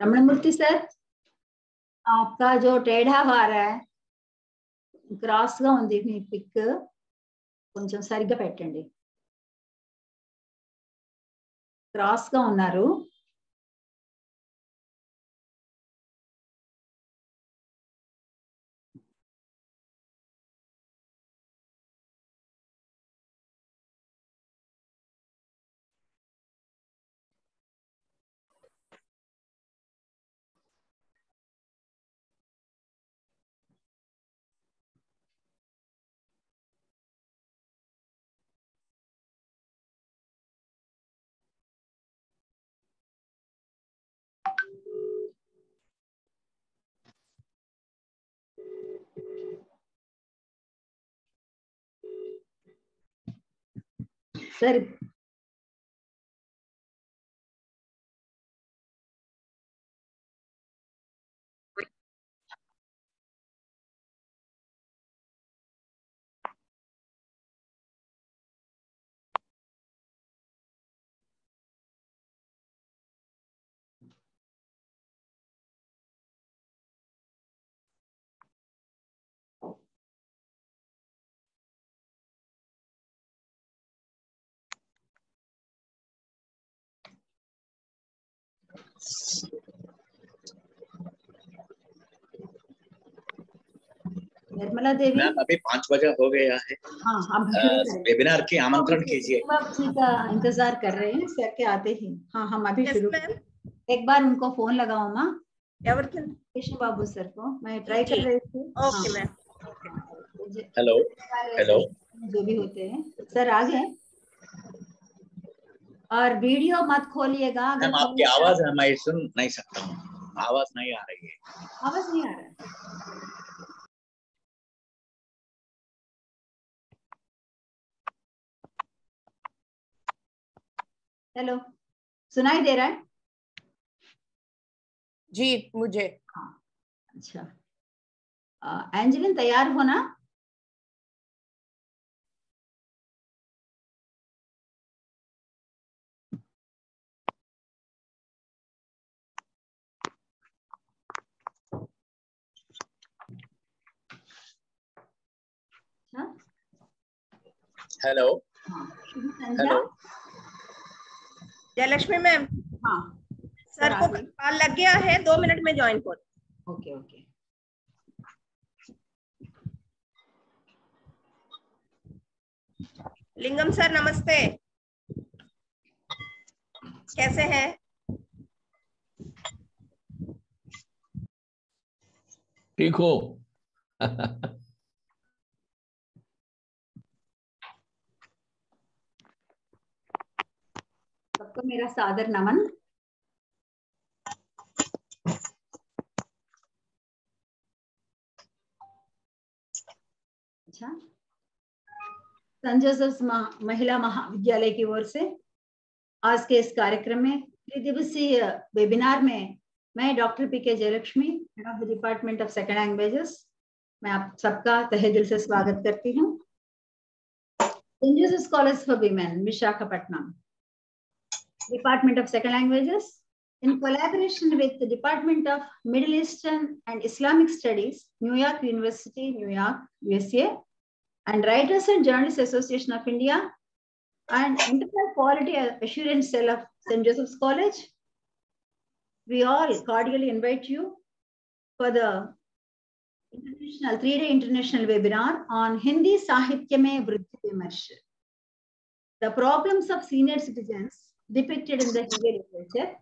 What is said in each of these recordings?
Ramanamurthy sir आपका जो टेढ़ा आ रहा है క్రాస్ గా ఉంది మీ పిక్ కొంచెం సరిగ్గా పెట్టండి క్రాస్ గా ఉన్నారు సరే निर्मला देवी मैम अभी पाँच बजे हो गया है हाँ हम शुरू करें। वेबिनार की आमंत्रण कीजिए आप जी का इंतजार कर रहे हैं सर के आते ही हाँ हम अभी Yes, शुरू ma'am. एक बार उनको फोन लगाओ माँ ఎవరికి कृष्ण बाबू सर को मैं ट्राई कर जी। रही थी ఓకే हाँ, మ్యామ్ मुझे- हेलो हेलो जो भी होते हैं सर आ गए और वीडियो मत खोलिएगा अगर मैम आपकी आवाज़ है मैं सुन नहीं सकता हूँ आवाज़ नहीं आ रही है। आवाज़ नहीं आ रहा है। हेलो सुनाई दे रहा है? जी मुझे। अच्छा। अ, एंजेलिन तैयार हो ना अच्छा हेलो हेलो जयलक्ष्मी मैम। हाँ। सर को कॉल लग गया है दो मिनट में ज्वाइन हो ओके ओके। लिंगम सर नमस्ते। कैसे हैं? ठीक हो सबको मेरा सादर नमन। अच्छा। संत महिला महाविद्यालय की ओर से आज के इस कार्यक्रम में त्रिदिवसीय वेबिनार में मैं doctor P K Jayalakshmi head of the department of second languages मैं आप सबका तहे दिल से स्वागत करती हूँ। College for women Visakhapatnam. Department of Second Languages, in collaboration with the Department of Middle Eastern and Islamic Studies, New York University, New York, USA, and Writers and Journalists Association of India, and Enterprise Quality Assurance Cell of St. Joseph's College, we all cordially invite you for the international three-day international webinar on Hindi Sahitya Mein Vimarsh. The problems of senior citizens depicted in the Hindi literature,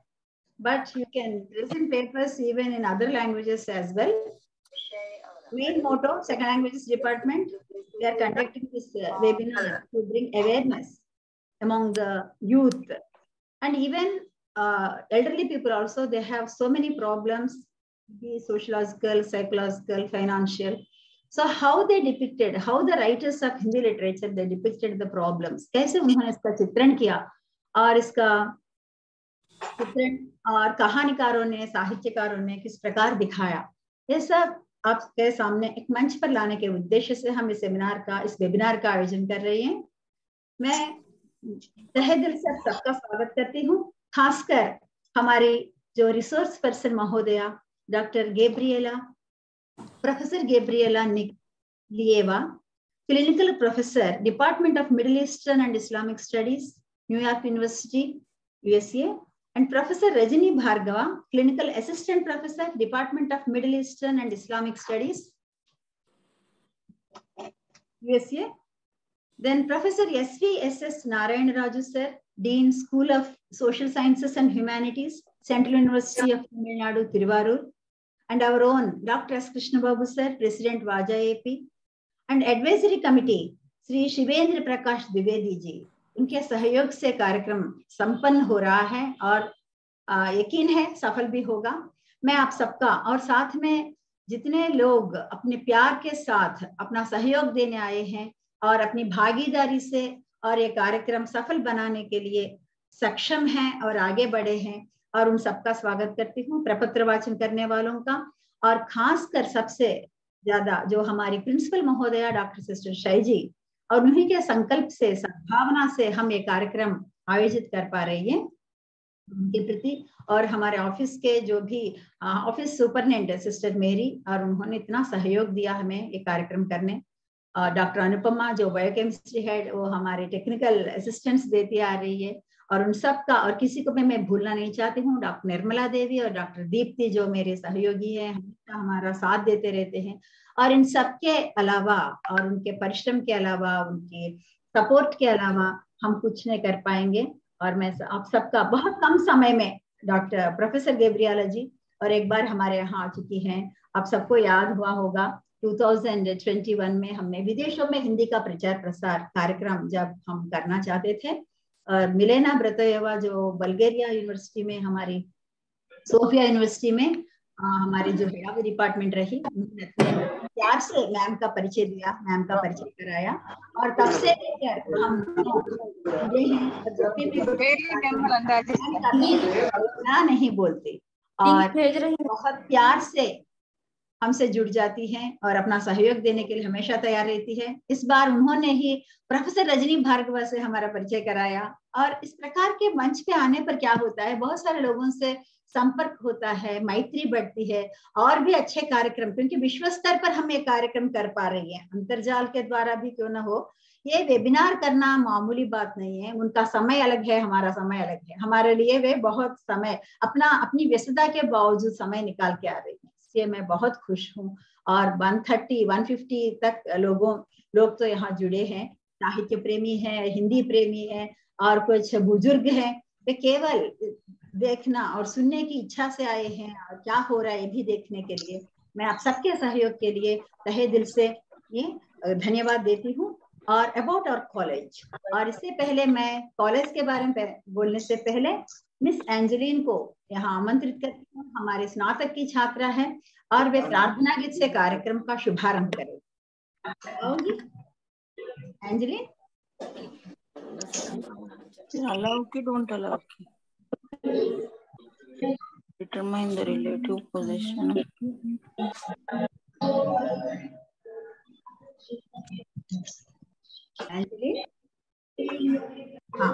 but you can listen papers even in other languages as well. Main motto, Second Languages Department, we are conducting this uh, webinar to bring awareness among the youth and even uh, elderly people also, they have so many problems, be sociological, psychological, financial. So how they depicted, how the writers of Hindi literature, they depicted the problems. कैसे उन्होंने इसका चित्रण किया और इसका चित्रण और कहानीकारों ने, साहित्यकारों ने किस प्रकार दिखाया? ये सब आपके सामने एक मंच पर लाने के उद्देश्य से हम इस सेमिनार का, इस वेबिनार का आयोजन कर रहे हैं। मैं तहे दिल से सबका स्वागत करती हूँ। खासकर हमारी जो रिसोर्स पर्सन महोदया doctor Gabriela professor Gabriela Lieva clinical professor, department of middle eastern and islamic studies New York University, USA, and Professor Rajini Bhargava, Clinical Assistant Professor, Department of Middle Eastern and Islamic Studies, USA. Then Professor SVSS Narayan Raju sir, Dean School of Social Sciences and Humanities, Central University of Tamil Nadu, Tiruvarur, and our own Dr. S. Krishnababu sir, President Vajayapi. And Advisory Committee, Sri Shivendra Prakash Dwivedi ji. उनके सहयोग से कार्यक्रम संपन्न हो रहा है और यकीन है सफल भी होगा। मैं आप सबका और साथ में जितने लोग अपने प्यार के साथ अपना सहयोग देने आए हैं और अपनी भागीदारी से और ये कार्यक्रम सफल बनाने के लिए सक्षम हैं और आगे बढ़े हैं और उन सबका स्वागत करती हूँ, प्रपत्र वाचन करने वालों का। और खासकर सबसे ज़्यादा जो हमारी प्रिंसिपल महोदया डॉक्टर सिस्टर शाही जी और उन्हीं के संकल्प से, सद्भावना से हम ये कार्यक्रम आयोजित कर पा रही है उनके प्रति। और हमारे ऑफ़िस के जो भी ऑफ़िस सुपरनेंट सिस्टर मेरी और उन्होंने इतना सहयोग दिया हमें ये कार्यक्रम करने। डॉक्टर अनुपमा जो बायोकेमिस्ट्री हेड, वो हमारे टेक्निकल असिस्टेंट्स देती आ रही है। और उन सब का और किसी को भी मैं भूलना नहीं चाहती हूँ। डॉक्टर निर्मला देवी और डॉक्टर दीप्ति जो मेरे सहयोगी है, हमेशा हमारा साथ देते रहते हैं। और इन सब के अलावा और उनके परिश्रम के अलावा, उनके सपोर्ट के अलावा हम कुछ नहीं कर पाएँगे। और मैं आप सबका बहुत कम समय में डॉक्टर, प्रोफेसर गेब्रियाला जी और एक बार हमारे यहाँ आ चुकी हैं। आप सबको याद हुआ होगा 2021 में हमने विदेशों में हिंदी का प्रचार प्रसार कार्यक्रम जब हम करना चाहते थे मिलेना ब्रतोयवा जो बल्गेरिया यूनिवर्सिटी में हमारी सोफिया यूनिवर्सिटी में आ, हमारी जो हेड ऑफ़ डिपार्टमेंट रही प्यार से मैम का परिचय दिया मैम का परिचय कराया। और तब से लेकर हम ना नहीं बोलते। और बहुत प्यार से हमसे जुड़ जाती हैं और अपना सहयोग देने के लिए हमेशा तैयार रहती है। इस बार उन्होंने ही प्रोफेसर रजनी भार्गव से हमारा परिचय कराया और इस प्रकार के मंच पे आने पर क्या होता है, बहुत सारे लोगों से संपर्क होता है, मैत्री बढ़ती है और भी अच्छे कार्यक्रम, क्योंकि विश्व स्तर पर हम ये कार्यक्रम कर पा रही है। अंतरजाल के द्वारा भी क्यों ना हो, ये वेबिनार करना मामूली बात नहीं है। उनका समय अलग है, हमारा समय अलग है। हमारे लिए वे बहुत समय, अपना, अपनी व्यस्तता के बावजूद समय निकाल के आ रही इसलिए मैं बहुत खुश हूँ। और 130 150 तक लोगों, लोग तो यहाँ जुड़े हैं। साहित्य प्रेमी है, हिंदी प्रेमी है, और कुछ बुज़ुर्ग हैं। वे केवल देखना और सुनने की इच्छा से आए हैं। और क्या हो रहा है भी देखने के लिए। मैं आप सबके सहयोग के लिए तहे दिल से ये धन्यवाद देती हूँ। और अबाउट आवर कॉलेज और इससे पहले मैं कॉलेज के बारे में बोलने से पहले मिस एंजलिन को यहाँ आमंत्रित करती हूँ। हमारे स्नातक की छात्रा है और वे प्रार्थना गीत से कार्यक्रम का शुभारंभ करेगी। Angeline? allow ki don't allow ki determine the relative position Angeline? हाँ।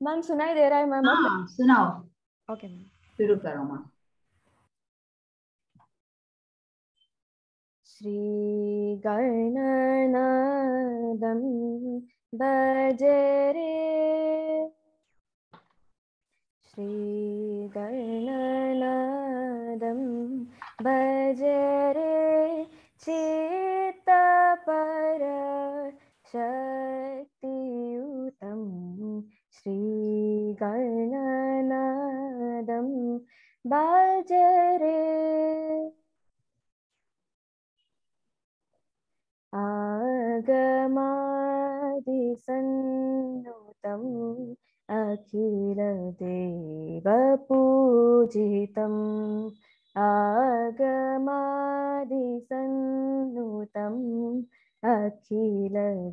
मैम सुनाई दे रहा है मैम हाँ सुनाओ। ओके मैम शुरू करो माँ श्रीगणनादं भजरे श्रीगणनादं भजरे चित्तपर शक्तियुतं श्रीगणनादं भजरे सन्नुतम् अखिलदेवपूजितम्। आगमादिसन्नुतम् अखिलदेवपूजितम्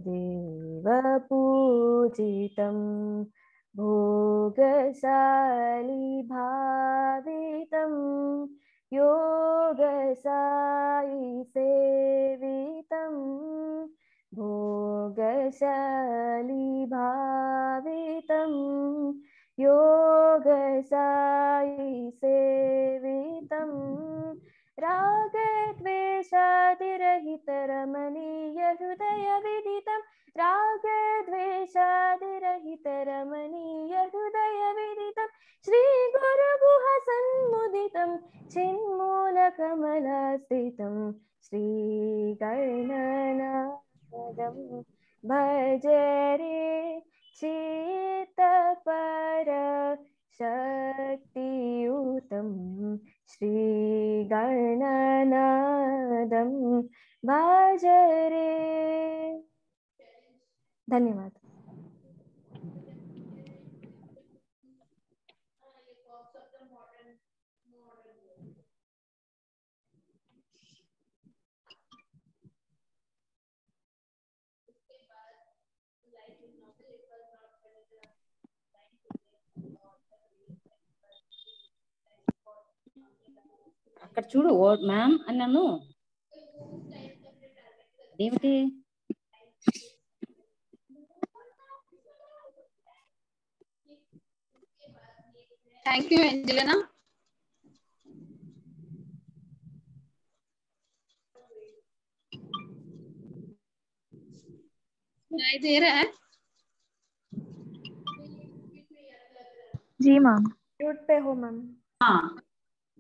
भोगशालिभावितम् योगसायि सेवितम् भोगशालिभावितम् योगसायि सेवितम् रागद्वेषादिरहितरमणीयहृदयविदितं। रागद्वेषादिरहितरमणीयहृदयविदितं। श्रीगुरुगुहसन्मुदितं चिन्मूलकमलास्थितं श्रीगणनादं भज रे चित्तपर शक्तियुतं श्रीगणनादं बाजरे। धन्यवाद। అక్కడ చూడు ఓ మ్యామ్ అన్నాను ఏమిటి थैंक यू एंजेलिना सुनाई दे रहा है जी मैम म्यूट पे हो मैम हाँ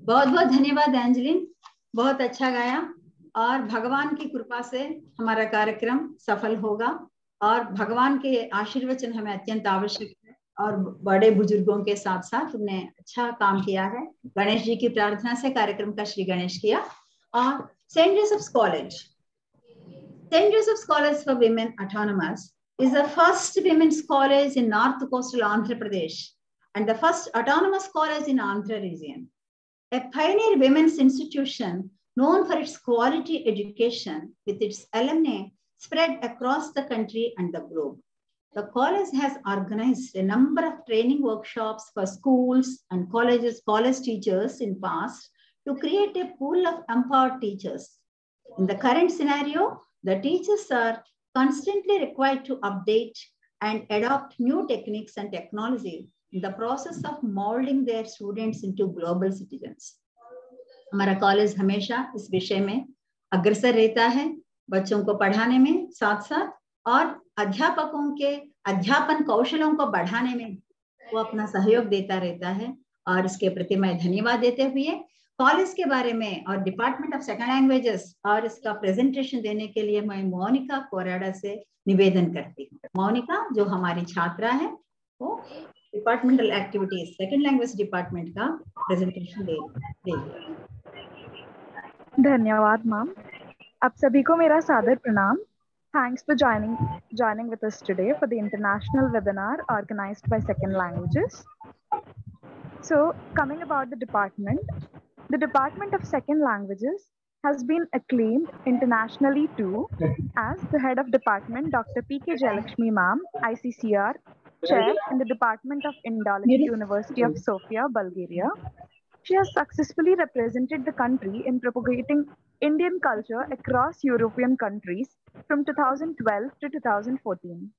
बहुत बहुत धन्यवाद एंजलिन। बहुत अच्छा गाया। और भगवान की कृपा से हमारा कार्यक्रम सफल होगा। और भगवान के आशीर्वचन हमें अत्यंत आवश्यक है। और बड़े बुज़ुर्गों के साथ साथ तुमने अच्छा काम किया है। गणेश जी की प्रार्थना से कार्यक्रम का श्री गणेश किया। और Saint Joseph's college. Saint Joseph's college for Women Autonomous is the first women's college in North Coastal Andhra Pradesh and the first autonomous college in Andhra region. A pioneer women's institution known for its quality education with its alumni spread across the country and the globe. The college has organized a number of training workshops for schools and colleges, college teachers in past to create a pool of empowered teachers. In the current scenario, the teachers are constantly required to update and adopt new techniques and technology the process of molding their students into global citizens. हमारा college हमेशा इस विषय में अग्रसर रहता है बच्चों को पढ़ाने में साथ साथ और अध्यापकों के अध्यापन कौशलों को बढ़ाने में वो अपना सहयोग देता रहता है और इसके प्रति मैं धन्यवाद देते हुए कॉलेज के बारे में और डिपार्टमेंट ऑफ़ सेकंड लैंग्वेजेस और इसका प्रेजेंटेशन देने के लिए मैं मोनिका कोराडा से निवेदन करती हूँ मोनिका, जो हमारी छात्रा है, वो Departmental activities second language department का प्रेजेंटेशन दे देगी धन्यवाद मैम आप सभी को मेरा सादर प्रणाम Thanks for joining joining with us today for the international webinar organized by Second Languages. So, coming about the department, the Department of Second Languages has been acclaimed internationally too as the head of department, Dr. P.K. Jalakshmi Ma'am, ICCR, chair in the Department of Indology, University of Sofia, Bulgaria. She has successfully represented the country in propagating Indian culture across European countries from 2012 to 2014.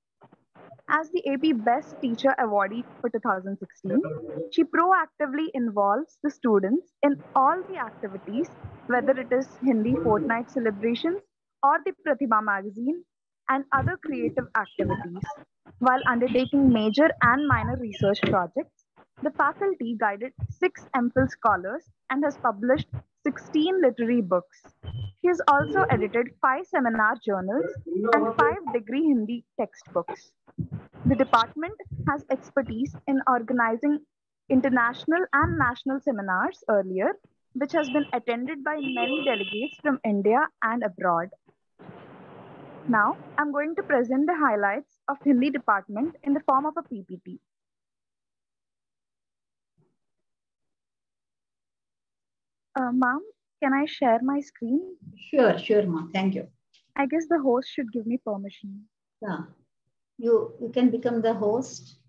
As the AP Best Teacher Awardee for 2016, she proactively involves the students in all the activities, whether it is Hindi fortnight celebrations or the Pratibha magazine and other creative activities. While undertaking major and minor research projects, the faculty guided six MPhil scholars and has published 16 literary books. She has also edited five seminar journals and five degree Hindi textbooks. The department has expertise in organizing international and national seminars earlier, which has been attended by many delegates from India and abroad. Now, I'm going to present the highlights of Hindi department in the form of a PPT. Uh, Ma'am, can I share my screen? Sure, sure, ma. Thank you. I guess the host should give me permission. Yeah. You, you can become the host.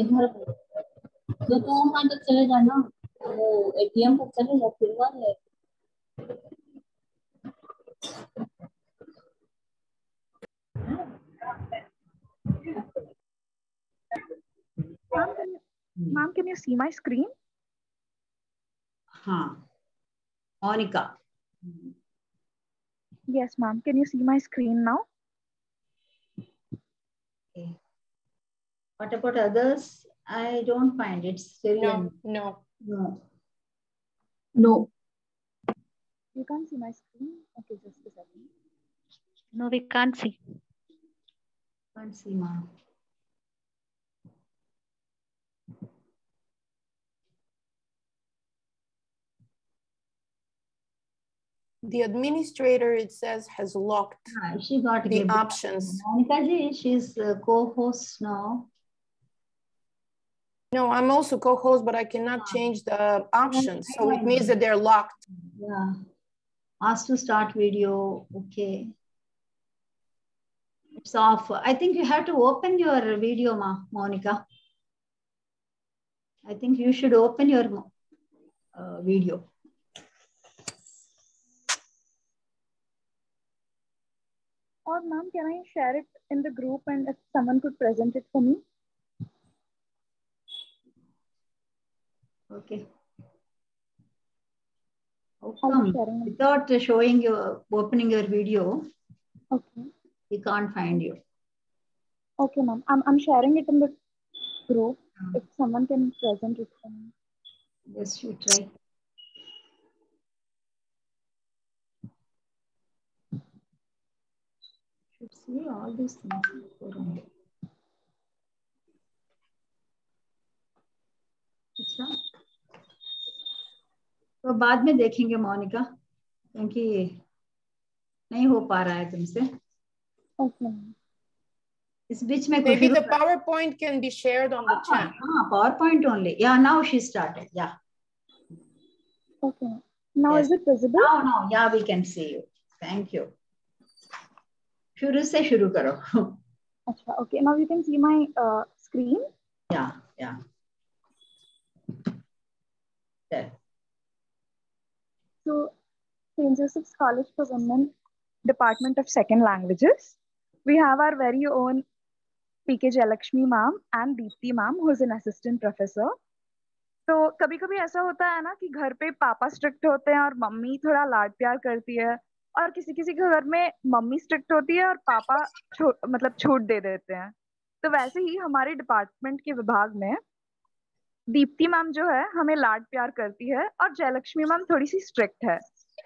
इधर तो तू वहां तक चले जाना como el tiempo que les afirmarle. mom, can you see my screen? Huh. Monica. Yes, mom. Can you see my screen now? Okay. What about others? I don't find it still. No, in... no no. No You can't see my screen? Okay, just a second. No, we can't see. Can't see, ma. The administrator, it says, has locked Ah, She got the given. options. Monica ji, she's uh, co-host now. No, I'm also co-host, but I cannot change the options. So it means that they're locked. Yeah. Ask to start video. Okay. It's off. I think you have to open your video, ma, Monica. I think you should open your uh, video. Or ma'am, can I share it in the group and if someone could present it for me? Okay. How come it. Um, without showing your opening your video, Okay. we can't find you. Okay, ma'am. I'm, I'm sharing it in the group. Hmm. If someone can present it for me. Yes, you try. Should see all these things. before only. तो बाद में देखेंगे मोनिका क्योंकि नहीं हो पा रहा है तुमसे। इस बीच में कोई power point can be shared power point only yeah now she started yeah now is it visible no yeah we can see you thank you शुरू से शुरू करो। अच्छा okay now you can see my screen yeah yeah So, St. Joseph's College for Women, Department of Second Languages. We have our very own PK Jalakshmi ma'am and Deepti ma'am, who is an assistant professor. तो कभी कभी ऐसा होता है ना कि घर पे पापा स्ट्रिक्ट होते हैं और मम्मी थोड़ा लाड प्यार करती है और किसी किसी के घर में मम्मी स्ट्रिक्ट होती है और पापा छो, मतलब छूट दे देते हैं तो वैसे ही हमारे डिपार्टमेंट के विभाग में दीप्ति मैम जो है हमें लाड प्यार करती है और जयलक्ष्मी मैम थोड़ी सी स्ट्रिक्ट है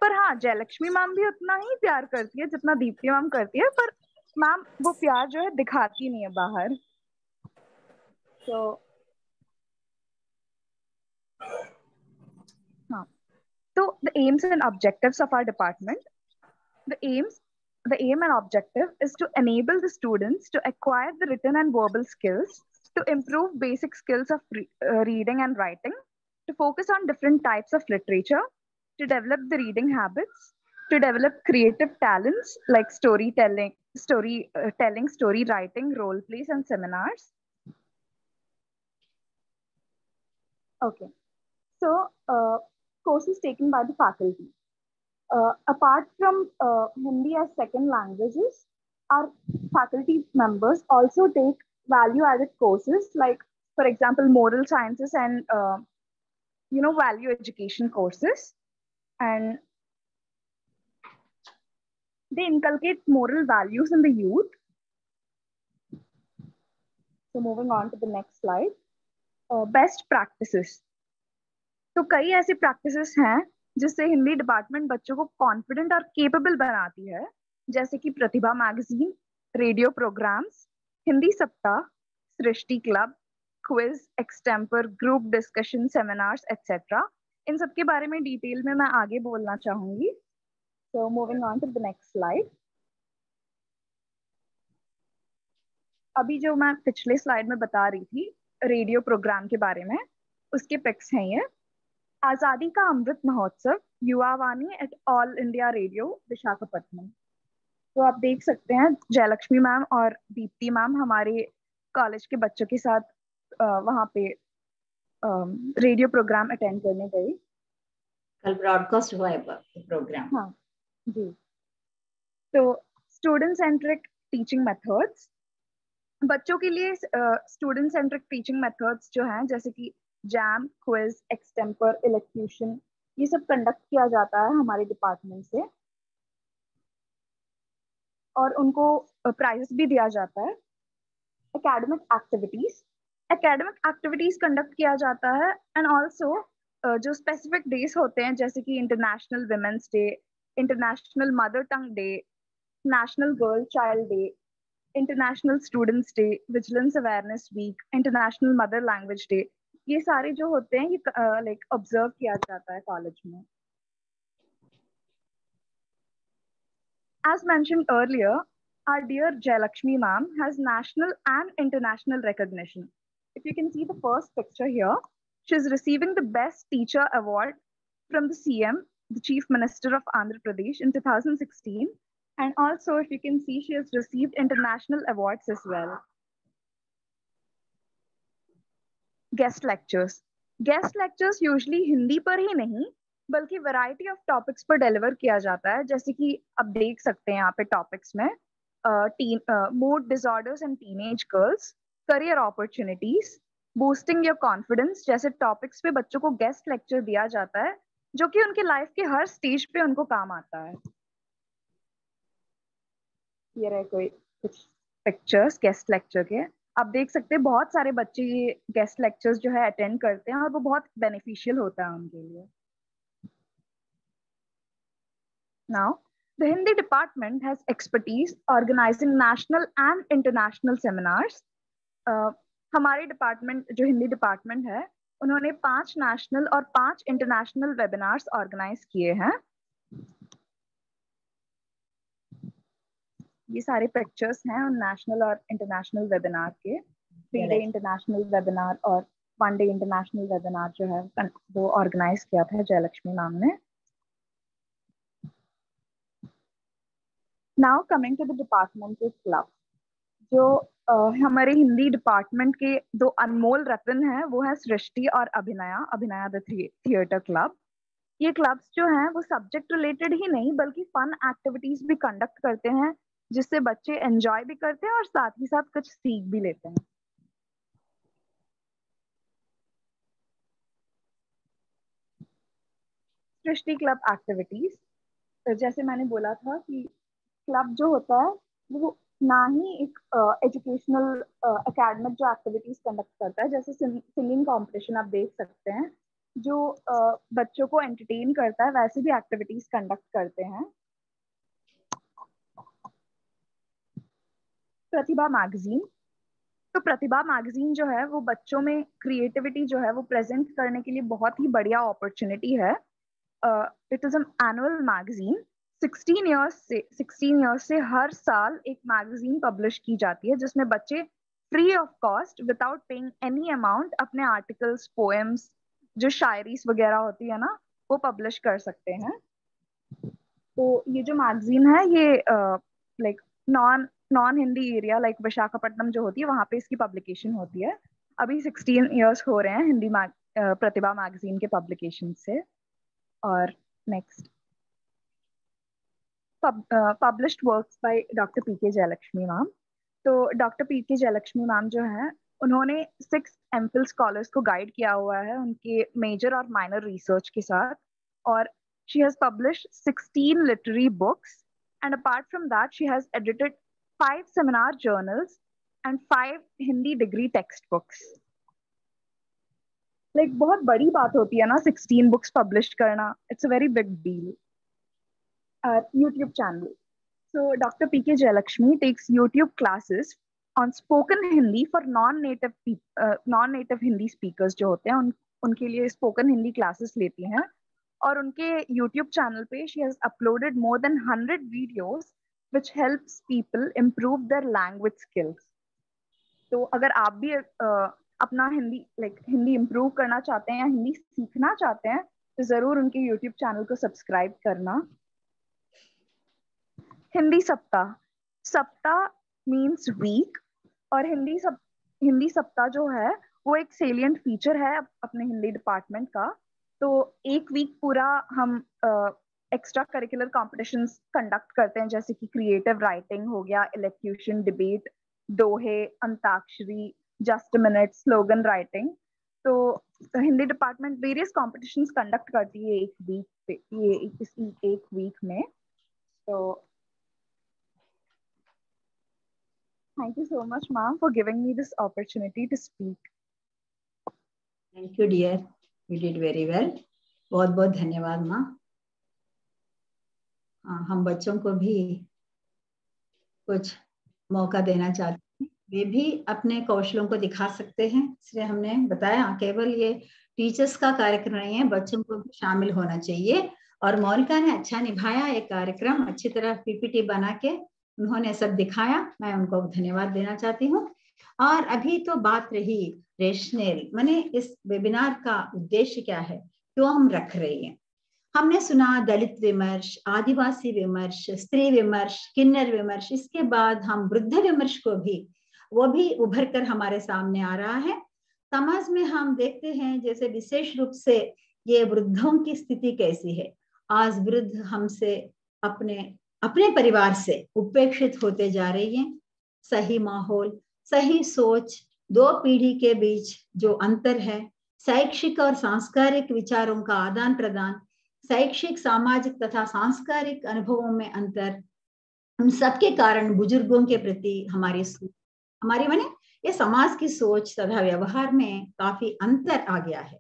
पर हाँ जयलक्ष्मी मैम भी उतना ही प्यार करती है जितना दीप्ति मैम करती है पर मैम वो प्यार जो है दिखाती नहीं है बाहर तो हाँ तो the aims and objectives of our department the aims the aim and objective is to enable the students to acquire the written and verbal skills to improve basic skills of re- uh, reading and writing to focus on different types of literature to develop the reading habits to develop creative talents like storytelling story uh, telling story writing role plays and seminars. Okay. So uh, courses taken by the faculty. Uh, apart from uh, Hindi as second languages, our faculty members also take value added courses like, for example, moral sciences and, uh, you know, value education courses. And they inculcate moral values in the youth. So moving on to the next slide. Uh, best practices. तो कई ऐसी practices हैं जिससे Hindi department बच्चों को confident और capable बनाती है जैसे कि प्रतिभा मैगजीन रेडियो प्रोग्राम्स हिंदी सप्ताह, Srishti club, quiz, extempore group discussion seminars etcetera इन सब के बारे में डिटेल में मैं आगे बोलना चाहूँगी। So moving on to the next slide अभी जो मैं पिछले स्लाइड में बता रही थी रेडियो प्रोग्राम के बारे में, उसके पिक्स हैं ये। आज़ादी का Amrit Mahotsav Yuva Vani at all India radio Visakhapatnam. तो आप देख सकते हैं जयलक्ष्मी मैम और दीप्ति मैम हमारे कॉलेज के बच्चों के साथ वहाँ पे रेडियो प्रोग्राम अटेंड करने गई कल ब्रॉडकास्ट हुआ है प्रोग्राम हाँ जी। तो स्टूडेंट सेंट्रिक टीचिंग मेथड्स बच्चों के लिए स्टूडेंट सेंट्रिक टीचिंग मेथड्स जो हैं जैसे कि जैम क्विज एक्सटेम्पर इलेक्ट्यूशन ये सब कंडक्ट किया जाता है हमारे डिपार्टमेंट से। और उनको प्राइजेस भी दिया जाता है। Academic activities academic activities conduct किया जाता है एंड ऑल्सो जो स्पेसिफिक डेज़ होते हैं, जैसे कि international women's day international mother tongue day national girl child day international students day vigilance awareness week international mother language day ये सारे जो होते हैं, ये लाइक ऑब्ज़र्व किया जाता है कॉलेज में। As mentioned earlier, our dear Jayalakshmi ma'am has national and international recognition. If you can see the first picture here, she's receiving the Best Teacher Award from the CM, the Chief Minister of Andhra Pradesh in 2016. And also, if you can see, she has received international awards as well. Guest lectures. Guest lectures usually Hindi पर ही नहीं बल्कि variety of topics पर deliver किया जाता है, जैसे कि आप देख सकते हैं यहाँ पे टॉपिक्स में mood disorders and teenage girls career opportunities boosting your confidence जैसे टॉपिक्स पे बच्चों को गेस्ट लेक्चर दिया जाता है, जो कि उनके लाइफ के हर स्टेज पे उनको काम आता है। ये रहे कोई कुछ पिक्चर्स गेस्ट लेक्चर के। आप देख सकते हैं बहुत सारे बच्चे ये गेस्ट लेक्चर्स जो है अटेंड करते हैं और वो बहुत बेनिफिशियल होता है उनके लिए। Now, the Hindi department has expertise organizing national and international seminars. Uh, हमारे डिपार्टमेंट जो हिंदी डिपार्टमेंट है उन्होंने पाँच नेशनल और पाँच इंटरनेशनल वेबिनार्स ऑर्गेनाइज किए हैं। ये सारे पिक्चर्स हैं उन नेशनल और इंटरनेशनल वेबिनार के। थ्री डे इंटरनेशनल वेबिनार और वन डे इंटरनेशनल वेबिनार जो है वो ऑर्गेनाइज किया था जयलक्ष्मी मैम ने। Now coming to the department club जो uh, हमारे हिंदी डिपार्टमेंट के दो अनमोल रत्न हैं वो है सृष्टि और Abhinaya Abhinaya the theatre club ये क्लब्स जो हैं वो सब्जेक्ट रिलेटेड ही नहीं बल्कि फन एक्टिविटीज़ भी कंडक्ट करते हैं जिससे बच्चे एंजॉय भी करते हैं और साथ ही साथ कुछ सीख भी लेते हैं। सृष्टि क्लब एक्टिविटीज़ जैसे मैंने बोला था कि क्लब जो होता है वो ना ही एक एजुकेशनल एकेडमिक जो एक्टिविटीज़ कंडक्ट करता है जैसे सिंगिंग कंपटीशन आप देख सकते हैं जो uh, बच्चों को एंटरटेन करता है वैसे भी एक्टिविटीज़ कंडक्ट करते हैं। प्रतिभा मैगजीन तो प्रतिभा मैगजीन जो है वो बच्चों में क्रिएटिविटी जो है वो प्रेजेंट करने के लिए बहुत ही बढ़िया अपॉर्चुनिटी है। It is an annual magazine 16 years से सिक्सटीन ईयर्स से हर साल एक मैगजीन पब्लिश की जाती है, जिसमें बच्चे free of cost without paying any amount अपने आर्टिकल्स पोएम्स जो शायरीज वगैरह होती है ना, वो पब्लिश कर सकते हैं। तो ये जो मैगजीन है, ये like non non Hindi area like Visakhapatnam जो होती है, वहाँ पे इसकी पब्लिकेशन होती है। अभी सिक्सटीन ईयर्स हो रहे हैं हिंदी मैग प्रतिभा मैगजीन के पब्लिकेशन से। और next published works by doctor P K Jayalakshmi ma'am तो doctor P K Jayalakshmi ma'am जो है, उन्होंने सिक्स एमफिल स्कॉलर्स को गाइड किया हुआ है उनके मेजर और माइनर रिसर्च के साथ और she has publish 16 literary books and apart from that she has edited five seminar journals and five Hindi degree text books like बहुत बड़ी बात होती है ना 16 बुक्स पब्लिश करना it's a very big deal uh, YouTube channel. So Dr. P.K. Jayalakshmi takes YouTube classes on spoken Hindi for non-native uh, non-native Hindi speakers जो होते हैं उन उनके लिए स्पोकन हिंदी क्लासेस लेती हैं और उनके यूट्यूब चैनल पे she has uploaded more than hundred videos which helps people improve their language skills तो अगर आप भी uh, अपना Hindi like like, Hindi improve करना चाहते हैं या हिंदी सीखना चाहते हैं तो ज़रूर उनके यूट्यूब चैनल को सब्सक्राइब करना हिंदी सप्ताह सप्ताह मीन्स वीक और हिंदी सब हिंदी सप्ताह जो है, वो एक सेलियंट फीचर है अपने हिंदी डिपार्टमेंट का। तो एक वीक पूरा हम एक्स्ट्रा करिकुलर कॉम्पिटिशन कंडक्ट करते हैं, जैसे कि क्रिएटिव राइटिंग हो गया इलेक्ट्यूशन डिबेट दोहे, antakshari just minute slogan writing तो Hindi department various competition conduct करती है एक वीक पे, ये इस एक वीक में। तो Thank you so much, ma'am, for giving me this opportunity to speak. Thank you, dear. You did very well. बहुत बहुत धन्यवाद माँ हम बच्चों को भी कुछ मौका देना चाहते हैं वे भी अपने कौशलों को दिखा सकते हैं इसलिए हमने बताया केवल ये टीचर्स का कार्यक्रम नहीं है बच्चों को भी शामिल होना चाहिए और मौलिका ने अच्छा निभाया ये कार्यक्रम अच्छी तरह पीपीटी बना के उन्होंने सब दिखाया, मैं उनको धन्यवाद देना चाहती हूँ। और अभी तो बात रही रेशनल, मैंने इस वेबिनार का उद्देश्य क्या है? क्यों तो हम रख रहे हैं। हमने सुना दलित विमर्श, आदिवासी विमर्श, स्त्री विमर्श, किन्नर विमर्श, इसके बाद हम वृद्ध विमर्श को भी, वो भी उभर कर हमारे सामने आ रहा है। समाज में हम देखते हैं, जैसे विशेष रूप से ये वृद्धों की स्थिति कैसी है। आज वृद्ध हमसे अपने अपने परिवार से उपेक्षित होते जा रही हैं। सही माहौल, सही सोच, दो पीढ़ी के बीच जो अंतर है, शैक्षिक और सांस्कारिक विचारों का आदान प्रदान, शैक्षिक, सामाजिक तथा सांस्कारिक अनुभवों में अंतर, उन सबके कारण बुज़ुर्गों के प्रति हमारी हमारी माने ये समाज की सोच तथा व्यवहार में काफ़ी अंतर आ गया है।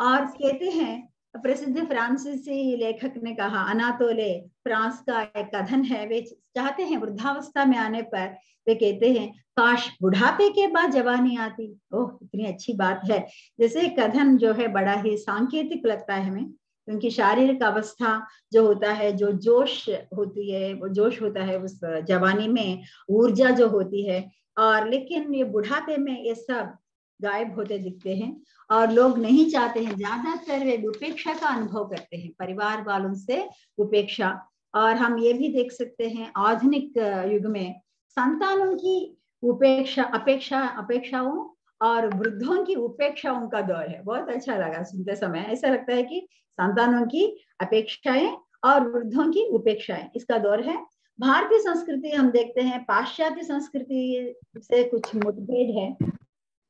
और कहते हैं प्रसिद्ध फ्रांसीसी लेखक ने कहा, अनातोले, फ्रांस का एक कथन है, वे चाहते हैं वृद्धावस्था में आने पर वे कहते हैं, काश बुढ़ापे के बाद जवानी आती। ओह, इतनी अच्छी बात है। जैसे कथन जो है, बड़ा ही सांकेतिक लगता है हमें। क्योंकि शारीरिक अवस्था जो होता है, जो जोश होती है, वो जोश होता है, उस जवानी में ऊर्जा जो होती है, और लेकिन ये बुढ़ापे में ये सब गायब होते दिखते हैं और लोग नहीं चाहते हैं। ज़्यादातर वे उपेक्षा का अनुभव करते हैं, परिवार वालों से उपेक्षा। और हम ये भी देख सकते हैं आधुनिक युग में संतानों की उपेक्षा, अपेक्षा, अपेक्षाओं और वृद्धों की उपेक्षाओं का दौर है। बहुत अच्छा लगा सुनते समय। ऐसा लगता है कि संतानों की अपेक्षाएँ और वृद्धों की उपेक्षाएँ, इसका दौर है। भारतीय संस्कृति हम देखते हैं, पाश्चात्य संस्कृति से कुछ मुठभेड़ है।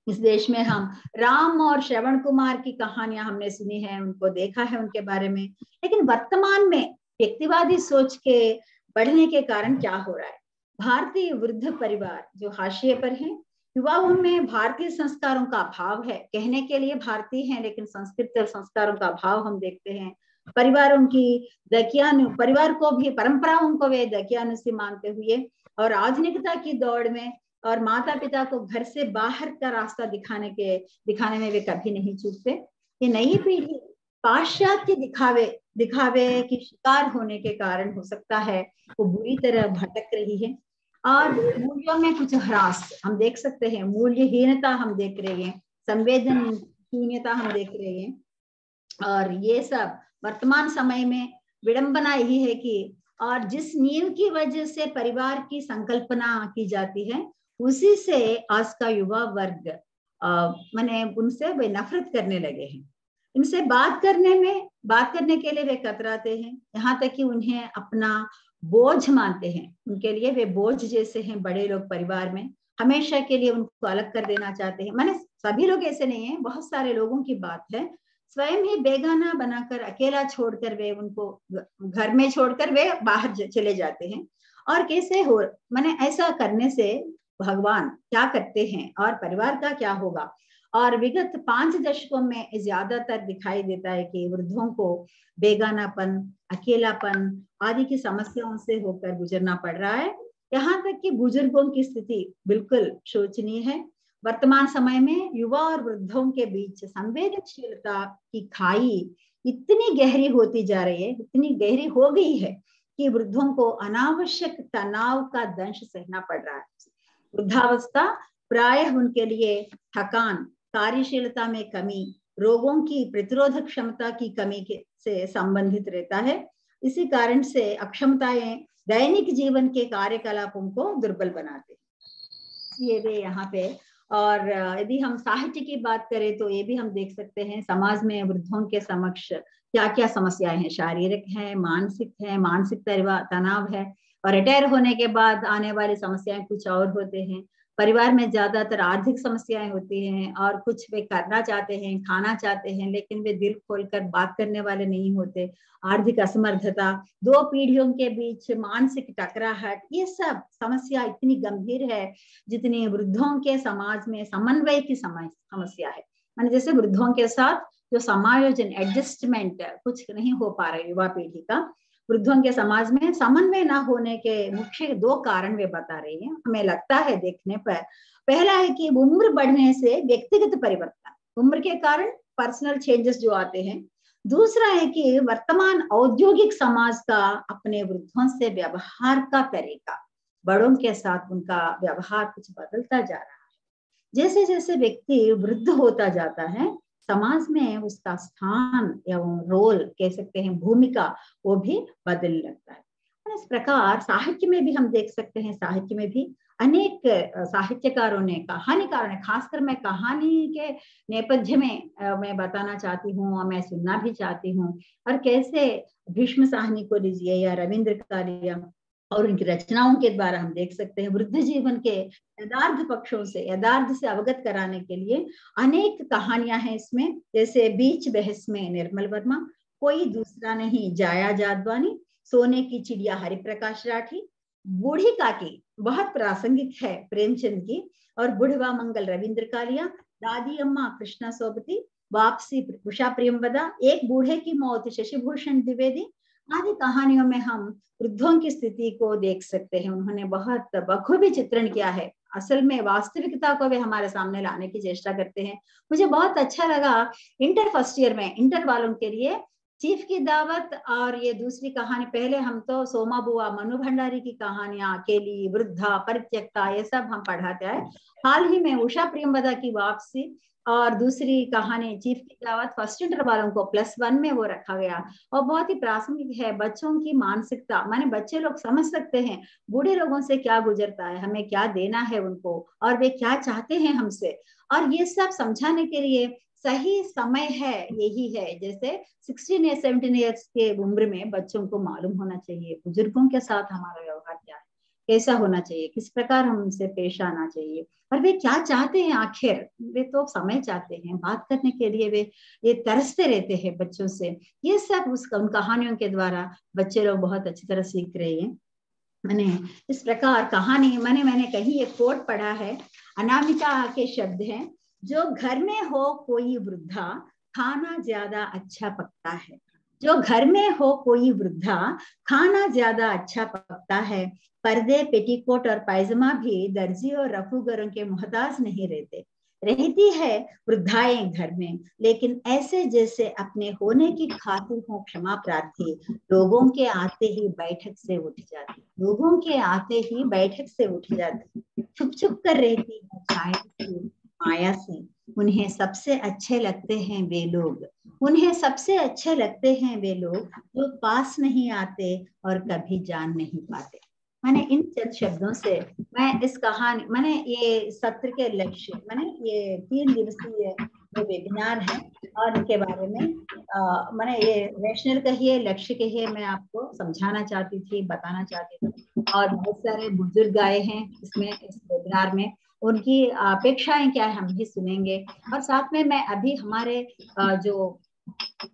इस देश में हम राम और श्रवण कुमार की कहानियाँ हमने सुनी है, उनको देखा है उनके बारे में। लेकिन वर्तमान में व्यक्तिवादी सोच के बढ़ने के कारण क्या हो रहा है? भारतीय वृद्ध परिवार जो हाशिए पर है युवाओं में भारतीय संस्कारों का अभाव है। कहने के लिए भारतीय हैं, लेकिन संस्कृत और संस्कारों का अभाव हम देखते हैं। परिवारों की दकियानु, परिवार को भी, परंपराओं को वे दकियानुसी मानते हुए और आधुनिकता की दौड़ में और माता पिता को घर से बाहर का रास्ता दिखाने के, दिखाने में वे कभी नहीं चूकते। ये नई पीढ़ी पाश्चात्य दिखावे दिखावे की शिकार होने के कारण हो सकता है। वो बुरी तरह भटक रही है। और मूल्यों में कुछ ह्रास हम देख सकते हैं। मूल्यहीनता हम देख रहे हैं। संवेदन शून्यता हम देख रहे हैं। और ये सब वर्तमान समय में विडंबना यही है कि और जिस नींव की वजह से परिवार की संकल्पना की जाती है उसी से आज का युवा वर्ग मैंने उनसे वे नफरत करने लगे हैं। इनसे बात करने में, बात करने के लिए वे कतराते हैं। यहाँ तक कि उन्हें अपना बोझ मानते हैं। उनके लिए वे बोझ जैसे हैं बड़े लोग परिवार में। हमेशा के लिए उनको अलग कर देना चाहते हैं। मैंने सभी लोग ऐसे नहीं है, बहुत सारे लोगों की बात है। स्वयं ही बेगाना बनाकर, अकेला छोड़कर वे उनको घर में छोड़कर वे बाहर चले जाते हैं। और कैसे हो, मैंने ऐसा करने से भगवान, क्या करते हैं? और परिवार का क्या होगा? और विगत पाँच दशकों में ज़्यादातर दिखाई देता है कि वृद्धों को बेगानापन, अकेलापन आदि की समस्याओं से होकर गुजरना पड़ रहा है। यहाँ तक कि बुज़ुर्गों की स्थिति बिल्कुल शोचनीय है। वर्तमान समय में युवा और वृद्धों के बीच संवेदनशीलता की खाई इतनी गहरी होती जा रही है, इतनी गहरी हो गई है कि वृद्धों को अनावश्यक तनाव का दंश सहना पड़ रहा है। वृद्धावस्था प्रायः उनके लिए थकान, कार्यशीलता में कमी, रोगों की प्रतिरोधक क्षमता की कमी के, से संबंधित रहता है। इसी कारण से अक्षमताएँ दैनिक जीवन के कार्यकलापों को दुर्बल बनाते ये वे यहाँ पे। और यदि हम साहित्य की बात करें तो ये भी हम देख सकते हैं, समाज में वृद्धों के समक्ष क्या क्या समस्याएँ हैं? शारीरिक है, मानसिक है, मानसिक तनाव है। और रिटायर होने के बाद आने वाली समस्याएँ कुछ और होते हैं। परिवार में ज़्यादातर आर्थिक समस्याएँ होती हैं और कुछ वे करना चाहते हैं, खाना चाहते हैं, लेकिन वे दिल खोलकर बात करने वाले नहीं होते। आर्थिक असमर्थता, दो पीढ़ियों के बीच मानसिक टकराहट, ये सब समस्या इतनी गंभीर है जितनी वृद्धों के समाज में समन्वय की समस्या है। मान जैसे वृद्धों के साथ जो समायोजन एडजस्टमेंट कुछ नहीं हो पा रहा युवा पीढ़ी का वृद्धों के समाज में समन्वय न होने के मुख्य दो कारण वे बता रही हैं। हमें लगता है देखने पर, पहला है कि उम्र बढ़ने से व्यक्तिगत परिवर्तन, उम्र के कारण पर्सनल चेंजेस जो आते हैं। दूसरा है कि वर्तमान औद्योगिक समाज का अपने वृद्धों से व्यवहार का तरीका, बड़ों के साथ उनका व्यवहार कुछ बदलता जा रहा है। जैसे जैसे व्यक्ति वृद्ध होता जाता है समाज में उसका स्थान या रोल कह सकते हैं, भूमिका, वो भी बदलने लगता है। इस प्रकार साहित्य में भी हम देख सकते हैं, साहित्य में भी अनेक साहित्यकारों ने, कहानीकारों ने, खासकर मैं कहानी के नेपथ्य में मैं बताना चाहती हूँ और मैं सुनना भी चाहती हूँ। और कैसे भीष्म साहनी को लीजिए या रविंद्र का लिया और उनकी रचनाओं के द्वारा हम देख सकते हैं वृद्ध जीवन के यदार्थ पक्षों से यदार्थ से अवगत कराने के लिए अनेक कहानियाँ हैं इसमें। जैसे बीच बहस में निर्मल वर्मा, कोई दूसरा नहीं, जाया जादवानी, सोने की चिड़िया हरिप्रकाश राठी। बूढ़ी काकी बहुत प्रासंगिक है प्रेमचंद की, और बुढ़वा मंगल रविंद्र कालिया, दादी अम्मा कृष्णा सोबती, वापसी उषा प्रियमवदा एक बूढ़े की मौत, शशिभूषण द्विवेदी आदि कहानियों में हम वृद्धों की स्थिति को देख सकते हैं। उन्होंने बहुत बखूबी चित्रण किया है। असल में वास्तविकता को वे हमारे सामने लाने की चेष्टा करते हैं। मुझे बहुत अच्छा लगा इंटर फ़र्स्ट ईयर में, इंटर वालों के लिए। चीफ की दावत और ये दूसरी कहानी, पहले हम तो सोमा बुआ, मनु भंडारी की कहानियाँ, अकेली, वृद्धा, परित्यक्ता, ये सब हम पढ़ाते हैं हाल ही में उषा प्रियमवदा की वापसी और दूसरी कहानी, चीफ की दावत फ़र्स्ट इंटर वालों को प्लस वन में वो रखा गया। और बहुत ही प्रासंगिक है, बच्चों की मानसिकता, माने बच्चे लोग समझ सकते हैं, बूढ़े लोगों से क्या गुजरता है, हमें क्या देना है उनको, और वे क्या चाहते हैं हमसे? और ये सब समझाने के लिए सही समय है, यही है, जैसे सिक्सटीन या सेवनटीन ईयर्स के उम्र में बच्चों को मालूम होना चाहिए, बुज़ुर्गों के साथ हमारा व्यवहार कैसा होना चाहिए? किस प्रकार हम उनसे पेश आना चाहिए? और वे क्या चाहते हैं आखिर? वे तो समय चाहते हैं। बात करने के लिए वे, ये तरसते रहते हैं बच्चों से। ये सब उस, उन कहानियों के द्वारा बच्चे लोग बहुत अच्छी तरह सीख रहे हैं। मैंने इस प्रकार कहानी, मैंने मैंने कहीं एक कोट पढ़ा है। अनामिका के शब्द हैं, जो घर में हो कोई वृद्धा, खाना ज़्यादा अच्छा पकता है। जो घर में हो कोई वृद्धा, खाना ज़्यादा अच्छा पकता है। पर्दे, पेटीकोट और पायजमा भी दर्जी और रफूगरों के मोहताज नहीं रहते। रहती है वृद्धाएँ घर में, लेकिन ऐसे जैसे अपने होने की खातिर हो क्षमा प्रार्थी, लोगों के आते ही बैठक से उठ जाती, लोगों के आते ही बैठक से उठ जाती। छुप छुप कर रहती है माया से। उन्हें सबसे अच्छे लगते हैं वे लोग। उन्हें सबसे अच्छे लगते हैं वे लोग जो पास नहीं आते और कभी जान नहीं पाते। मैंने इन चंद शब्दों से मैं इस कहानी, मैंने ये सत्र के लक्ष्य, मैंने ये तीन दिवसीय जो वेबिनार है और इनके बारे में मैंने ये रैशनल कहिए, लक्ष्य कहिए, मैं आपको समझाना चाहती थी, बताना चाहती थी। और बहुत सारे बुज़ुर्ग आए हैं इसमें, इस वेबिनार में। उनकी अपेक्षाएँ क्या है, हम भी सुनेंगे। और साथ में मैं अभी हमारे जो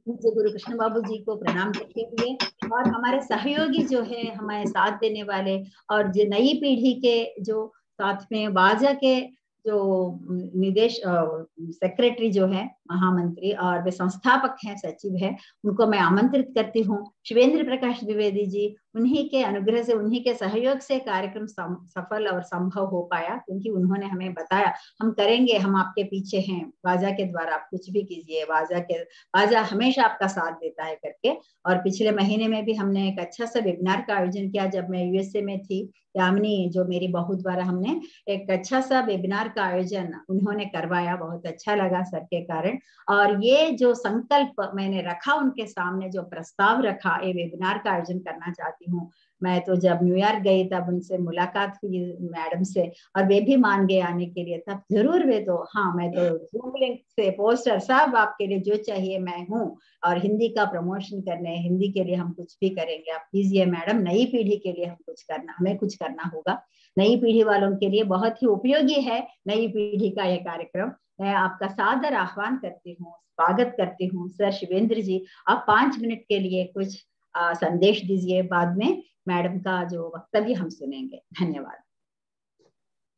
गुरु कृष्ण बाबू जी को प्रणाम करते हुए और हमारे सहयोगी जो है हमारे साथ देने वाले, और जो नई पीढ़ी के जो साथ में बाजा के जो निदेश सेक्रेटरी जो है, महामंत्री और वे संस्थापक हैं, सचिव है, उनको मैं आमंत्रित करती हूँ। शिवेंद्र प्रकाश द्विवेदी जी, उन्हीं के अनुग्रह से, उन्हीं के सहयोग से कार्यक्रम सफल और संभव हो पाया, क्योंकि उन्होंने हमें बताया, हम करेंगे, हम आपके पीछे हैं, बाजा के द्वारा आप कुछ भी कीजिए, बाजा के, बाजा हमेशा आपका साथ देता है करके। और पिछले महीने में भी हमने एक अच्छा सा वेबिनार का आयोजन किया, जब मैं यूएसए में थी, यामिनी, जो मेरी बहू द्वारा हमने एक अच्छा सा वेबिनार का आयोजन उन्होंने करवाया, बहुत अच्छा लगा सर के कारण। और ये जो संकल्प मैंने रखा उनके सामने, जो प्रस्ताव रखा ये वेबिनार का आयोजन करना चाहती हूँ। मैं तो जब न्यूयॉर्क गई तब उनसे मुलाकात हुई मैडम से और वे भी मान गए आने के लिए। तब ज़रूर वे तो हाँ मैं तो जूम लिंक से पोस्टर सब आपके लिए जो चाहिए मैं हूँ और हिंदी का प्रमोशन करने, हिंदी के लिए हम कुछ भी करेंगे। आप कीजिए मैडम, नई पीढ़ी के लिए हम कुछ करना, हमें कुछ करना होगा। नई पीढ़ी वालों के लिए बहुत ही उपयोगी है नई पीढ़ी का यह कार्यक्रम। मैं आपका सादर आह्वान करती हूँ, स्वागत करती हूँ। सर शिवेंद्र जी, आप पाँच मिनट के लिए कुछ आ, संदेश दीजिए बाद में मैडम का जो वक्तव्य हम सुनेंगे। धन्यवाद।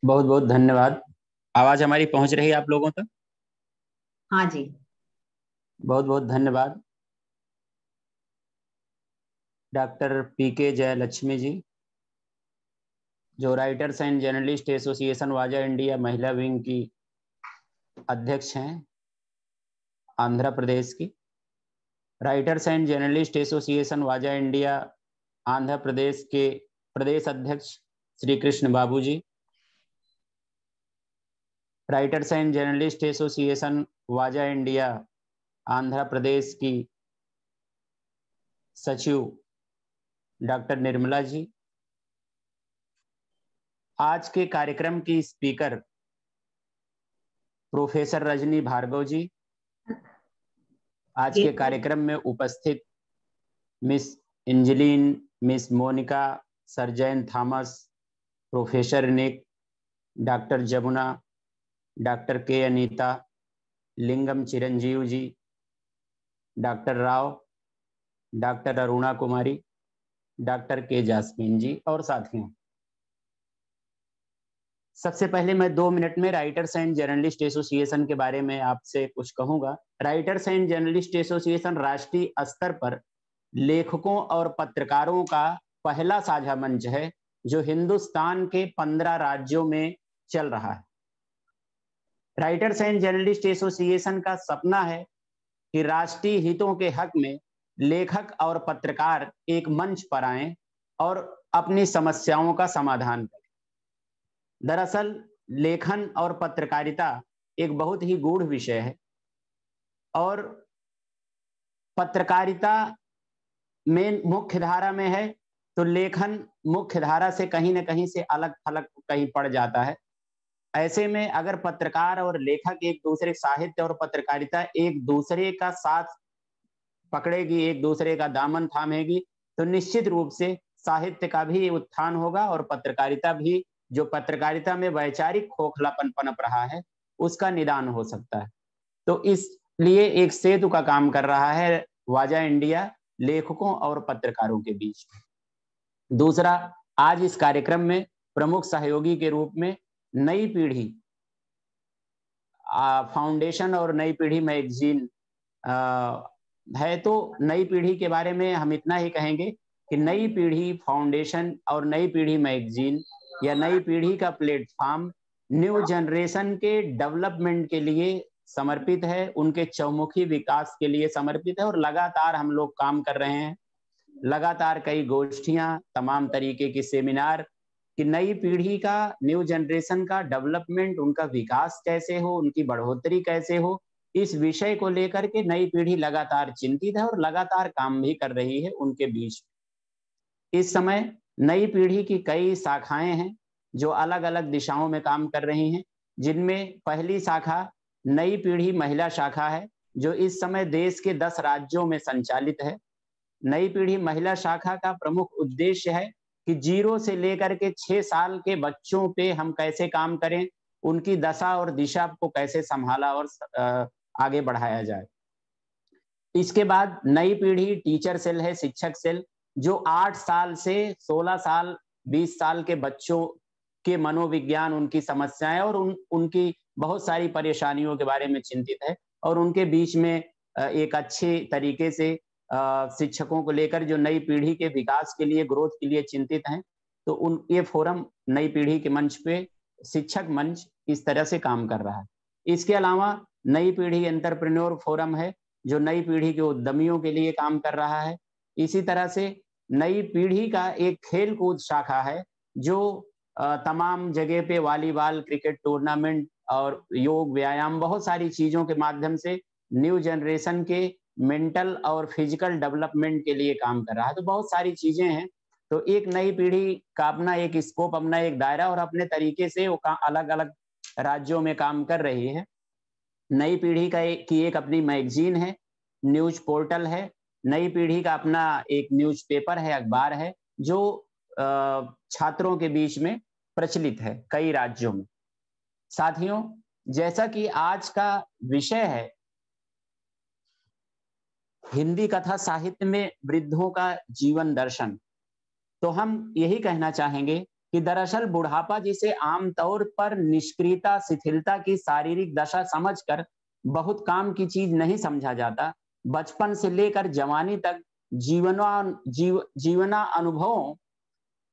बहुत बहुत धन्यवाद। आवाज़ हमारी पहुँच रही है आप लोगों तक? हाँ जी। बहुत बहुत धन्यवाद। Doctor P K Jayalakshmi ji जो राइटर्स एंड जर्नलिस्ट एसोसिएशन वाजा इंडिया महिला विंग की अध्यक्ष हैं आंध्र प्रदेश की। राइटर्स एंड जर्नलिस्ट एसोसिएशन वाजा इंडिया, आंध्र प्रदेश के प्रदेश अध्यक्ष Shri Krishna Babu ji writers and journalist association वाजा इंडिया, आंध्र प्रदेश की सचिव डॉक्टर निर्मला जी। आज के कार्यक्रम की स्पीकर प्रोफेसर रजनी भार्गव जी आज के कार्यक्रम में उपस्थित miss Angeline miss Monica सरजैन Thomas professor Nick doctor Jamuna doctor K Anitha Lingam Chiranjeevi ji doctor Rao doctor Aruna Kumari doctor K Jasmine ji और साथियों। सबसे पहले मैं दो मिनट में राइटर्स एंड जर्नलिस्ट एसोसिएशन के बारे में आपसे कुछ कहूँगा। राइटर्स एंड जर्नलिस्ट एसोसिएशन राष्ट्रीय स्तर पर लेखकों और पत्रकारों का पहला साझा मंच है, जो हिंदुस्तान के पंद्रह राज्यों में चल रहा है। राइटर्स एंड जर्नलिस्ट एसोसिएशन का सपना है कि राष्ट्रीय हितों के हक में लेखक और पत्रकार एक मंच पर आए और अपनी समस्याओं का समाधान करें। दरअसल, लेखन और पत्रकारिता एक बहुत ही गूढ़ विषय है। और पत्रकारिता में मुख्य धारा में है तो लेखन मुख्य धारा से कहीं ना कहीं से अलग थलग कहीं पड़ जाता है। ऐसे में अगर पत्रकार और लेखक एक दूसरे साहित्य और पत्रकारिता एक दूसरे का साथ पकड़ेगी, एक दूसरे का दामन थामेगी तो निश्चित रूप से साहित्य का भी उत्थान होगा और पत्रकारिता भी, जो पत्रकारिता में वैचारिक खोखलापन पनप रहा है, उसका निदान हो सकता है। तो इसलिए एक सेतु का काम कर रहा है वाजा इंडिया लेखकों और पत्रकारों के बीच। दूसरा, आज इस कार्यक्रम में प्रमुख सहयोगी के रूप में नई पीढ़ी फाउंडेशन और नई पीढ़ी मैगजीन है तो नई पीढ़ी के बारे में हम इतना ही कहेंगे कि नई पीढ़ी फाउंडेशन और नई पीढ़ी मैगजीन या नई पीढ़ी का प्लेटफॉर्म न्यू जनरेशन के डेवलपमेंट के लिए समर्पित है, उनके चौमुखी विकास के लिए समर्पित है और लगातार हम लोग काम कर रहे हैं। लगातार कई गोष्ठियाँ, तमाम तरीके की सेमिनार कि नई पीढ़ी का न्यू जनरेशन का डेवलपमेंट उनका विकास कैसे हो, उनकी बढ़ोतरी कैसे हो, इस विषय को लेकर के नई पीढ़ी लगातार चिंतित है और लगातार काम भी कर रही है उनके बीच। इस समय नई पीढ़ी की कई शाखाएँ हैं, जो अलग अलग दिशाओं में काम कर रही हैं, जिनमें पहली शाखा नई पीढ़ी महिला शाखा है, जो इस समय देश के दस राज्यों में संचालित है। नई पीढ़ी महिला शाखा का प्रमुख उद्देश्य है कि ज़ीरो से लेकर के छह साल के बच्चों पे हम कैसे काम करें, उनकी दशा और दिशा को कैसे संभाला और आगे बढ़ाया जाए। इसके बाद नई पीढ़ी टीचर सेल है, शिक्षक सेल, जो आठ साल से सोलह साल, बीस साल के बच्चों के मनोविज्ञान, उनकी समस्याएँ और उन, उनकी बहुत सारी परेशानियों के बारे में चिंतित है और उनके बीच में एक अच्छे तरीके से शिक्षकों को लेकर जो नई पीढ़ी के विकास के लिए, ग्रोथ के लिए चिंतित हैं तो उन, ये फोरम नई पीढ़ी के मंच पे, शिक्षक मंच इस तरह से काम कर रहा है। इसके अलावा नई पीढ़ी एंटरप्रेन्योर फोरम है, जो नई पीढ़ी के उद्यमियों के लिए काम कर रहा है। इसी तरह से नई पीढ़ी का एक खेल कूद शाखा है, जो तमाम जगह पे वॉलीबॉल क्रिकेट टूर्नामेंट और योग व्यायाम बहुत सारी चीज़ों के माध्यम से न्यू जनरेशन के मेंटल और फ़िज़िकल डेवलपमेंट के लिए काम कर रहा है। तो बहुत सारी चीज़ें हैं। तो एक नई पीढ़ी का अपना एक स्कोप अपना एक दायरा और अपने तरीके से वो अलग अलग राज्यों में काम कर रही है। नई पीढ़ी का एक, की एक अपनी मैगजीन है न्यूज़ पोर्टल है। नई पीढ़ी का अपना एक न्यूज़ पेपर है अखबार है जो छात्रों के बीच में प्रचलित है, कई राज्यों में। साथियों, जैसा कि आज का विषय है, हिंदी कथा साहित्य में वृद्धों का जीवन दर्शन तो हम यही कहना चाहेंगे कि दरअसल बुढ़ापा जिसे आमतौर पर निष्क्रियता, शिथिलता की शारीरिक दशा समझकर बहुत काम की चीज़ नहीं समझा जाता, बचपन से लेकर जवानी तक जीवना जीव जीवना अनुभवों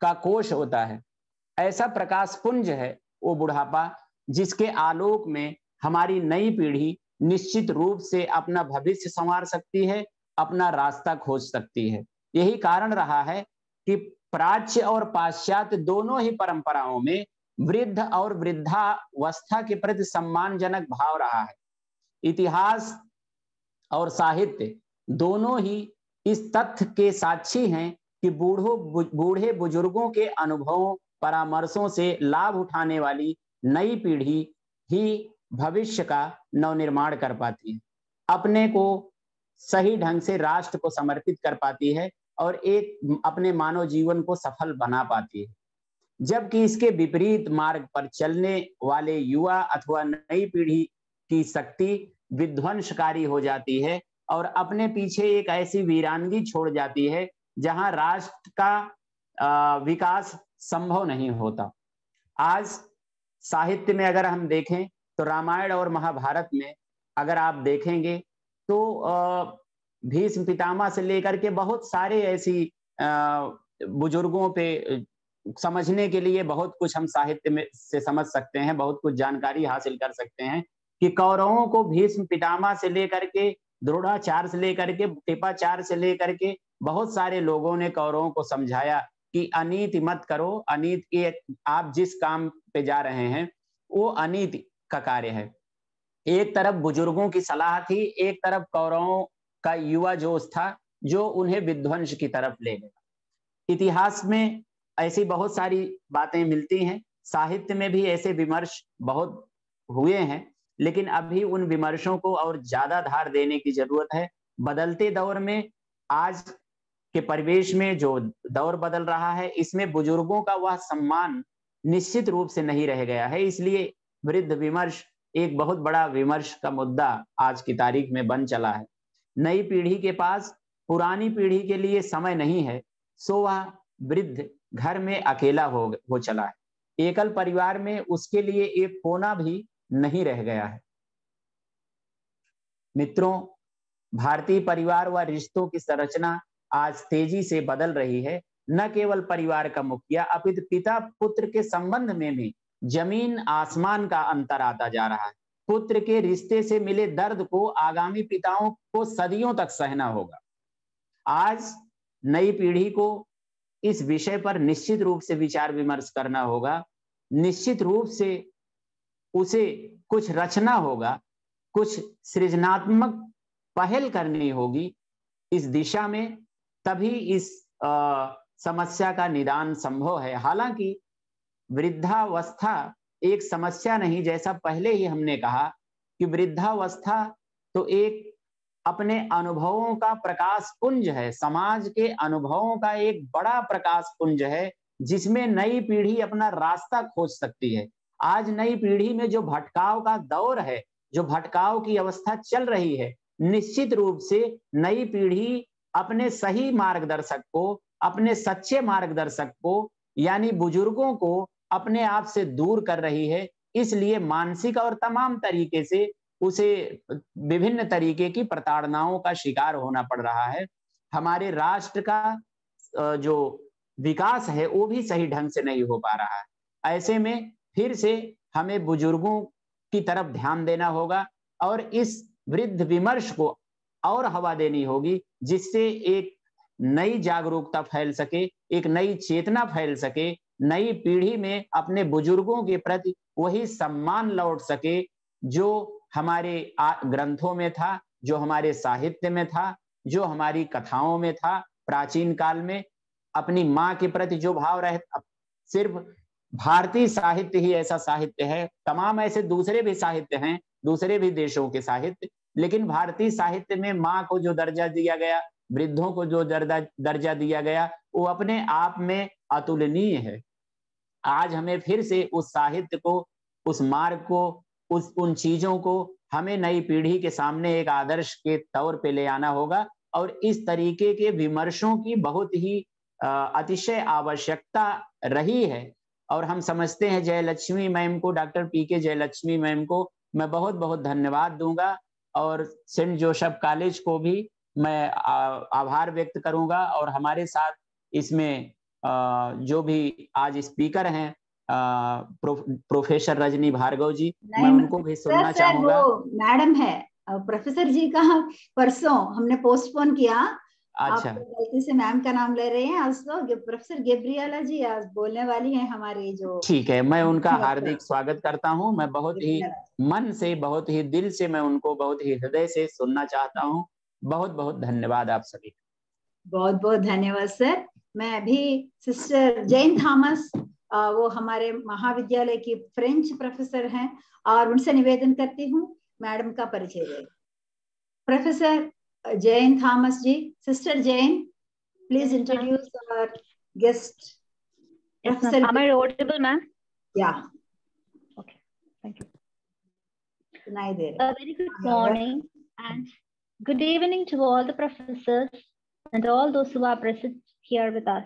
का कोष होता है। ऐसा प्रकाश पुंज है, वो बुढ़ापा, जिसके आलोक में हमारी नई पीढ़ी निश्चित रूप से अपना भविष्य संवार सकती है, अपना रास्ता खोज सकती है। यही कारण रहा है कि प्राच्य और पाश्चात्य दोनों ही परंपराओं में वृद्ध और वृद्धावस्था के प्रति सम्मानजनक भाव रहा है। इतिहास और साहित्य दोनों ही इस तथ्य के साक्षी हैं कि बूढ़ों बूढ़े बुज़ुर्गों के अनुभवों, परामर्शों से लाभ उठाने वाली नई पीढ़ी ही भविष्य का नवनिर्माण कर पाती है। अपने को सही ढंग से राष्ट्र को समर्पित कर पाती है और एक, अपने मानव जीवन को सफल बना पाती है। जबकि इसके विपरीत मार्ग पर चलने वाले युवा अथवा नई पीढ़ी की शक्ति विध्वंसकारी हो जाती है और अपने पीछे एक ऐसी वीरानगी छोड़ जाती है जहाँ राष्ट्र का विकास संभव नहीं होता। आज साहित्य में अगर हम देखें तो रामायण और महाभारत में अगर आप देखेंगे तो भीष्म पितामह से लेकर के बहुत सारे ऐसी बुज़ुर्गों पे समझने के लिए बहुत कुछ हम साहित्य में से समझ सकते हैं, बहुत कुछ जानकारी हासिल कर सकते हैं कि कौरवों को भीष्म पितामह से लेकर के द्रोणाचार से लेकर के टिपाचार से लेकर के बहुत सारे लोगों ने कौरवों को समझाया कि अनीति मत करो। अनीत के आप जिस काम पे जा रहे हैं, वो अनीति का कार्य है। एक तरफ़ बुज़ुर्गों की सलाह थी, एक तरफ़ कौरवों का युवा जोश था, जो उन्हें विध्वंस की तरफ़ ले गया। इतिहास में ऐसी बहुत सारी बातें मिलती हैं। साहित्य में भी ऐसे विमर्श बहुत हुए हैं, लेकिन अभी उन विमर्शों को और ज़्यादा धार देने की ज़रूरत है। बदलते दौर में आज के परिवेश में जो दौर बदल रहा है, इसमें बुज़ुर्गों का वह सम्मान निश्चित रूप से नहीं रह गया है। इसलिए वृद्ध विमर्श एक बहुत बड़ा विमर्श का मुद्दा आज की तारीख में बन चला है। नई पीढ़ी के पास पुरानी पीढ़ी के लिए समय नहीं है, सो वह वृद्ध घर में अकेला हो हो चला है। एकल परिवार में उसके लिए एक कोना भी नहीं रह गया है। मित्रों, भारतीय परिवार व रिश्तों की संरचना आज तेज़ी से बदल रही है। न केवल परिवार का मुखिया, अपित पिता पुत्र के संबंध में भी ज़मीन आसमान का अंतर आता जा रहा है। पुत्र के रिश्ते से मिले दर्द को आगामी पिताओं को सदियों तक सहना होगा। आज नई पीढ़ी को इस विषय पर निश्चित रूप से विचार विमर्श करना होगा। निश्चित रूप से उसे कुछ रचना होगा, कुछ सृजनात्मक पहल करनी होगी। इस दिशा में तभी इस आ, समस्या का निदान संभव है। हालाँकि वृद्धावस्था एक समस्या नहीं जैसा पहले ही हमने कहा कि वृद्धावस्था तो एक अपने अनुभवों का प्रकाश पुंज है। समाज के अनुभवों का एक बड़ा प्रकाश पुंज है जिसमें नई पीढ़ी अपना रास्ता खोज सकती है। आज नई पीढ़ी में जो भटकाव का दौर है जो भटकाव की अवस्था चल रही है निश्चित रूप से नई पीढ़ी अपने सही मार्गदर्शक को, अपने सच्चे मार्गदर्शक को, यानी बुज़ुर्गों को अपने आप से दूर कर रही है। इसलिए मानसिक और तमाम तरीके से उसे विभिन्न तरीके की प्रताड़नाओं का शिकार होना पड़ रहा है। हमारे राष्ट्र का जो विकास है, वो भी सही ढंग से नहीं हो पा रहा है। ऐसे में फिर से हमें बुज़ुर्गों की तरफ़ ध्यान देना होगा और इस वृद्ध विमर्श को और हवा देनी होगी, जिससे एक नई जागरूकता फैल सके, एक नई चेतना फैल सके, नई पीढ़ी में अपने बुज़ुर्गों के प्रति वही सम्मान लौट सके, जो हमारे ग्रंथों में था, जो हमारे साहित्य में था, जो हमारी कथाओं में था, प्राचीन काल में। अपनी माँ के प्रति जो भाव रहे सिर्फ़ भारतीय साहित्य ही ऐसा साहित्य है, तमाम ऐसे दूसरे भी साहित्य हैं, दूसरे भी देशों के साहित्य लेकिन भारतीय साहित्य में माँ को जो दर्जा दिया गया, वृद्धों को जो दर्जा दर्जा दिया गया, वो अपने आप में अतुलनीय है। आज हमें फिर से उस साहित्य को, उस मार्ग को, उस, उन चीज़ों को हमें नई पीढ़ी के सामने एक आदर्श के तौर पे ले आना होगा और इस तरीके के विमर्शों की बहुत ही अतिशय आवश्यकता रही है। और हम समझते हैं जयलक्ष्मी मैम को, doctor P K Jayalakshmi ma'am को मैं बहुत बहुत धन्यवाद दूँगा। और सेंट जोसेफ कॉलेज को भी मैं आभार व्यक्त करूँगा और हमारे साथ इसमें जो भी आज स्पीकर हैं प्रो, प्रोफेसर रजनी भार्गव जी मैं उनको भी सुनना चाहूँगा। मैडम है प्रोफेसर जी का परसों हमने पोस्टपोन किया अच्छा। गलती से मैम का नाम ले रहे हैं आज तो प्रोफेसर गेब्रियाला जी आज बोलने वाली हैं हमारे जो ठीक है मैं उनका। हार्दिक स्वागत करता हूँ। मैं बहुत ही मन से बहुत ही दिल से मैं उनको बहुत ही हृदय से सुनना चाहता हूँ। बहुत बहुत धन्यवाद आप सभी। बहुत बहुत धन्यवाद सर। मैं अभी सिस्टर जैन थॉमस वो हमारे महाविद्यालय की फ्रेंच प्रोफेसर हैं और उनसे निवेदन करती हूँ मैडम का परिचय दे। Professor Jane Thomas ji. Sister Jane, please introduce our guest. Yes, ma'am. Am I audible, ma'am? Yeah. Okay. Thank you. A very good morning and good evening to all the professors and all those who are present here with us.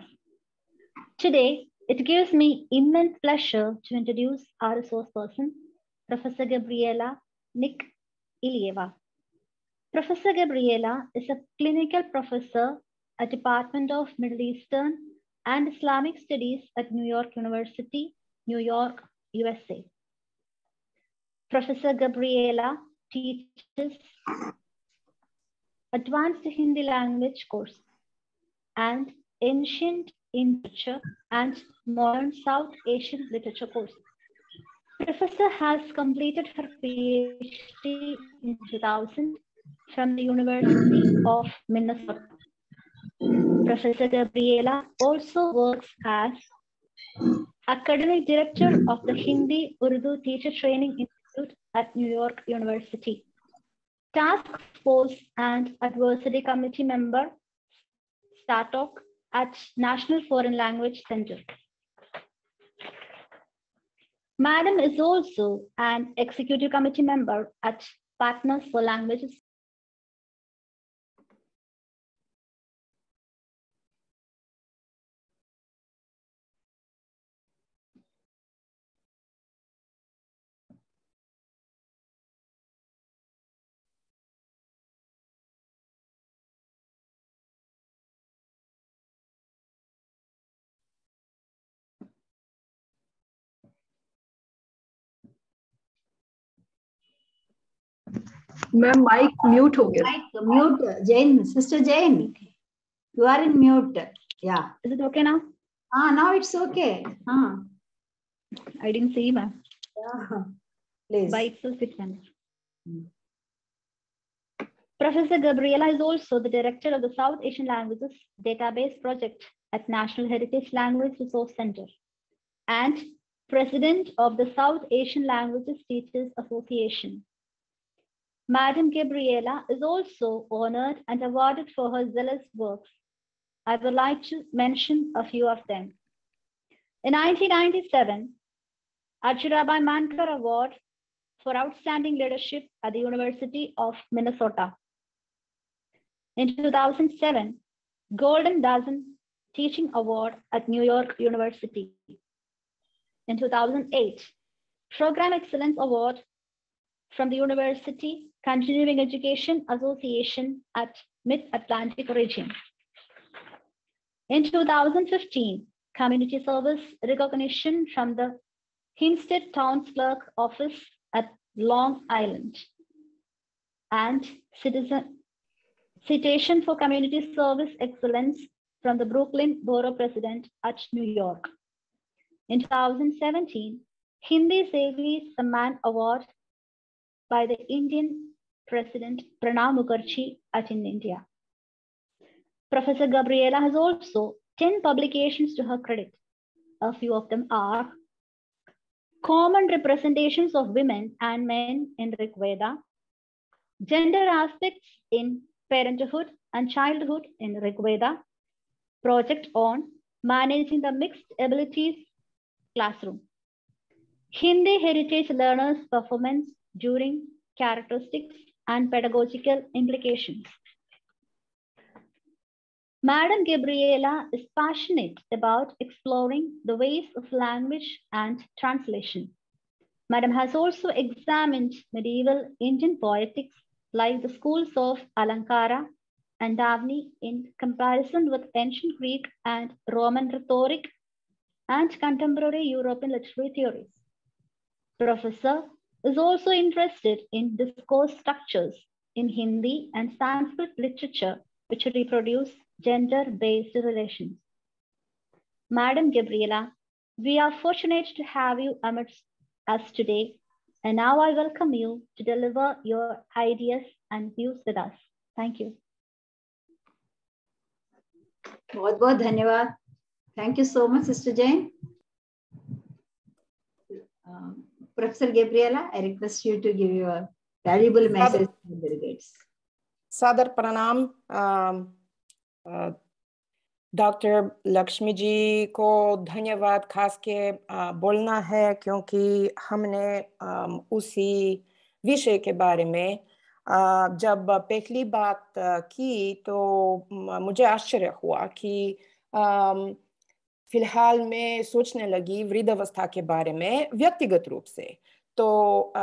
Today, it gives me immense pleasure to introduce our resource person, Professor Gabriela Nick Ilieva. Professor Gabriela is a clinical professor at Department of Middle Eastern and Islamic Studies at New York University, New York, USA. Professor Gabriela teaches advanced Hindi language course and ancient literature and modern South Asian literature course. Professor has completed her PhD in 2000 from the University of Minnesota. Professor Gabriela also works as academic director of the Hindi Urdu Teacher Training Institute at New York University. Task Force and Adversity Committee member, STATOC at National Foreign Language Center. Madam is also an executive committee member at Partners for Languages. Ma'am mike mute हो गया Mike, mute, Jane, Sister Jane. You are in mute. Yeah. Is it okay now? Ah, now it's okay. Ah, I didn't see ma'am. yeah. Please. By itself it can. Professor Gabriela is also the director of the South Asian Languages Database Project at National Heritage Language Resource Center and president of the South Asian Languages Teachers Association. Madam Gabriela is also honored and awarded for her zealous works. I would like to mention a few of them. In 1997, Achirabai Mankar Award for Outstanding Leadership at the University of Minnesota. In 2007, Golden Dozen Teaching Award at New York University. In 2008, Program Excellence Award from the University Continuing Education Association at Mid-Atlantic Region. In 2015, community service recognition from the Hinstead Town's Clerk Office at Long Island and citizen citation for community service excellence from the Brooklyn Borough President at New York. In 2017, Hindi Sevi Samman Award by the Indian President Pranab Mukherjee at in India. Professor Gabriela has also 10 publications to her credit. A few of them are Common Representations of Women and Men in Rig Veda, Gender Aspects in Parenthood and Childhood in Rig Veda, Project on Managing the Mixed Abilities Classroom, Hindi Heritage Learners Performance during Characteristics and Pedagogical Implications. Madam Gabriela is passionate about exploring the ways of language and translation. Madam has also examined medieval Indian poetics like the schools of Alankara and Davni in comparison with ancient Greek and Roman rhetoric and contemporary European literary theories. Professor is also interested in discourse structures in Hindi and Sanskrit literature which reproduce gender-based relations. Madam Gabriela, we are fortunate to have you amidst us today, and now I welcome you to deliver your ideas and views with us. Thank you. बहुत बहुत धन्यवाद thank you so much sister Jain Professor Gabriela, I request you to give your valuable message to the delegates. सादर प्रणाम doctor Lakshmi ji को धन्यवाद खास के आ, बोलना है क्योंकि हमने आ, उसी विषय के बारे में आ, जब पहली बात की तो मुझे आश्चर्य हुआ कि फ़िलहाल मैं सोचने लगी वृद्धावस्था के बारे में व्यक्तिगत रूप से। तो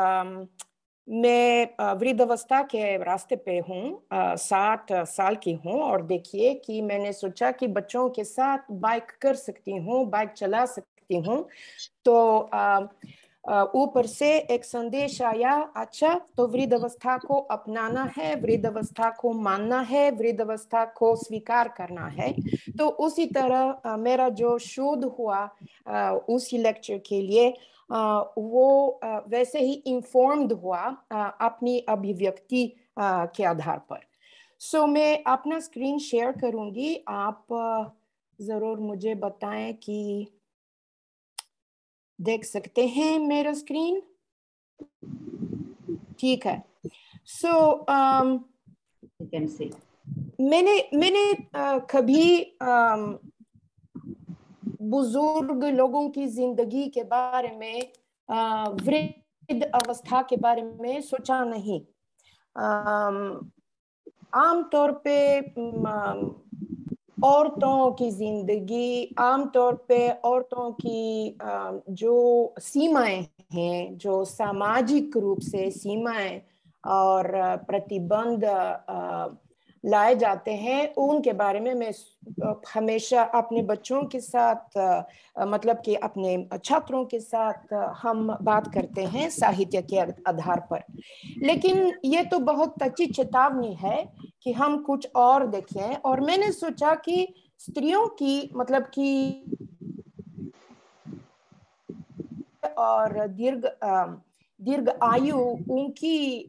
मैं वृद्धावस्था के रास्ते पे हूँ साठ साल की हूँ और देखिए कि मैंने सोचा कि बच्चों के साथ बाइक कर सकती हूँ बाइक चला सकती हूँ। तो ऊपर से एक संदेश आया अच्छा तो वृद्धावस्था को अपनाना है वृद्धावस्था को मानना है वृद्धावस्था को स्वीकार करना है। तो उसी तरह मेरा जो शोध हुआ उसी लेक्चर के लिए वो वैसे ही इंफॉर्म्ड हुआ अपनी अभिव्यक्ति के आधार पर। सो so, मैं अपना स्क्रीन शेयर करूँगी। आप ज़रूर मुझे बताएँ कि देख सकते हैं मेरा स्क्रीन ठीक है। सो so, um, मैंने मैंने uh, कभी um, बुज़ुर्ग लोगों की ज़िंदगी के बारे में वृद्ध अवस्था के बारे में सोचा नहीं। आमतौर पे औरतों की ज़िंदगी आमतौर पे औरतों की जो सीमाएँ हैं, जो सामाजिक रूप से सीमाएँ और प्रतिबंध लाए जाते हैं। उनके बारे में मैं हमेशा अपने बच्चों के साथ मतलब कि अपने छात्रों के साथ हम बात करते हैं साहित्य के आधार पर। लेकिन ये तो बहुत अच्छी चेतावनी है कि हम कुछ और देखें। और मैंने सोचा कि स्त्रियों की मतलब कि और दीर्घ दीर्घ आयु उनकी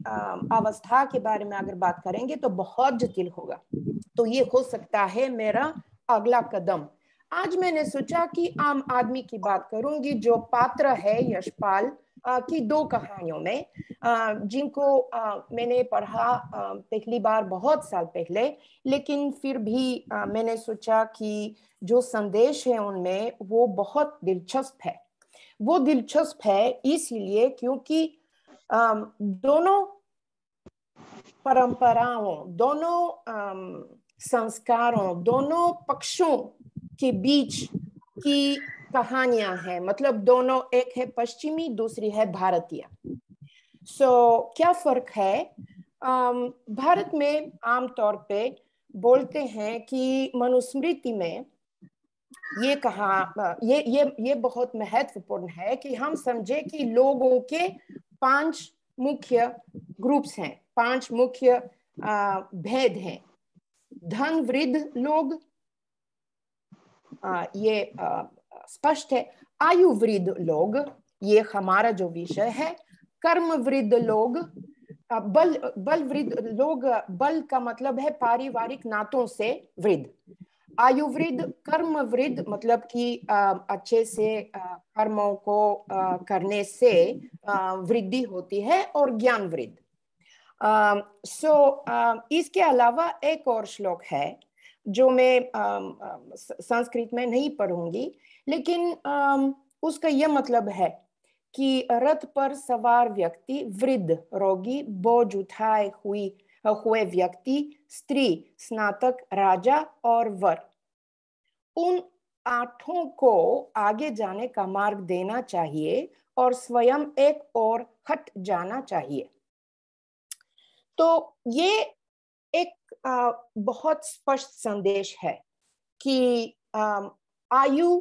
अवस्था के बारे में अगर बात करेंगे तो बहुत जटिल होगा। तो ये हो सकता है मेरा अगला कदम। आज मैंने सोचा कि आम आदमी की बात करूँगी जो पात्र है यशपाल की दो कहानियों में। जिनको मैंने पढ़ा पहली बार बहुत साल पहले, लेकिन फिर भी मैंने सोचा कि जो संदेश है उनमें वो बहुत दिलचस्प है। वो दिलचस्प है इसीलिए क्योंकि दोनों परंपराओं दोनों संस्कारों दोनों पक्षों के बीच की कहानियाँ हैं। मतलब दोनों एक है पश्चिमी दूसरी है भारतीय। सो so, क्या फ़र्क है? भारत में आमतौर पे बोलते हैं कि मनुस्मृति में ये कहा ये ये ये बहुत महत्वपूर्ण है कि हम समझे कि लोगों के पाँच मुख्य ग्रुप्स हैं पाँच मुख्य भेद हैं। धन वृद्ध लोग आ, ये स्पष्ट है। आयु वृद्ध लोग ये हमारा जो विषय है। कर्म वृद्ध लोग बल बल वृद्ध लोग बल का मतलब है पारिवारिक नातों से वृद्ध। आयु वृद्ध कर्म वृद्ध मतलब कि अच्छे से कर्मों को करने से वृद्धि होती है और ज्ञान वृद्ध सो इसके अलावा एक और श्लोक है, जो मैं संस्कृत में नहीं पढ़ूँगी, लेकिन उसका यह मतलब है कि रथ पर सवार व्यक्ति, वृद्ध, रोगी, बोझ उठाए हुई, हुए व्यक्ति स्त्री, स्नातक, राजा और वर। उन आठों को आगे जाने का मार्ग देना चाहिए और स्वयं एक और हट जाना चाहिए। तो ये एक बहुत स्पष्ट संदेश है कि आयु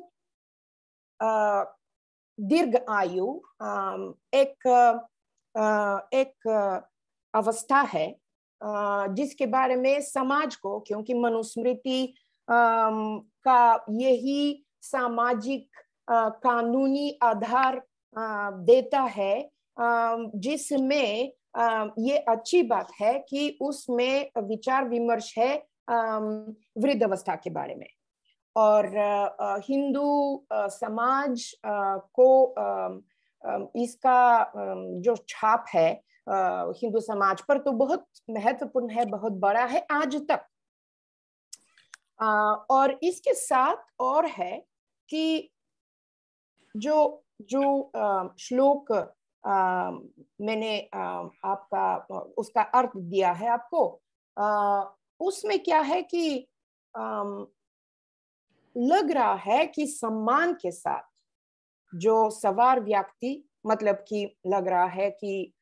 दीर्घ आयु एक एक अवस्था है जिसके बारे में समाज को, क्योंकि मनुस्मृति का यही सामाजिक कानूनी आधार देता है जिसमें ये अच्छी बात है कि उसमें विचार विमर्श है वृद्ध अवस्था के बारे में। और हिंदू समाज को इसका जो छाप है हिंदू समाज पर तो बहुत महत्वपूर्ण है, बहुत बड़ा है आज तक। और इसके साथ और है कि जो जो श्लोक मैंने आपका, उसका अर्थ दिया है आपको उसमें क्या है कि लग रहा है कि सम्मान के साथ जो सवार व्यक्ति मतलब कि लग रहा है कि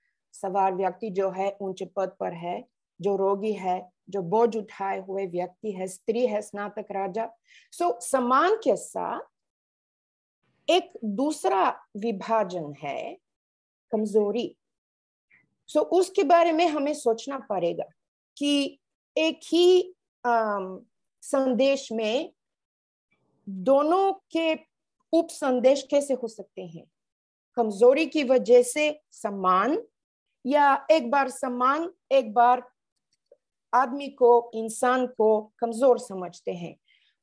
सवार व्यक्ति जो है ऊँचे पद पर है जो रोगी है जो बोझ उठाए हुए व्यक्ति है स्त्री है स्नातक राजा। सो सम्मान के साथ एक दूसरा विभाजन है कमज़ोरी। सो so, उसके बारे में हमें सोचना पड़ेगा कि एक ही संदेश में दोनों के उप संदेश कैसे हो सकते हैं? कमज़ोरी की वजह से सम्मान या एक बार सम्मान एक बार आदमी को, इंसान को कमज़ोर समझते हैं।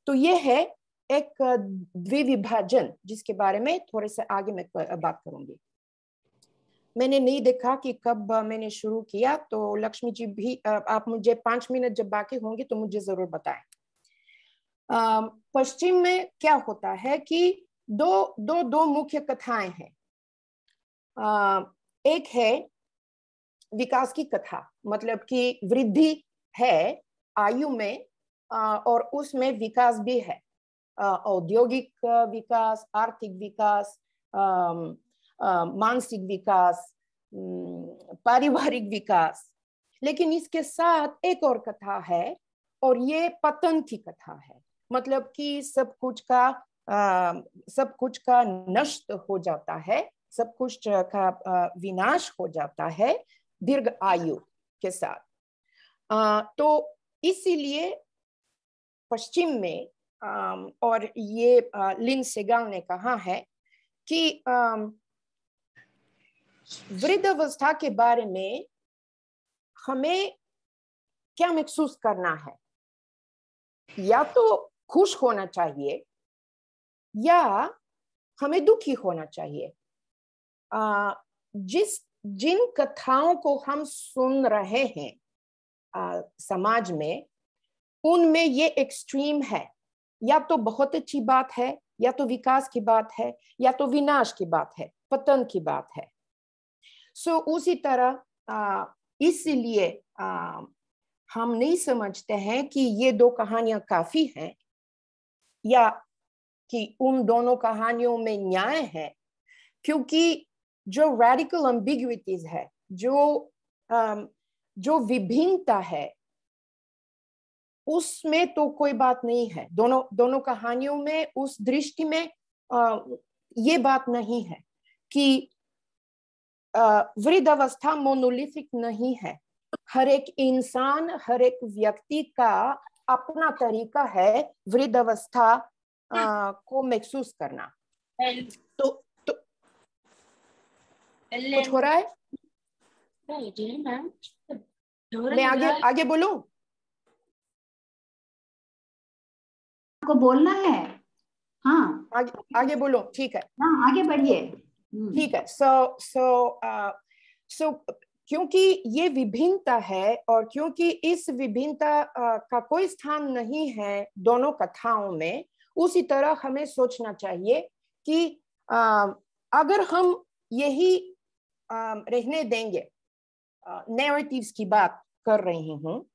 तो ये है एक द्विविभाजन, जिसके बारे में थोड़े से आगे मैं बात करूँगी। मैंने नहीं देखा कि कब मैंने शुरू किया तो लक्ष्मी जी भी आप मुझे पाँच मिनट जब बाकी होंगे तो मुझे ज़रूर बताएँ। पश्चिम में क्या होता है कि दो दो दो मुख्य कथाएँ हैं। एक है विकास की कथा मतलब कि वृद्धि है आयु में और उसमें विकास भी है। औद्योगिक विकास आर्थिक विकास मानसिक विकास पारिवारिक विकास। लेकिन इसके साथ एक और कथा है और ये पतन की कथा है। मतलब कि सब कुछ का आ, सब कुछ का नष्ट हो जाता है सब कुछ का विनाश हो जाता है दीर्घ आयु के साथ। आ, तो इसीलिए पश्चिम में आ, और ये आ, लिन सेगाल ने कहा है कि वृद्ध अवस्था के बारे में हमें क्या महसूस करना है? या तो खुश होना चाहिए या हमें दुखी होना चाहिए। आ, जिस जिन कथाओं को हम सुन रहे हैं आ, समाज में उनमें ये एक्सट्रीम है। या तो बहुत अच्छी बात है या तो विकास की बात है या तो विनाश की बात है पतन की बात है। सो so, उसी तरह इसलिए हम नहीं समझते हैं कि ये दो कहानियाँ काफ़ी हैं या कि उन दोनों कहानियों में न्याय है क्योंकि जो रेडिकल एम्बिग्विटीज है जो जो विभिन्नता है उसमें तो कोई बात नहीं है। दोनों दोनों कहानियों में उस दृष्टि में आ, ये बात नहीं है कि वृद्ध अवस्था मोनोलिथिक नहीं है। हर एक इंसान हर एक व्यक्ति का अपना तरीका है वृद्ध अवस्था को महसूस करना। तो कुछ हो रहा है? मैं आगे आगे बोलूँ? आपको बोलना है? हाँ। आगे आगे बोलो? ठीक है। हाँ आगे बढ़िए। ठीक है। सो सो सो क्योंकि ये विभिन्नता है और क्योंकि इस विभिन्नता का कोई स्थान नहीं है दोनों कथाओं में उसी तरह हमें सोचना चाहिए कि uh, अगर हम यही uh, रहने देंगे। नैरेटिव्स की बात कर रही हूँ।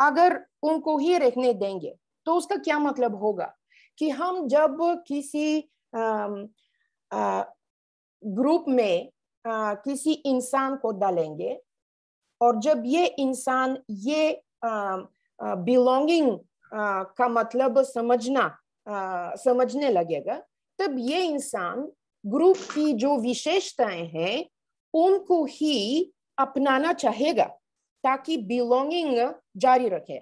अगर उनको ही रहने देंगे तो उसका क्या मतलब होगा? कि हम जब किसी ग्रुप में आ, किसी इंसान को डालेंगे और जब ये इंसान ये बिलोंगिंग का मतलब समझना आ, समझने लगेगा तब ये इंसान ग्रुप की जो विशेषताएँ हैं उनको ही अपनाना चाहेगा ताकि बिलोंगिंग जारी रखे।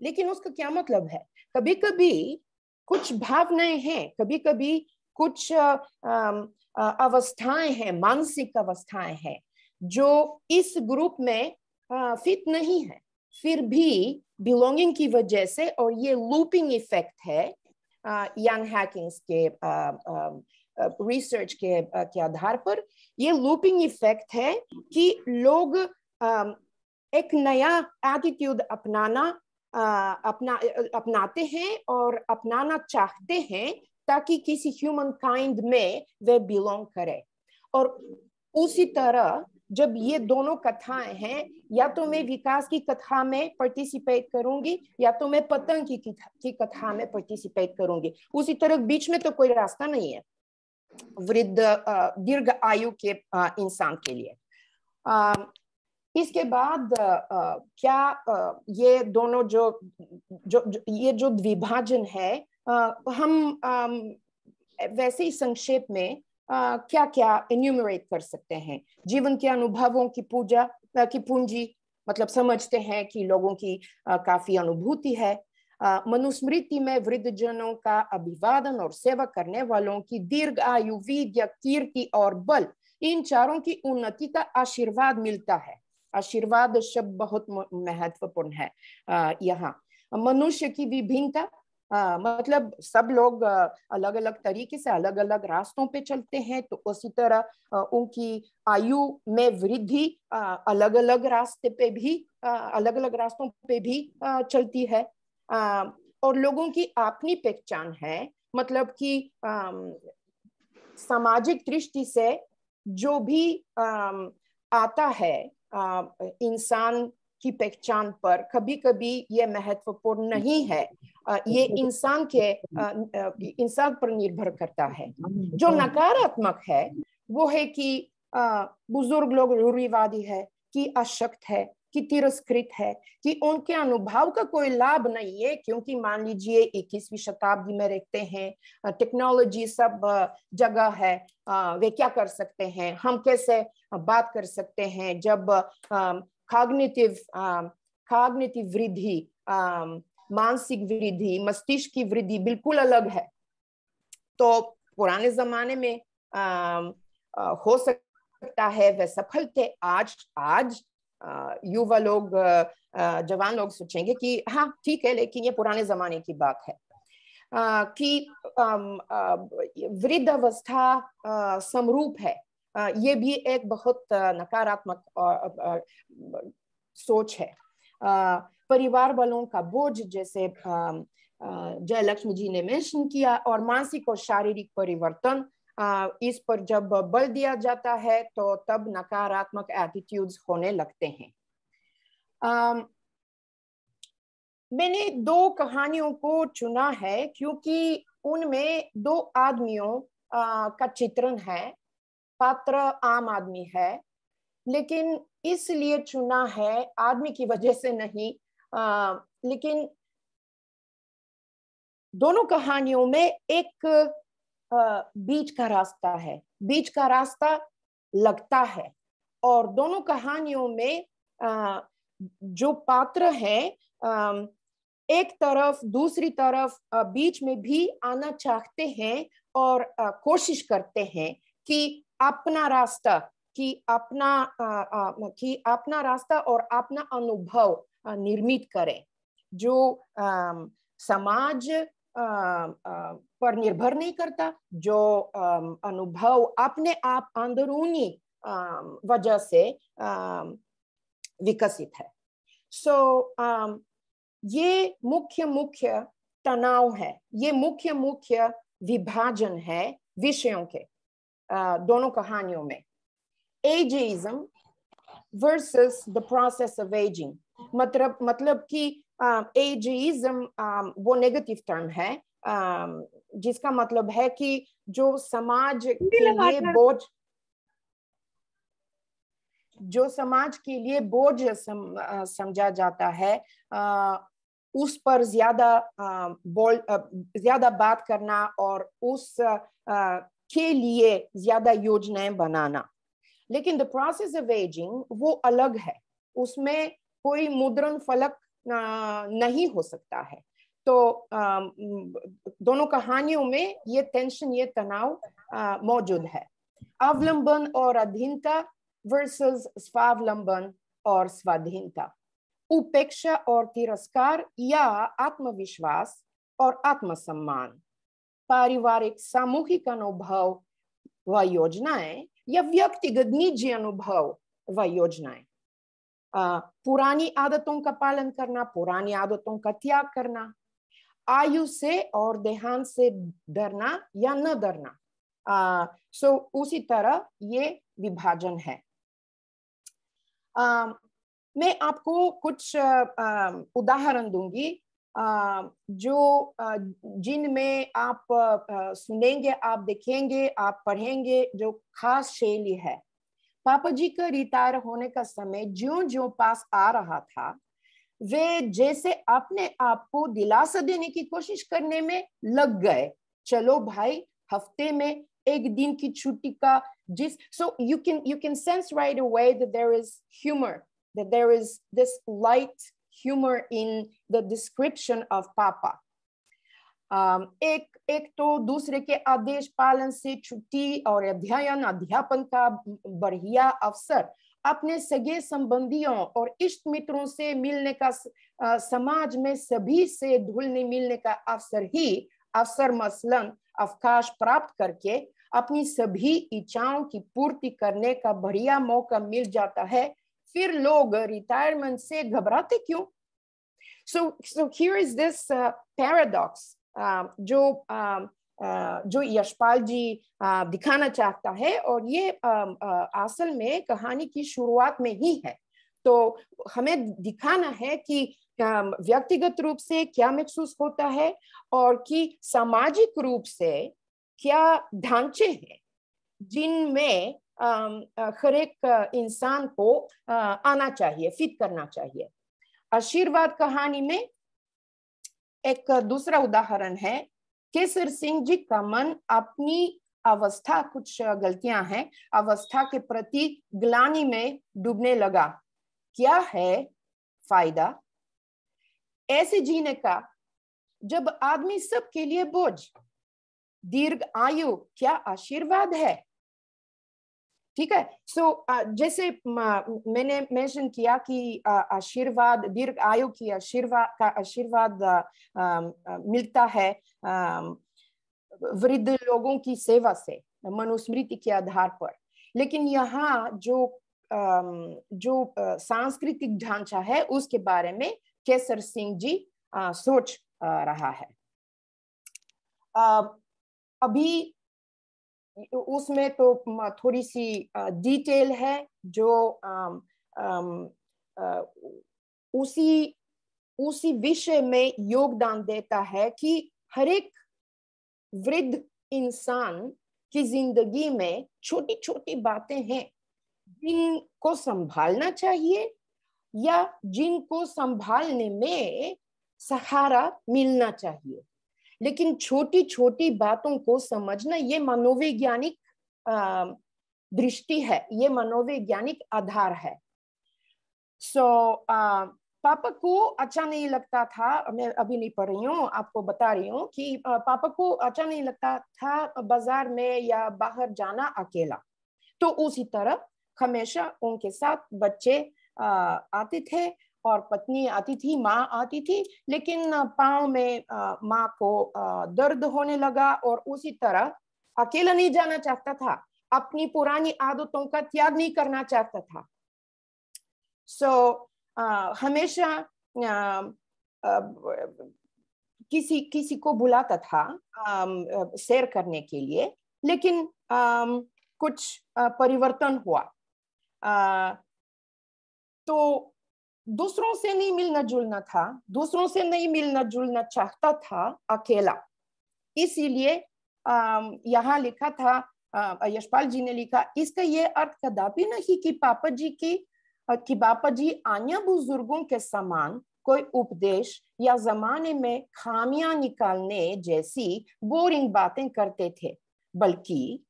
लेकिन उसका क्या मतलब है? कभी कभी कुछ भावनाएँ हैं कभी कभी कुछ अवस्थाएँ हैं, मानसिक अवस्थाएँ हैं, जो इस ग्रुप में फिट नहीं है। फिर भी बिलोंगिंग की वजह से और ये लूपिंग इफ़ेक्ट है यंग हैकिंग्स के रिसर्च के के आधार पर ये लूपिंग इफ़ेक्ट है कि लोग एक नया एटीट्यूड अपनाना अपना अपनाते हैं और अपनाना चाहते हैं ताकि किसी ह्यूमन काइंड में वे बिलोंग करे। और उसी तरह जब ये दोनों कथाएँ हैं, या तो मैं विकास की कथा में पार्टिसिपेट करूँगी, या तो मैं पतंग की की कथा में पार्टिसिपेट करूँगी। उसी तरह बीच में तो कोई रास्ता नहीं है। वृद्ध दीर्घ आयु के इंसान के लिए। इसके बाद क्या ये दोनों जो जो, जो ये जो विभाजन है हम वैसे ही संक्षेप में क्या क्या इन्यूमरेट कर सकते हैं? जीवन के अनुभवों की पूजा की पूंजी मतलब समझते हैं कि लोगों की काफ़ी अनुभूति है। मनुस्मृति में वृद्ध जनों का अभिवादन और सेवा करने वालों की दीर्घ आयु, विद्या, कीर्ति और बल, इन चारों की उन्नति का आशीर्वाद मिलता है। आशीर्वाद शब्द बहुत महत्वपूर्ण है यहाँ। मनुष्य की विभिन्नता मतलब सब लोग अलग अलग तरीके से अलग अलग रास्तों पे चलते हैं तो उसी तरह उनकी आयु में वृद्धि अलग अलग रास्ते पे भी अलग अलग रास्तों पे भी चलती है। और लोगों की अपनी पहचान है मतलब कि सामाजिक दृष्टि से जो भी आता है इंसान की पहचान पर कभी कभी ये महत्वपूर्ण नहीं है। ये इंसान के इंसान पर निर्भर करता है। जो नकारात्मक है, वो है कि बुज़ुर्ग लोग रूढ़ीवादी है, कि अशक्त है कि तिरस्कृत है कि उनके अनुभव का कोई लाभ नहीं है क्योंकि मान लीजिए इक्कीसवीं शताब्दी में रहते हैं टेक्नोलॉजी सब जगह है वे क्या कर सकते हैं? हम कैसे बात कर सकते हैं? जब कॉग्निटिव कॉग्निटिव वृद्धि मानसिक वृद्धि मस्तिष्क की वृद्धि बिल्कुल अलग है। तो पुराने जमाने में आ, आ, हो सकता है वे सफल थे। आज आज युवा लोग जवान लोग सोचेंगे कि हाँ ठीक है, लेकिन ये पुराने जमाने की बात है। कि वृद्ध अवस्था समरूप है। ये भी एक बहुत नकारात्मक सोच है। परिवार वालों का बोझ, जैसे जयलक्ष्मी जी ने मेंशन किया, और मानसिक और शारीरिक परिवर्तन इस पर जब बल दिया जाता है तो तब नकारात्मक एटीट्यूड्स होने लगते हैं। मैंने दो कहानियों को चुना है क्योंकि उनमें दो आदमियों का चित्रण है पात्र आम आदमी है लेकिन इसलिए चुना है आदमी की वजह से नहीं आ, लेकिन दोनों कहानियों में एक बीच का रास्ता है। बीच का रास्ता लगता है। और दोनों कहानियों में जो पात्र है एक तरफ़, दूसरी तरफ़ बीच में भी आना चाहते हैं और कोशिश करते हैं कि अपना रास्ता, कि अपना कि अपना रास्ता और अपना अनुभव निर्मित करें। जो समाज पर निर्भर नहीं करता जो अनुभव अपने आप अंदरूनी वजह से विकसित है। सो so, ये मुख्य मुख्य तनाव है ये मुख्य मुख्य विभाजन है विषयों के दोनों कहानियों में। Ageism versus the process of ageing मतलब मतलब कि एजिज्म वो नेगेटिव टर्म है जिसका मतलब है कि जो समाज के लिए बोझ जो समाज के लिए बोझ सम, समझा जाता है उस पर ज़्यादा बोल ज़्यादा बात करना और उस के लिए ज़्यादा योजनाएँ बनाना। लेकिन द प्रोसेस ऑफ़ एजिंग वो अलग है। उसमें कोई मुद्रण फलक नहीं हो सकता है। तो दोनों कहानियों में ये टेंशन ये तनाव मौजूद है। अवलंबन और अधीनता वर्सेस स्वावलंबन और स्वाधीनता। उपेक्षा और तिरस्कार या आत्मविश्वास और आत्मसम्मान। पारिवारिक सामूहिक अनुभव व योजनाएँ या व्यक्तिगत निजी अनुभव व योजनाएँ। पुरानी आदतों का पालन करना पुरानी आदतों का त्याग करना आयु से और देहांत से डरना या न डरना। सो उसी तरह ये विभाजन है। आ, मैं आपको कुछ उदाहरण दूँगी। जो जिनमें आप सुनेंगे आप देखेंगे आप पढ़ेंगे जो खास शैली है पापा जी का रिटायर होने का समय ज्यो ज्यो पास आ रहा था, वे जैसे अपने आप को दिलासा देने की कोशिश करने में लग गए चलो भाई, हफ़्ते में एक दिन की छुट्टी का जिस so you can you can sense right away that there is humour that there is this light humor in the description of Papa. एक एक तो दूसरे के आदेश पालन से छुट्टी और अध्ययन, अध्यापन का बढ़िया अवसर। अपने सगे संबंधियों और इष्ट मित्रों से मिलने का समाज में सभी से धुलने मिलने का अवसर ही अवसर मसलन अवकाश प्राप्त करके अपनी सभी इच्छाओं की पूर्ति करने का बढ़िया मौका मिल जाता है। फिर लोग रिटायरमेंट से घबराते क्यों? So so here is this paradox जो जो यशपाल जी दिखाना चाहता है और ये असल में कहानी की शुरुआत में ही है। तो हमें दिखाना है कि व्यक्तिगत रूप से क्या महसूस होता है और कि सामाजिक रूप से क्या ढांचे हैं जिनमें हर एक इंसान को आना चाहिए, फिट करना चाहिए। आशीर्वाद कहानी में एक दूसरा उदाहरण है, केसर सिंह जी का मन अपनी अवस्था, कुछ गलतियाँ हैं, अवस्था के प्रति ग्लानी में डूबने लगा। क्या है फ़ायदा? ऐसे जीने का, जब आदमी सबके लिए बोझ, दीर्घ आयु, क्या आशीर्वाद है? ठीक है? सो so, जैसे मैंने मेंशन किया कि आशीर्वाद दीर्घ आयु की आशीर्वाद का आशीर्वाद मिलता है वृद्ध लोगों की सेवा से मनुस्मृति के आधार पर। लेकिन यहाँ जो जो सांस्कृतिक ढांचा है उसके बारे में केसर सिंह जी सोच रहा है। अभी उसमें तो थोड़ी सी डिटेल है, जो उसी उसी विषय में योगदान देता है कि हर एक वृद्ध इंसान की ज़िंदगी में छोटी छोटी बातें हैं। जिनको संभालना चाहिए या जिनको संभालने में सहारा मिलना चाहिए। लेकिन छोटी छोटी बातों को समझना ये मनोवैज्ञानिक दृष्टि है ये मनोवैज्ञानिक आधार है। सो so, पापा को अच्छा नहीं लगता था मैं अभी नहीं पढ़ रही हूँ आपको बता रही हूँ कि पापा को अच्छा नहीं लगता था बाज़ार में या बाहर जाना अकेला। तो उसी तरह हमेशा उनके साथ बच्चे आते थे और पत्नी आती थी माँ आती थी लेकिन पाँव में माँ को दर्द होने लगा और उसी तरह अकेला नहीं जाना चाहता था। अपनी पुरानी आदतों का त्याग नहीं करना चाहता था। सो so, हमेशा किसी किसी को बुलाता था शेयर करने के लिए लेकिन कुछ परिवर्तन हुआ। तो दूसरों से नहीं मिलना जुलना था, दूसरों से नहीं मिलना जुलना चाहता था अकेला। इसीलिए यहाँ लिखा था यशपाल जी ने लिखा, इसका ये अर्थ कदापि नहीं कि पापा जी की कि बापा जी अन्य बुज़ुर्गों के समान कोई उपदेश या जमाने में खामियाँ निकालने जैसी बोरिंग बातें करते थे, बल्कि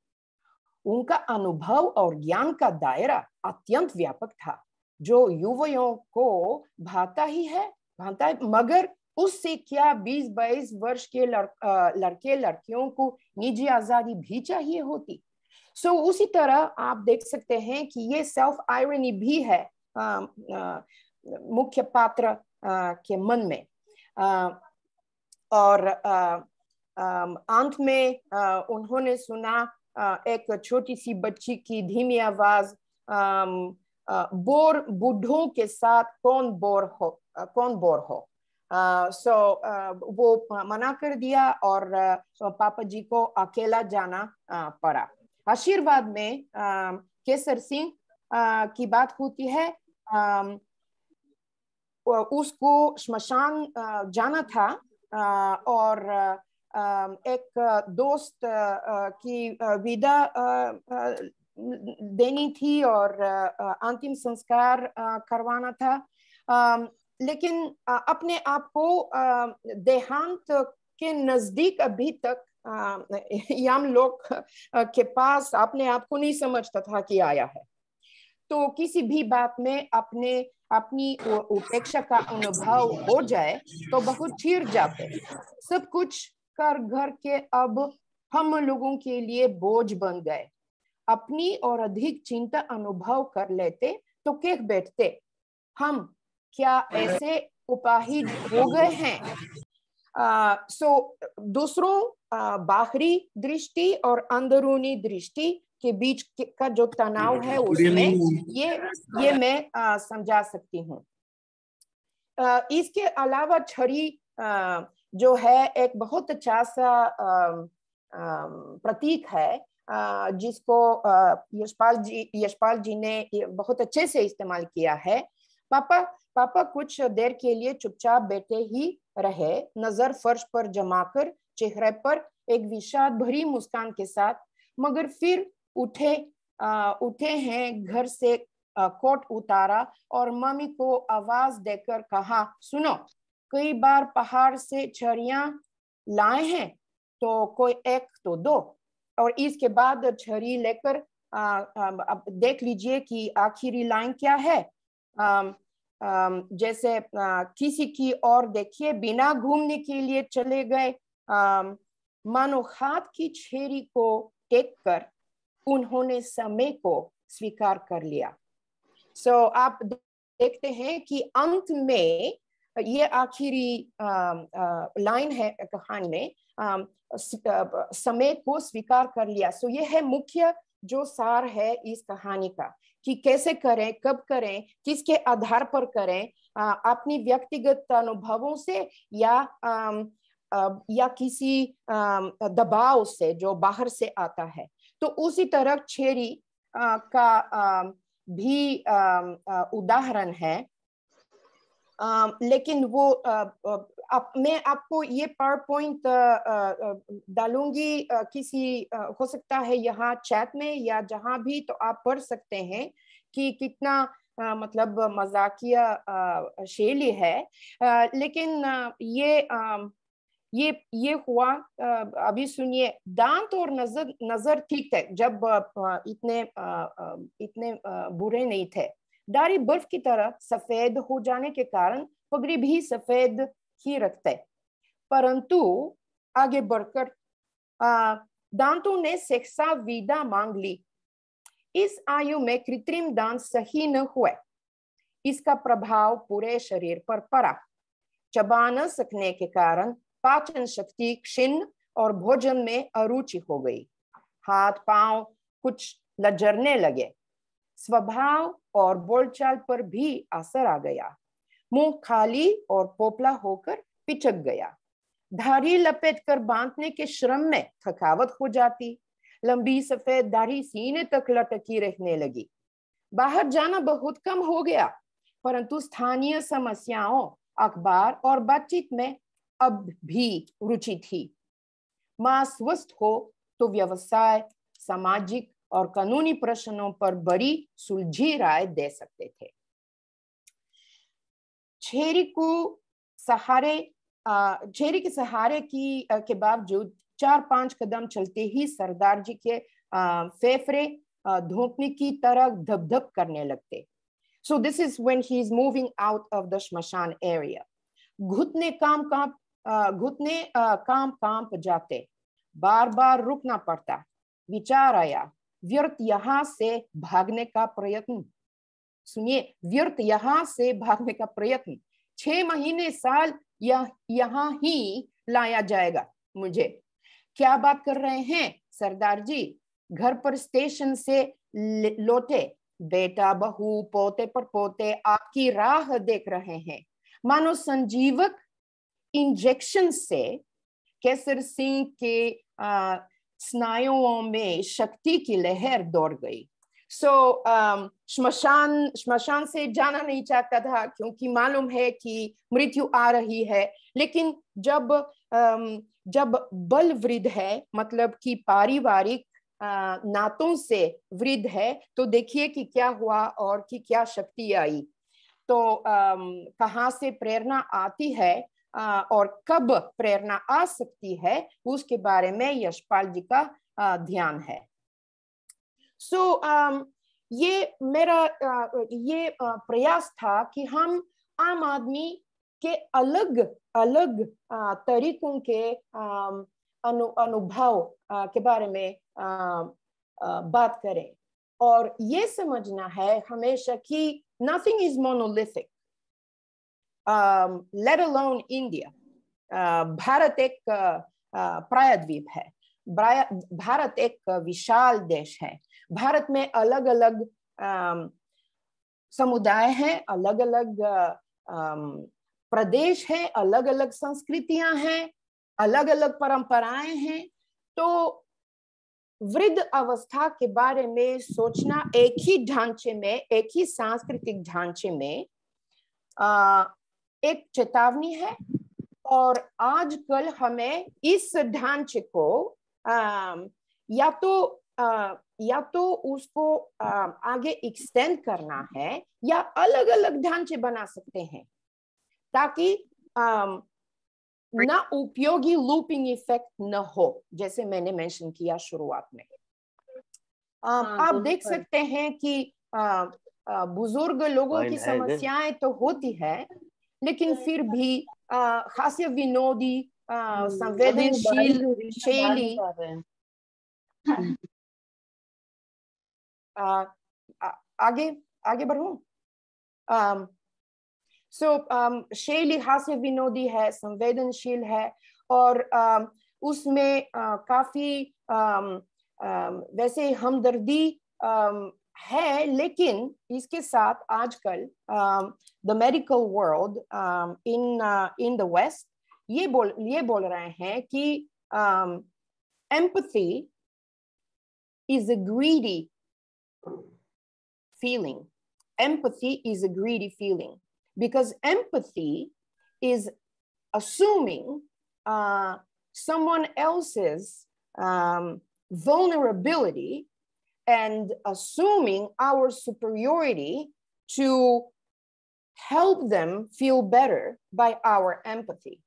उनका अनुभव और ज्ञान का दायरा अत्यंत व्यापक था। जो युवाओं को भाता ही है भाता है मगर उससे क्या 20-22 वर्ष के लड़, लड़के लड़कियों को निजी आज़ादी भी चाहिए होती? सो so, उसी तरह आप देख सकते हैं कि ये सेल्फ आयरनी भी है मुख्य पात्र के मन में। आ, और अंत में आ, उन्होंने सुना आ, एक छोटी सी बच्ची की धीमी आवाज़ बोर बुढ़ों के साथ कौन बोर हो कौन बोर हो? सो वो मना कर दिया और पापा जी को अकेला जाना पड़ा। आशीर्वाद में केसर सिंह की बात होती है उसको स्मशान जाना था और एक दोस्त की विदा देनी थी और अंतिम संस्कार करवाना था लेकिन अपने आप को देहांत के नज़दीक अभी तक यम लोग के पास अपने आप को नहीं समझता था कि आया है। तो किसी भी बात में अपने, अपनी उपेक्षा का अनुभव हो जाए तो बहुत चिर जाते सब कुछ कर घर के अब हम लोगों के लिए बोझ बन गए। अपनी और अधिक चिंता अनुभव कर लेते तो कह बैठते हम क्या ऐसे उपाहित हो गए हैं? सो दूसरों बाहरी दृष्टि और अंदरूनी दृष्टि के बीच का जो तनाव है उसमें ये ये मैं आ, समझा सकती हूँ। इसके अलावा छड़ी जो है एक बहुत अच्छा सा सा प्रतीक है जिसको यशपाल जी यशपाल जी ने बहुत अच्छे से इस्तेमाल किया है। पापा पापा कुछ देर के लिए चुपचाप बैठे ही रहे नज़र फर्श पर जमाकर चेहरे पर एक विषाद भरी मुस्कान के साथ मगर फिर उठे आ, उठे हैं घर से आ, कोट उतारा और मम्मी को आवाज़ देकर कहा सुनो कई बार पहाड़ से छरिया लाए हैं तो कोई एक तो दो और इसके बाद छरी लेकर अब देख लीजिए कि आखिरी लाइन क्या है। आ, जैसे आ, किसी की और देखिए बिना घूमने के लिए चले गए। मानो हाथ की छेरी को टेक कर उन्होंने समय को स्वीकार कर लिया। सो so, आप देखते हैं कि अंत में ये आखिरी लाइन है कहानी में आ, समय को स्वीकार कर लिया। सो so, ये है मुख्य जो सार है इस कहानी का कि कैसे करें कब करें किसके आधार पर करें अपनी व्यक्तिगत अनुभवों से या आ, या किसी दबाव से जो बाहर से आता है। तो उसी तरह छेरी का भी उदाहरण है। लेकिन वो आप मैं आपको ये पावर पॉइंट डालूँगी किसी हो सकता है यहाँ चैट में या जहाँ भी तो आप पढ़ सकते हैं कि कितना आ, मतलब मजाकिया शैली है। आ, लेकिन ये आ, ये ये हुआ अभी सुनिए दांत और नज़र नज़र ठीक थे जब इतने इतने बुरे नहीं थे। दाढ़ी बर्फ़ की तरह सफ़ेद हो जाने के कारण पगड़ी भी सफ़ेद ही रखते परंतु आगे बढ़कर दांतों ने सेक्सा विदा मांग ली। इस आयु में कृत्रिम दांत सही न हुए। इसका प्रभाव पूरे शरीर पर पड़ा। चबा न सकने के कारण पाचन शक्ति क्षीण और भोजन में अरुचि हो गई। हाथ, पाँव कुछ लजरने लगे। स्वभाव और बोलचाल पर भी असर आ गया। मुँह खाली और पोपला होकर पिचक गया। धारी लपेट कर बांधने के श्रम में थकावट हो जाती। लंबी सफ़ेद दाढ़ी सीने तक लटकी रहने लगी। बाहर जाना बहुत कम हो गया, परंतु स्थानीय समस्याओं, अखबार और बातचीत में अब भी रुचि थी। माँ स्वस्थ हो तो व्यवसाय, सामाजिक और कानूनी प्रश्नों पर बड़ी सुलझी राय दे सकते थे। छेरी को सहारे आ, छेरी के सहारे की के बावजूद चार पाँच कदम चलते ही सरदार जी के आ, फेफड़े धोपने की तरह धप करने लगते। So this is when he is moving out of the shamshan area घुटने काम काँप घुटने काम काँप जाते। बार बार रुकना पड़ता। विचार आया व्यर्थ यहाँ से भागने का प्रयत्न। सुनिए व्यर्थ यहाँ से भागने का प्रयत्न। छह महीने साल यह यहाँ ही लाया जाएगा मुझे। क्या बात कर रहे हैं सरदार जी? घर पर स्टेशन से लौटे। बेटा बहू पोते पर पोते आपकी राह देख रहे हैं। मानो संजीवक इंजेक्शन से केसर सिंह के स्नायुओं में शक्ति की लहर दौड़ गई। सो so, um, श्मशान श्मशान से जाना नहीं चाहता था क्योंकि मालूम है कि मृत्यु आ रही है। लेकिन जब जब बल वृद्ध है मतलब कि पारिवारिक नातों से वृद्ध है तो देखिए कि क्या हुआ और कि क्या शक्ति आई। तो कहाँ से प्रेरणा आती है और कब प्रेरणा आ सकती है उसके बारे में यशपाल जी का ध्यान है। सो so, um, ये मेरा ये प्रयास था कि हम आम आदमी के अलग अलग तरीकों के अनु, अनुभव के बारे में बात करें। और ये समझना है हमेशा कि nothing is let alone India. uh, Bharat एक प्रायद्वीप है। भारत एक विशाल देश है। भारत में अलग अलग समुदाय हैं अलग अलग प्रदेश हैं अलग अलग संस्कृतियाँ हैं अलग अलग परंपराएँ हैं तो वृद्ध अवस्था के बारे में सोचना एक ही ढांचे में एक ही सांस्कृतिक ढांचे में आ, एक चेतावनी है और आजकल हमें इस ढांचे को आ, या तो आ, या तो उसको आगे एक्सटेंड करना है या अलग अलग ढांचे बना सकते हैं ताकि ना उपयोगी लूपिंग इफ़ेक्ट न हो जैसे मैंने मेंशन किया शुरुआत में। आ, आप देख सकते हैं कि बुज़ुर्ग लोगों की समस्याएँ तो होती है लेकिन फिर भी हास्य विनोदी संवेदनशील शैली आगे आगे बढ़ू? सो शैली हास्य विनोदी है संवेदनशील है और um, उसमें uh, काफ़ी um, um, वैसे हमदर्दी um, है लेकिन इसके साथ आजकल the medical world in in the west ये बोल ये बोल रहे हैं कि empathy is a greedy feeling. Empathy is a greedy feeling because empathy is assuming uh, someone else's um, vulnerability and assuming our superiority to help them feel better by our empathy.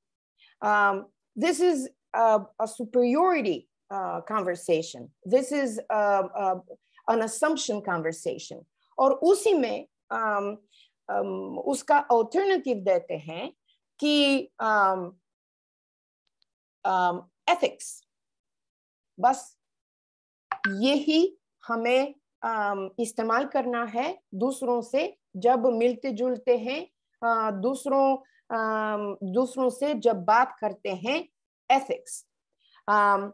Um, this is a, a superiority uh, conversation. This is uh, uh, an assumption conversation. और उसी में um, um, उसका alternative देते हैं कि um, um, ethics बस यही हमें um, इस्तेमाल करना है दूसरों से जब मिलते जुलते हैं uh, दूसरों um, दूसरों से जब बात करते हैं ethics um,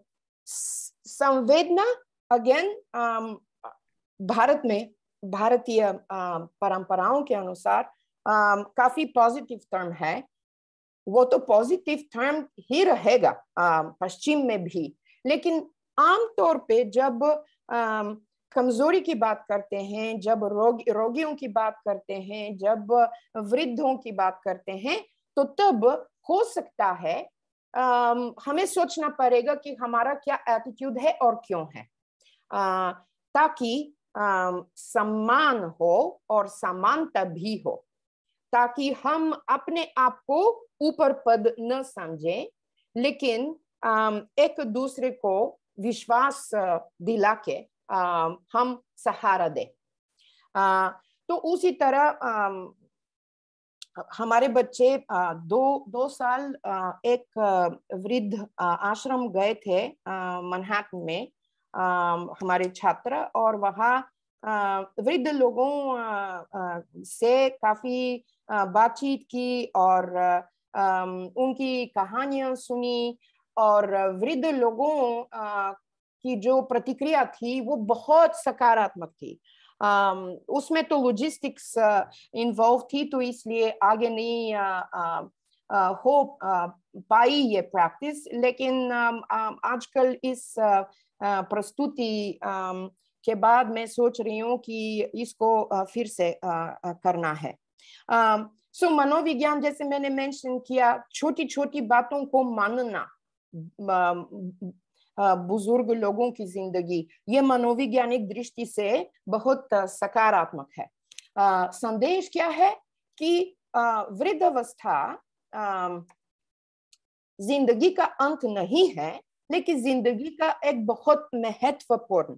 संवेदना अगेन um, भारत में भारतीय परंपराओं के अनुसार काफ़ी पॉजिटिव टर्म है। वो तो पॉजिटिव टर्म ही रहेगा पश्चिम में भी। लेकिन आमतौर पे जब कमज़ोरी की बात करते हैं जब रोग रोगियों की बात करते हैं जब वृद्धों की बात करते हैं तो तब हो सकता है um, हमें सोचना पड़ेगा कि हमारा क्या एटीट्यूड है और क्यों है। uh, ताकि um, सम्मान हो और समानता भी हो ताकि हम अपने आप को ऊपर पद न समझें लेकिन um, एक दूसरे को विश्वास दिला के uh, हम सहारा दें। Uh, तो उसी तरह um, हमारे बच्चे दो दो साल एक वृद्ध आश्रम गए थे मनहाटन में। हमारे छात्र और वहाँ वृद्ध लोगों से काफ़ी बातचीत की और उनकी कहानियाँ सुनी और वृद्ध लोगों की जो प्रतिक्रिया थी वो बहुत सकारात्मक थी। उसमें तो लॉजिस्टिक्स इन्वॉल्व थी तो इसलिए आगे नहीं हो पाई ये प्रैक्टिस लेकिन आजकल इस प्रस्तुति के बाद मैं सोच रही हूँ कि इसको फिर से करना है। सो so, मनोविज्ञान जैसे मैंने मेंशन किया छोटी छोटी बातों को मानना बुज़ुर्ग लोगों की ज़िंदगी ये मनोवैज्ञानिक दृष्टि से बहुत सकारात्मक है। संदेश क्या है कि वृद्ध अवस्था ज़िंदगी का अंत नहीं है लेकिन ज़िंदगी का एक बहुत महत्वपूर्ण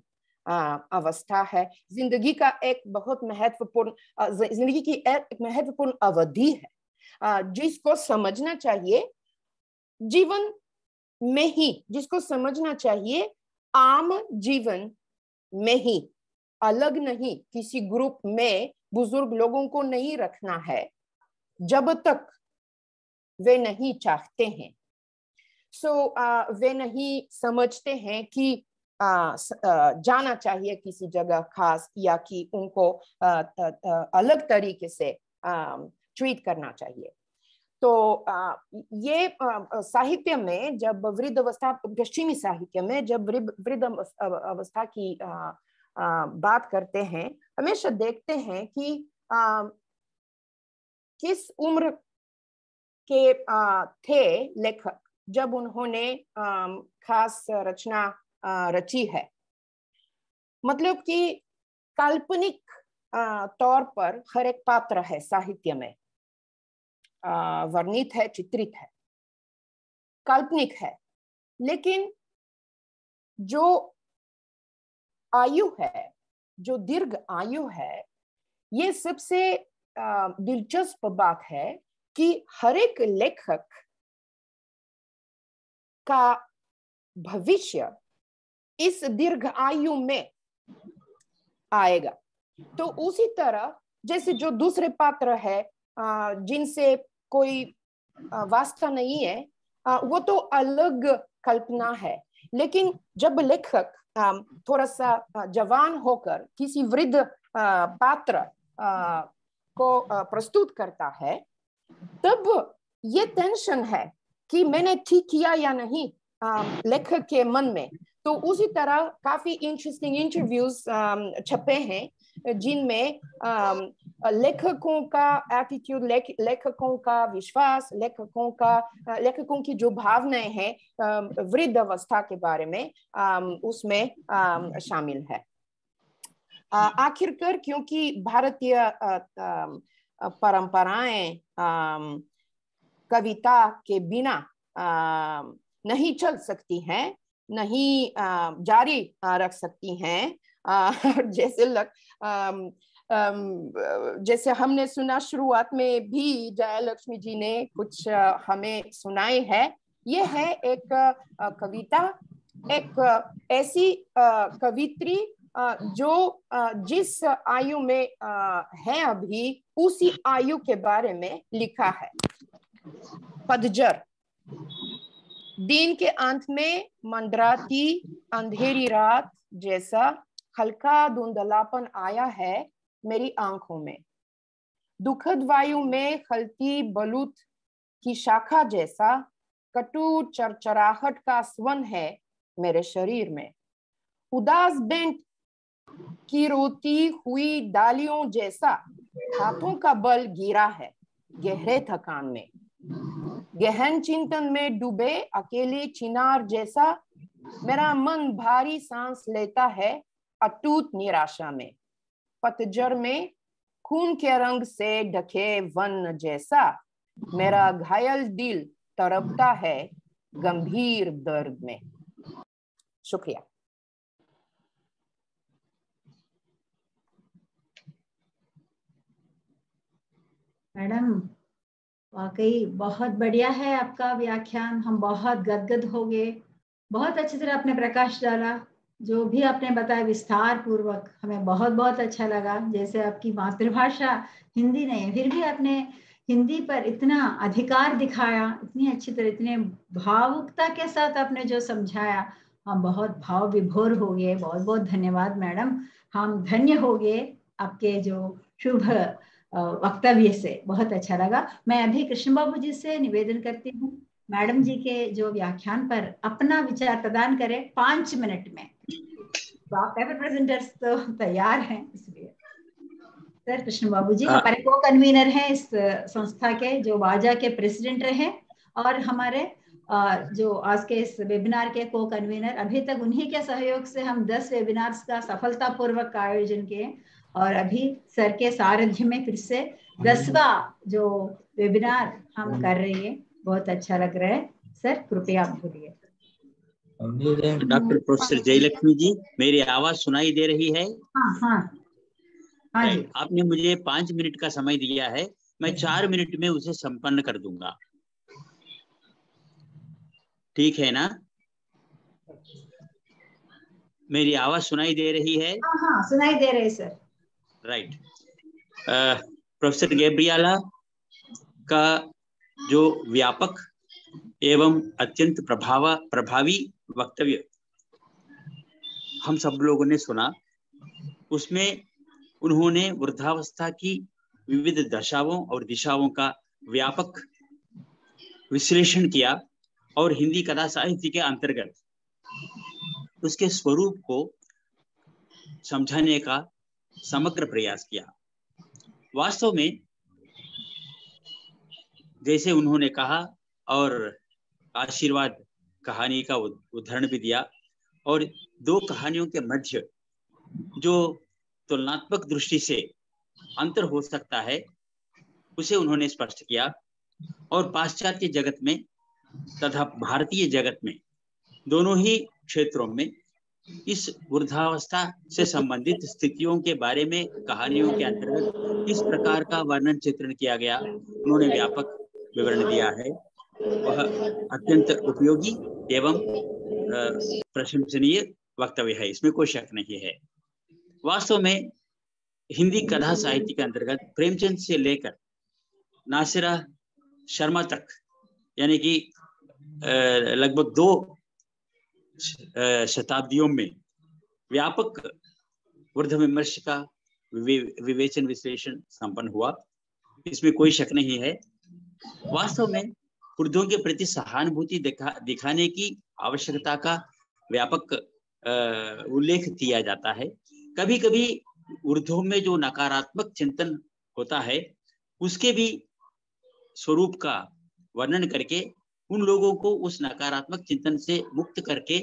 अवस्था है। ज़िंदगी का एक बहुत महत्वपूर्ण ज़िंदगी की एक महत्वपूर्ण अवधि है। जिसको समझना चाहिए, जीवन में ही, जिसको समझना चाहिए, आम जीवन में ही, अलग नहीं, किसी ग्रुप में बुज़ुर्ग लोगों को नहीं रखना है। जब तक वे नहीं चाहते हैं। सो so, वे नहीं समझते हैं कि जाना चाहिए किसी जगह खास या कि उनको अलग तरीके से ट्रीट करना चाहिए। तो ये साहित्य में जब वृद्ध अवस्था पश्चिमी साहित्य में जब वृद्ध अवस्था की बात करते हैं हमेशा देखते हैं कि किस उम्र के थे लेखक। जब उन्होंने खास रचना रची है। मतलब कि काल्पनिक तौर पर हर एक पात्र है साहित्य में। वर्णित है, चित्रित है। काल्पनिक है। लेकिन जो आयु है, जो दीर्घ आयु है, ये सबसे दिलचस्प बात है कि हर एक लेखक का भविष्य इस दीर्घ आयु में आएगा। तो उसी तरह जैसे जो दूसरे पात्र है जिनसे कोई वास्ता नहीं है वो तो अलग कल्पना है। लेकिन जब लेखक थोड़ा सा जवान होकर किसी वृद्ध पात्र को प्रस्तुत करता है, तब ये टेंशन है कि मैंने ठीक किया या नहीं लेखक के मन में। तो उसी तरह काफ़ी इंटरेस्टिंग इंटरव्यूज़ छपे हैं, जिनमें लेखकों का एटीट्यूड लेखकों का विश्वास, लेखकों का लेखकों की जो भावनाएँ हैं वृद्ध अवस्था के बारे में उसमें शामिल है। आखिरकार क्योंकि भारतीय परंपराएँ कविता के बिना नहीं चल सकती हैं, नहीं जारी रख सकती हैं। जैसे लग जैसे हमने सुना शुरुआत में भी जया लक्ष्मी जी ने कुछ हमें सुनाए है, ये है एक कविता, एक ऐसी कवित्री जो जिस आयु में है अभी, उसी आयु के बारे में लिखा है। पदजर। दिन के अंत में मंडराती अंधेरी रात जैसा हल्का धुंधलापन आया है मेरी आँखों में। दुखद वायु में खलती बलूत की शाखा जैसा कटु चरचराहट का स्वन है मेरे शरीर में। उदास बेंट की रोती हुई डालियों जैसा हाथों का बल गिरा है गहरे थकान में। गहन चिंतन में डूबे, अकेले चिनार जैसा मेरा मन भारी सांस लेता है, अटूट निराशा में। पतझर में खून के रंग से ढके वन जैसा मेरा घायल दिल तड़पता है गंभीर दर्द में। शुक्रिया। मैडम वाकई बहुत बढ़िया है आपका व्याख्यान। हम बहुत गदगद हो गए। बहुत अच्छी तरह आपने प्रकाश डाला। जो भी आपने बताया विस्तार पूर्वक हमें बहुत बहुत अच्छा लगा। जैसे आपकी मातृभाषा हिंदी नहीं, फिर भी आपने हिंदी पर इतना अधिकार दिखाया, इतनी अच्छी तरह, इतने भावुकता के साथ आपने जो समझाया, हम बहुत भाव विभोर हो गए। बहुत बहुत धन्यवाद मैडम। हम धन्य हो गए। आपके जो शुभ वक्तव्य से बहुत अच्छा लगा। मैं अभी कृष्ण बाबू जी से निवेदन करती हूँ मैडम जी के जो व्याख्यान पर अपना विचार प्रदान करें पाँच मिनट में। पेपर प्रेजेंटर्स तो तैयार हैं इसलिए। सर कृष्ण बाबू जी हमारे को कन्वीनर हैं इस संस्था के जो वाजा के प्रेसिडेंट रहे। और हमारे जो आज के इस वेबिनार के को कन्वीनर अभी तक उन्हीं के सहयोग से हम दस वेबिनार्स का सफलतापूर्वक आयोजन किए। और अभी सर के सारथ्य में फिर से दसवा जो वेबिनार हम कर रहे हैं बहुत अच्छा लग रहा है। सर कृपया आप बोलिए। डॉक्टर प्रोफेसर जयलक्ष्मी जी मेरी आवाज़ सुनाई दे रही है? हाँ हाँ। हाँ जी। आपने मुझे पाँच मिनट का समय दिया है मैं चार मिनट में उसे संपन्न कर दूँगा। ठीक है ना? मेरी आवाज़ सुनाई दे रही है? हाँ हाँ सुनाई दे रही है सर। राइट प्रोफेसर गैब्रियाला का जो व्यापक एवं अत्यंत प्रभाव, प्रभावी वक्तव्य हम सब लोगों ने सुना, उसमें उन्होंने वृद्धावस्था की विविध दशाओं और दिशाओं का व्यापक विश्लेषण किया और हिंदी कथा साहित्य के अंतर्गत उसके स्वरूप को समझाने का समग्र प्रयास किया। वास्तव में जैसे उन्होंने कहा और आशीर्वाद कहानी का उदाहरण भी दिया और दो कहानियों के मध्य जो तुलनात्मक दृष्टि से अंतर हो सकता है, उसे उन्होंने स्पष्ट किया और पाश्चात्य जगत में तथा भारतीय जगत में दोनों ही क्षेत्रों में इस वृद्धावस्था से संबंधित स्थितियों के बारे में, कहानियों के अंतर्गत किस प्रकार का वर्णन चित्रण किया गया। उन्होंने व्यापक विवरण दिया है। वह अत्यंत उपयोगी एवं प्रशंसनीय वक्तव्य है। इसमें कोई शक नहीं है। वास्तव में हिंदी कथा साहित्य के अंतर्गत प्रेमचंद से लेकर नासिरा शर्मा तक, यानी कि लगभग दो शताब्दियों में व्यापक वृद्ध विमर्श का विवेचन विश्लेषण संपन्न हुआ। इसमें कोई शक नहीं है। वास्तव में वृद्धों के प्रति सहानुभूति दिखा, दिखाने की आवश्यकता का व्यापक उल्लेख किया जाता है। कभी कभी वृद्धों में जो नकारात्मक चिंतन होता है, उसके भी स्वरूप का वर्णन करके उन लोगों को उस नकारात्मक चिंतन से मुक्त करके,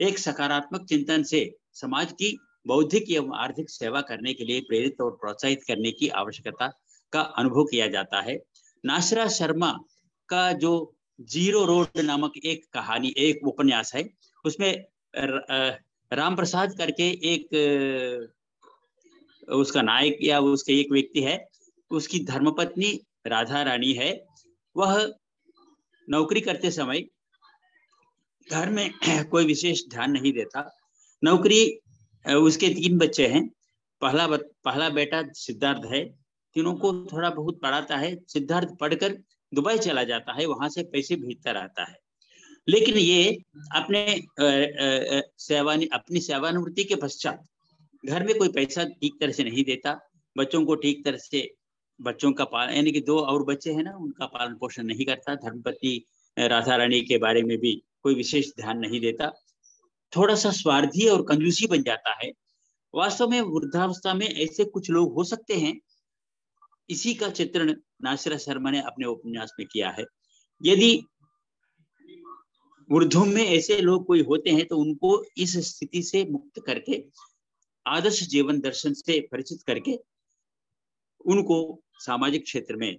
एक सकारात्मक चिंतन से समाज की बौद्धिक एवं आर्थिक सेवा करने के लिए प्रेरित और प्रोत्साहित करने की आवश्यकता का अनुभव किया जाता है। नासरा शर्मा का जो ज़ीरो रोड नामक एक कहानी, एक उपन्यास है, उसमें राम प्रसाद करके एक उसका नायक या उसके एक व्यक्ति है, उसकी धर्मपत्नी राधा रानी है। वह नौकरी करते समय घर में कोई विशेष ध्यान नहीं देता। नौकरी उसके तीन बच्चे हैं। पहला पहला बेटा सिद्धार्थ है। तीनों को थोड़ा बहुत पढ़ाता है। सिद्धार्थ पढ़कर दुबई चला जाता है। वहाँ से पैसे भेजता रहता है। लेकिन ये अपने सेवा अपनी सेवानिवृत्ति के पश्चात घर में कोई पैसा ठीक तरह से नहीं देता। बच्चों को ठीक तरह से बच्चों का पालन यानी कि दो और बच्चे हैं ना, उनका पालन पोषण नहीं करता। धर्मपति राधा रानी के बारे में भी कोई विशेष ध्यान नहीं देता। थोड़ा सा स्वार्थी और कंजूसी बन जाता है। वास्तव में वृद्धावस्था में ऐसे कुछ लोग हो सकते हैं। इसी का चित्रण नासिरा शर्मा ने अपने उपन्यास में किया है। यदि वृद्धों में ऐसे लोग कोई होते हैं तो उनको इस स्थिति से मुक्त करके, आदर्श जीवन दर्शन से परिचित करके, उनको सामाजिक क्षेत्र में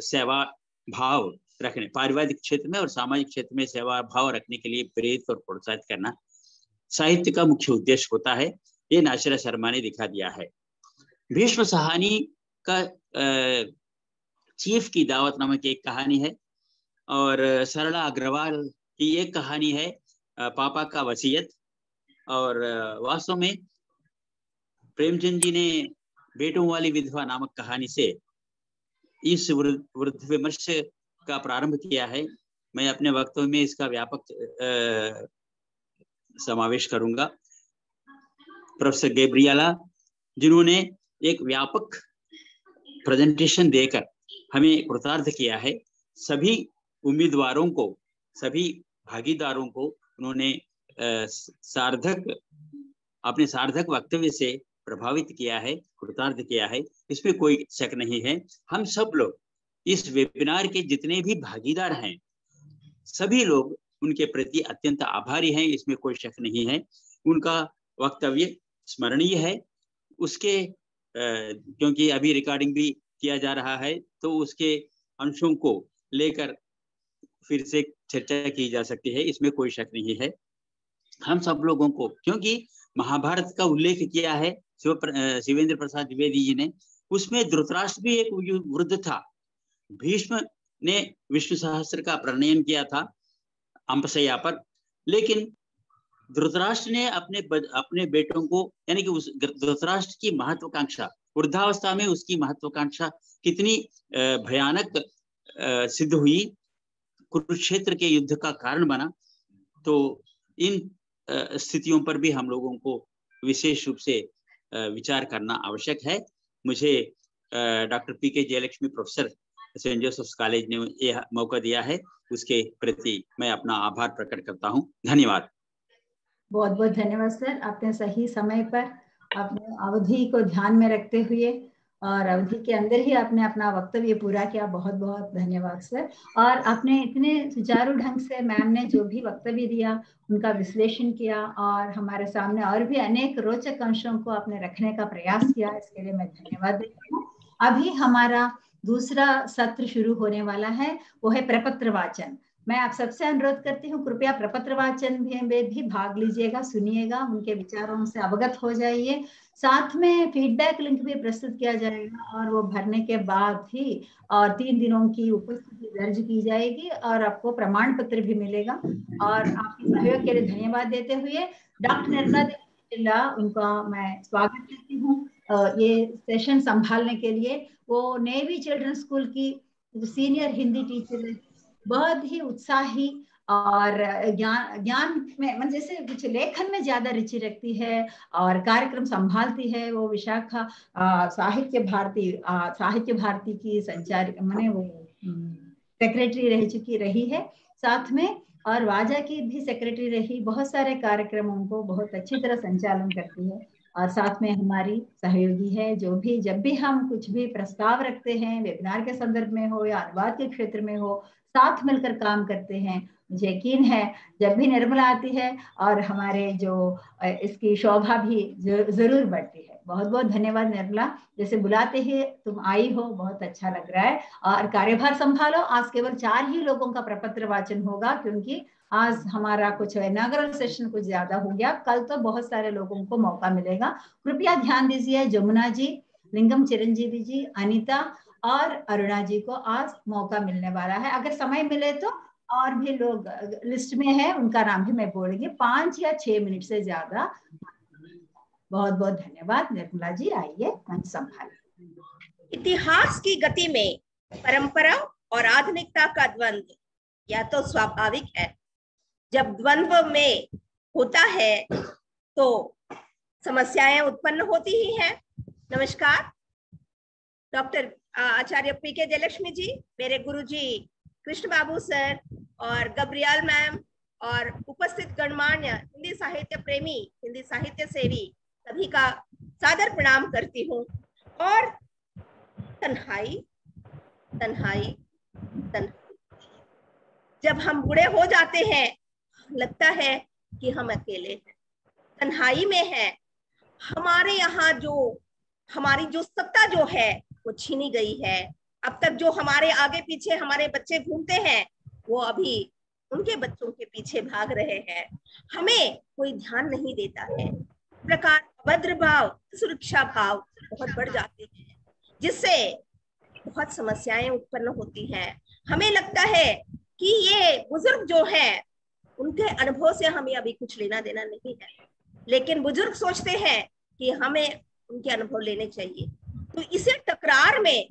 सेवा भाव रखने, पारिवारिक क्षेत्र में और सामाजिक क्षेत्र में सेवा भाव रखने के लिए प्रेरित और प्रोत्साहित करना साहित्य का मुख्य उद्देश्य होता है। ये नाशिरा शर्मा ने दिखा दिया है। भीष्म सहानी का चीफ की दावत नामक एक कहानी है और सरला अग्रवाल की एक कहानी है पापा का वसीयत और वास्तव में प्रेमचंद जी ने बेटों वाली विधवा नामक कहानी से इस वृद्ध विमर्श का प्रारंभ किया है। मैं अपने वक्तव्य में इसका व्यापक आ, समावेश करूँगा। प्रोफेसर गेब्रियाला जिन्होंने एक व्यापक प्रेजेंटेशन देकर हमें कृतार्थ किया है सभी उम्मीदवारों को सभी भागीदारों को उन्होंने सार्थक अपने सार्थक वक्तव्य से प्रभावित किया है, कृतार्थ किया है इसमें कोई शक नहीं है। हम सब लोग इस वेबिनार के जितने भी भागीदार हैं, सभी लोग उनके प्रति अत्यंत आभारी हैं, इसमें कोई शक नहीं है। उनका वक्तव्य स्मरणीय है। उसके क्योंकि अभी रिकॉर्डिंग भी किया जा रहा है तो उसके अंशों को लेकर फिर से चर्चा की जा सकती है, इसमें कोई शक नहीं है। हम सब लोगों को, क्योंकि महाभारत का उल्लेख किया है शिवेंद्र प्रसाद द्विवेदी जी ने, उसमें ध्रुतराष्ट्र भी एक वृद्ध था। भीष्म ने विष्णु सहस्त्र का प्रणयन किया था अम्पसया पर, लेकिन धृतराष्ट्र ने अपने अपने बेटों को, यानी कि उस धृतराष्ट्र की महत्वाकांक्षा, वृद्धावस्था में उसकी महत्वाकांक्षा कितनी भयानक सिद्ध हुई, कुरुक्षेत्र के युद्ध का कारण बना तो इन स्थितियों पर भी हम लोगों को विशेष रूप से विचार करना आवश्यक है। मुझे doctor P K Jayalakshmi, professor Saint Joseph College ने यह मौका दिया है, उसके प्रति मैं अपना आभार प्रकट करता हूँ। धन्यवाद। बहुत बहुत धन्यवाद, सर। आपने सही समय पर अपने अवधि को ध्यान में रखते हुए और अवधि के अंदर ही आपने अपना वक्तव्य पूरा किया। बहुत बहुत धन्यवाद, सर। और आपने इतने सुचारू ढंग से मैम ने जो भी वक्तव्य दिया, उनका विश्लेषण किया और हमारे सामने और भी अनेक रोचक अंशों को आपने रखने का प्रयास किया, इसके लिए मैं धन्यवाद देती हूँ। अभी हमारा दूसरा सत्र शुरू होने वाला है, वो है प्रपत्र वाचन मैं आप सबसे अनुरोध करती हूँ, कृपया प्रपत्र वाचन में भी भाग लीजिएगा, सुनिएगा, उनके विचारों से अवगत हो जाइए। साथ में फीडबैक लिंक भी प्रस्तुत किया जाएगा और वो भरने के बाद ही, और तीन दिनों की उपस्थिति दर्ज की जाएगी और आपको प्रमाण पत्र भी मिलेगा। और आपके सहयोग के लिए धन्यवाद देते हुए डॉक्टर निर्मला देवी उनका मैं स्वागत करती हूँ। ये सेशन संभालने के लिए। वो नेवी चिल्ड्रन स्कूल की सीनियर हिंदी टीचर बहुत ही उत्साही और ज्ञान ज्ञान में जैसे कुछ लेखन में ज़्यादा रुचि रखती है और कार्यक्रम संभालती है वो विशाखा साहित्य भारती साहित्य भारती की संचार, मैंने वो सेक्रेटरी रह चुकी, रही है। साथ में और वाजा की भी सेक्रेटरी रही, बहुत सारे कार्यक्रमों को बहुत अच्छी तरह संचालन करती है। और साथ में हमारी सहयोगी है, जो भी, जब भी हम कुछ भी प्रस्ताव रखते हैं वेबिनार के संदर्भ में हो या अनुवाद के क्षेत्र में हो, साथ मिलकर काम करते हैं मुझे यकीन है, जब भी निर्मला आती है और हमारे जो इसकी शोभा भी ज़रूर बढ़ती है। बहुत बहुत धन्यवाद निर्मला। जैसे बुलाते ही तुम आई हो, बहुत अच्छा लग रहा है। और कार्यभार संभालो। आज केवल चार ही लोगों का प्रपत्र वाचन होगा, क्योंकि आज हमारा कुछ इनागरल सेशन कुछ ज़्यादा हो गया। कल तो बहुत सारे लोगों को मौका मिलेगा। कृपया ध्यान दीजिए जमुना जी, लिंगम चिरंजीवी जी, अनिता और अरुणा जी को आज मौका मिलने वाला है। अगर समय मिले तो और भी लोग, लिस्ट में है, उनका नाम भी मैं बोलेंगे पाँच या छह मिनट से ज़्यादा। बहुत बहुत धन्यवाद। निर्मला जी, आइए मंच संभालिए। इतिहास की गति में परंपरा और आधुनिकता का द्वंद्व या तो स्वाभाविक है। जब द्वंद्व में होता है तो समस्याएँ उत्पन्न होती ही हैं। नमस्कार। डॉक्टर आचार्य पी के जयलक्ष्मी जी, मेरे गुरु जी कृष्ण बाबू सर और गब्रियाल मैम और उपस्थित गणमान्य हिंदी साहित्य प्रेमी, हिंदी साहित्य सेवी, सभी का सादर प्रणाम करती हूँ। और तन्हाई तन्हाई तन्हाई। जब हम बूढ़े हो जाते हैं, लगता है कि हम अकेले हैं। तन्हाई में है। हमारे यहाँ जो, हमारी जो सत्ता जो है, वो छीनी गई है। अब तक जो हमारे आगे पीछे हमारे बच्चे घूमते हैं, वो अभी उनके बच्चों के पीछे भाग रहे हैं। हमें कोई ध्यान नहीं देता है। प्रकार अभद्र भाव, सुरक्षा भाव बहुत बढ़ जाते हैं, जिससे बहुत समस्याएँ उत्पन्न होती हैं। हमें लगता है कि ये बुज़ुर्ग जो है, उनके अनुभव से हमें अभी कुछ लेना देना नहीं है। लेकिन बुज़ुर्ग सोचते हैं कि हमें उनके अनुभव लेने चाहिए। तो इसे टकरार में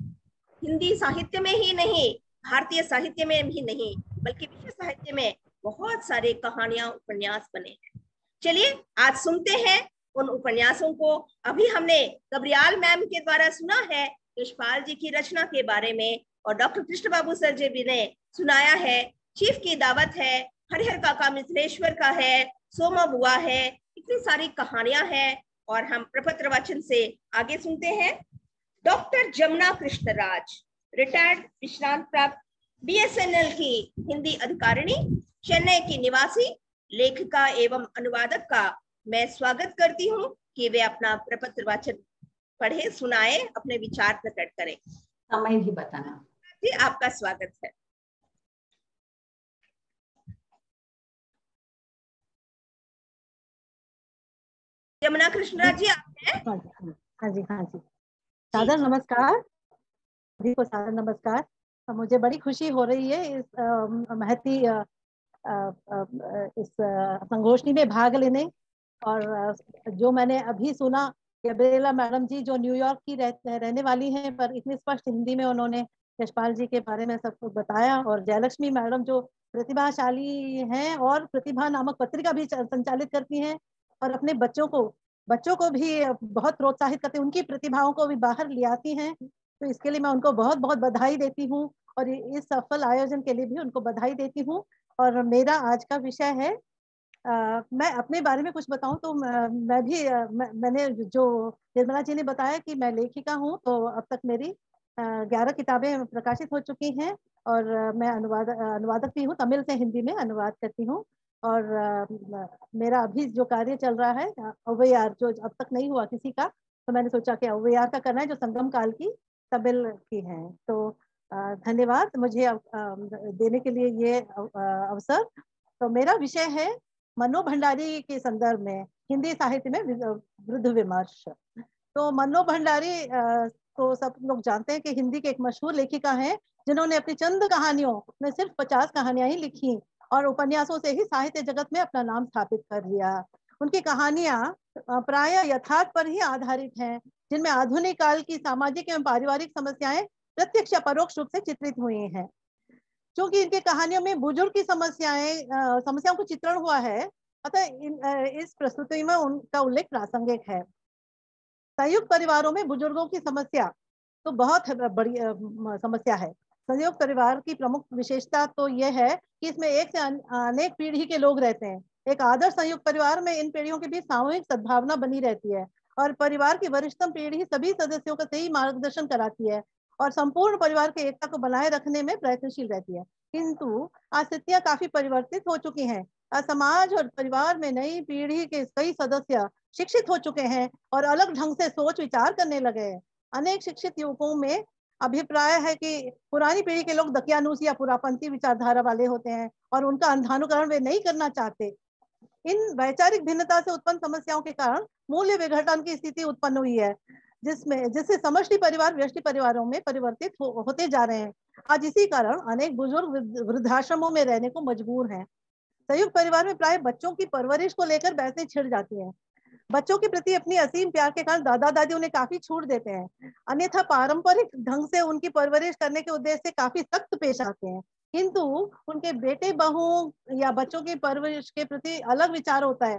हिंदी साहित्य में ही नहीं, भारतीय साहित्य में भी नहीं, बल्कि विश्व साहित्य में बहुत सारे कहानियाँ, उपन्यास बने हैं। चलिए, आज सुनते हैं उन उपन्यासों को। अभी हमने गबरियाल मैम के द्वारा सुना है यशपाल जी की रचना के बारे में, और डॉक्टर कृष्ण बाबू सर जी भी ने सुनाया है। चीफ की दावत है, हरिहर काका मिथिलेश्वर का है, सोमा बुआ है, इतनी सारी कहानियाँ हैं, और हम प्रपत्र वाचन से आगे सुनते हैं। डॉक्टर जमुना कृष्णराज रिटायर्ड विश्रांत प्राप्त बीएसएनएल की हिंदी अधिकारिणी चेन्नई की निवासी लेखिका एवं अनुवादक का मैं स्वागत करती हूँ कि वे अपना प्रपत्र वाचन पढ़े सुनाए अपने विचार प्रकट करें। समय भी बताना। जी आपका स्वागत है। यमुना कृष्णराज जी आप हैं? हाँ जी हाँ जी। सादर नमस्कार। सभी को सादर नमस्कार। मुझे बड़ी खुशी हो रही है इस महती इस संगोष्ठी में भाग लेने। और जो मैंने अभी सुना गब्रेला मैडम जी जो न्यूयॉर्क की रह, रहने वाली हैं पर इतनी स्पष्ट हिंदी में उन्होंने यशपाल जी के बारे में सब कुछ बताया। और जयलक्ष्मी मैडम जो प्रतिभाशाली हैं और प्रतिभा नामक पत्रिका भी संचालित करती हैं और अपने बच्चों को बच्चों को भी बहुत प्रोत्साहित करते उनकी प्रतिभाओं को भी बाहर ले आती हैं। तो इसके लिए मैं उनको बहुत बहुत बधाई देती हूँ और इस सफल आयोजन के लिए भी उनको बधाई देती हूँ। और मेरा आज का विषय है आ, मैं अपने बारे में कुछ बताऊँ तो मैं मैं भी मैं, मैंने जो निर्मला जी ने बताया कि मैं लेखिका हूँ तो अब तक मेरी ग्यारह किताबें प्रकाशित हो चुकी हैं और मैं अनुवाद अनुवादक भी हूँ तमिल से हिंदी में अनुवाद करती हूँ। और आ, मेरा अभी जो कार्य चल रहा है अवैयार जो अब तक नहीं हुआ किसी का तो मैंने सोचा कि अवैयार का करना है जो संगम काल की तबिल की है। तो धन्यवाद मुझे देने के लिए ये अवसर। तो मेरा विषय है मनो भंडारी के संदर्भ में हिंदी साहित्य में वृद्ध विमर्श। तो मनो भंडारी तो सब लोग जानते हैं कि हिंदी के एक मशहूर लेखिका हैं जिन्होंने अपनी चंद कहानियों में सिर्फ़ पचास कहानियाँ ही लिखी। और उपन्यासों से ही साहित्य जगत में अपना नाम स्थापित कर लिया। उनकी कहानियाँ प्राय यथार्थ पर ही आधारित हैं, जिनमें आधुनिक काल की सामाजिक एवं पारिवारिक समस्याएँ प्रत्यक्ष या परोक्ष रूप से चित्रित हुई हैं। क्योंकि इनके कहानियों में बुज़ुर्ग की समस्याएँ समस्याओं को चित्रण हुआ है, अतः इस प्रस्तुति में उनका उल्लेख प्रासंगिक है। संयुक्त परिवारों में बुज़ुर्गों की समस्या तो बहुत बड़ी समस्या है। संयुक्त परिवार की प्रमुख विशेषता तो यह है कि इसमें एक से अनेक पीढ़ी के लोग रहते हैं। एक आदर्श संयुक्त परिवार में इन पीढ़ियों के बीच सामूहिक सद्भावना बनी रहती है और परिवार की वरिष्ठतम पीढ़ी सभी सदस्यों का सही मार्गदर्शन कराती है और संपूर्ण परिवार की एकता को बनाए रखने में प्रयत्नशील रहती है। किंतु आज स्थितियाँ काफ़ी परिवर्तित हो चुकी हैं। समाज और परिवार में नई पीढ़ी के कई सदस्य शिक्षित हो चुके हैं और अलग ढंग से सोच विचार करने लगे हैं। अनेक शिक्षित युवकों में अभिप्राय है कि पुरानी पीढ़ी के लोग दकियानूस या पुरापंथी विचारधारा वाले होते हैं और उनका अंधानुकरण वे नहीं करना चाहते। इन वैचारिक भिन्नता से उत्पन्न समस्याओं के कारण मूल्य विघटन की स्थिति उत्पन्न हुई है जिसमें जिससे समष्टि परिवार व्यष्टि परिवारों में परिवर्तित हो, होते जा रहे हैं। आज इसी कारण अनेक बुज़ुर्ग वृद्धाश्रमों में रहने को मजबूर हैं। संयुक्त परिवार में प्राय बच्चों की परवरिश को लेकर बहसें छिड़ जाती हैं। बच्चों के प्रति अपनी असीम प्यार के कारण दादा दादी उन्हें काफ़ी छूट देते हैं। अन्यथा पारंपरिक ढंग से उनकी परवरिश करने के उद्देश्य से काफ़ी सख्त पेश आते हैं। किंतु उनके बेटे बहु या बच्चों की परवरिश के प्रति अलग विचार होता है।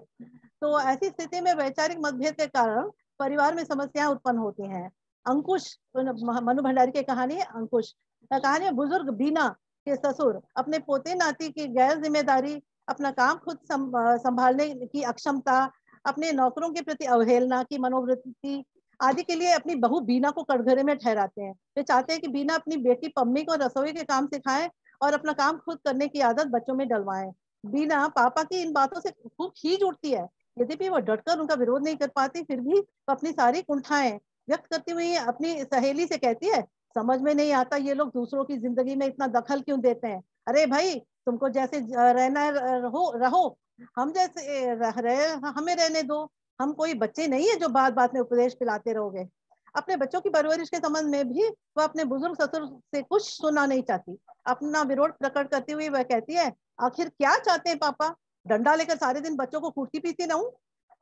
तो ऐसी स्थिति में वैचारिक मतभेद के कारण परिवार में समस्याएँ उत्पन्न होती हैं। अंकुश मनु भंडारी की कहानी है, अंकुश। कहानी है, बुज़ुर्ग बीना के ससुर अपने पोते नाती की गैर ज़िम्मेदारी, अपना काम खुद संभालने की अक्षमता अपने नौकरों के प्रति अवहेलना की मनोवृत्ति आदि के लिए अपनी बहू बीना को कटघरे में ठहराते हैं। वे चाहते हैं कि बीना अपनी बेटी पम्मी को रसोई के काम सिखाए और अपना काम खुद करने की आदत बच्चों में डलवाएँ। बीना पापा की इन बातों से खूब खींच उठती है। यद्यपि वो डटकर उनका विरोध नहीं कर पाती, फिर भी अपनी सारी कुंठाएँ व्यक्त करती हुई अपनी सहेली से कहती है, समझ में नहीं आता ये लोग दूसरों की ज़िंदगी में इतना दखल क्यों देते हैं? अरे भाई तुमको जैसे रहना रहो रहो। हम जैसे रह रहे हमें रहने दो। हम कोई बच्चे नहीं है जो बात बात में उपदेश पिलाते रहोगे। अपने बच्चों की परवरिश के संबंध में भी वह अपने बुज़ुर्ग ससुर से कुछ सुनना नहीं चाहती। अपना विरोध प्रकट करती हुई वह कहती है, आखिर क्या चाहते हैं पापा? डंडा लेकर सारे दिन बच्चों को कुर्ती पीती रहूँ?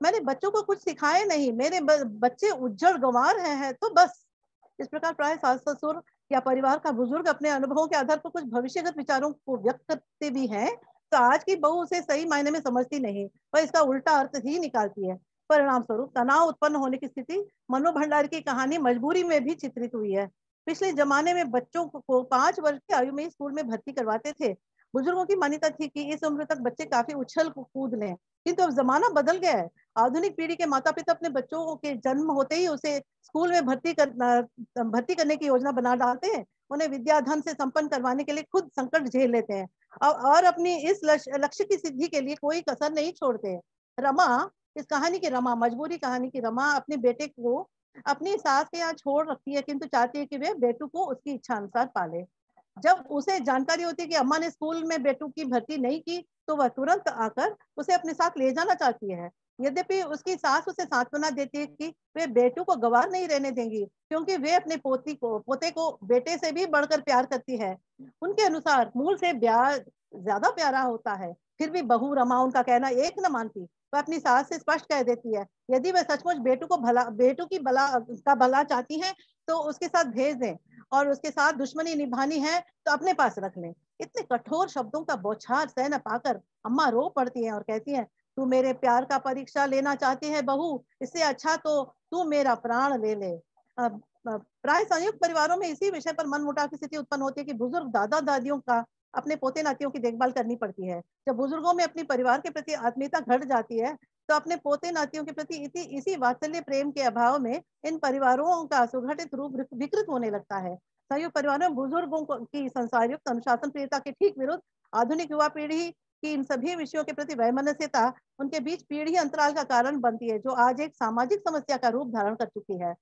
मैंने बच्चों को कुछ सिखाए नहीं। मेरे बच्चे उज्जड़ गंवा रहे हैं तो बस। इस प्रकार प्राय सास ससुर या परिवार का बुज़ुर्ग अपने अनुभवों के आधार पर कुछ भविष्यगत विचारों को व्यक्त करते भी हैं तो आज की बहू उसे सही मायने में समझती नहीं, पर इसका उल्टा अर्थ ही निकालती है। परिणाम स्वरूप तनाव उत्पन्न होने की स्थिति मनो भंडारी की कहानी मजबूरी में भी चित्रित हुई है। पिछले जमाने में बच्चों को पाँच वर्ष की आयु में स्कूल में भर्ती करवाते थे। बुज़ुर्गों की मान्यता थी कि इस उम्र तक बच्चे काफ़ी उछल कूद लें, किंतु अब जमाना बदल गया है। आधुनिक पीढ़ी के माता पिता अपने बच्चों के जन्म होते ही उसे स्कूल में भर्ती कर भर्ती करने की योजना बना डालते हैं। उन्हें विद्या धन से संपन्न करवाने के लिए खुद संकट झेल लेते हैं। और अपनी इस लक्ष्य की सिद्धि के लिए कोई कसर नहीं छोड़ते हैं। रमा, इस कहानी की रमा, मजबूरी कहानी की रमा अपने बेटे को अपनी सास के यहाँ छोड़ रखती है, किंतु चाहती है कि वे बेटू को उसकी इच्छा अनुसार पाले। जब उसे जानकारी होती है कि अम्मा ने स्कूल में बेटू की भर्ती नहीं की तो वह तुरंत आकर उसे अपने साथ ले जाना चाहती है। यद्यपि उसकी सास उसे सांत्वना देती है कि वे बेटू को गवार नहीं रहने देंगी, क्योंकि वे अपने पोती को, पोते को बेटे से भी बढ़कर प्यार करती है। उनके अनुसार मूल से ब्याह, ज़्यादा प्यारा होता है। फिर भी बहू रमा, उनका कहना एक न मानती, वह अपनी सास से स्पष्ट कह देती है, यदि वह सचमुच बेटू को भला, बेटू की भला का भला चाहती है तो उसके साथ भेज दें, और उसके साथ दुश्मनी निभानी है तो अपने पास रख लें। इतने कठोर शब्दों का बौछार सह न पाकर अम्मा रो पड़ती है और कहती है तू मेरे प्यार का परीक्षा लेना चाहती है बहू, इससे अच्छा तो तू मेरा प्राण ले ले। प्राय संयुक्त परिवारों में इसी विषय पर मन मुटाव की स्थिति उत्पन्न होती है कि बुज़ुर्ग दादा दादियों का अपने पोते नातियों की देखभाल करनी पड़ती है। जब बुज़ुर्गों में अपनी परिवार के प्रति आत्मीयता घट जाती है तो अपने पोते नातियों के प्रति इसी इसी वात्सल्य प्रेम के अभाव में इन परिवारों का सुघटित रूप विकृत होने लगता है। संयुक्त परिवार में बुज़ुर्गों की संसारयुक्त अनुशासन प्रियता के ठीक विरुद्ध आधुनिक युवा पीढ़ी की इन सभी विषयों के प्रति वैमनस्यता, उनके बीच पीढ़ी अंतराल का कारण बनती है, जो आज एक सामाजिक समस्या का रूप धारण कर चुकी है।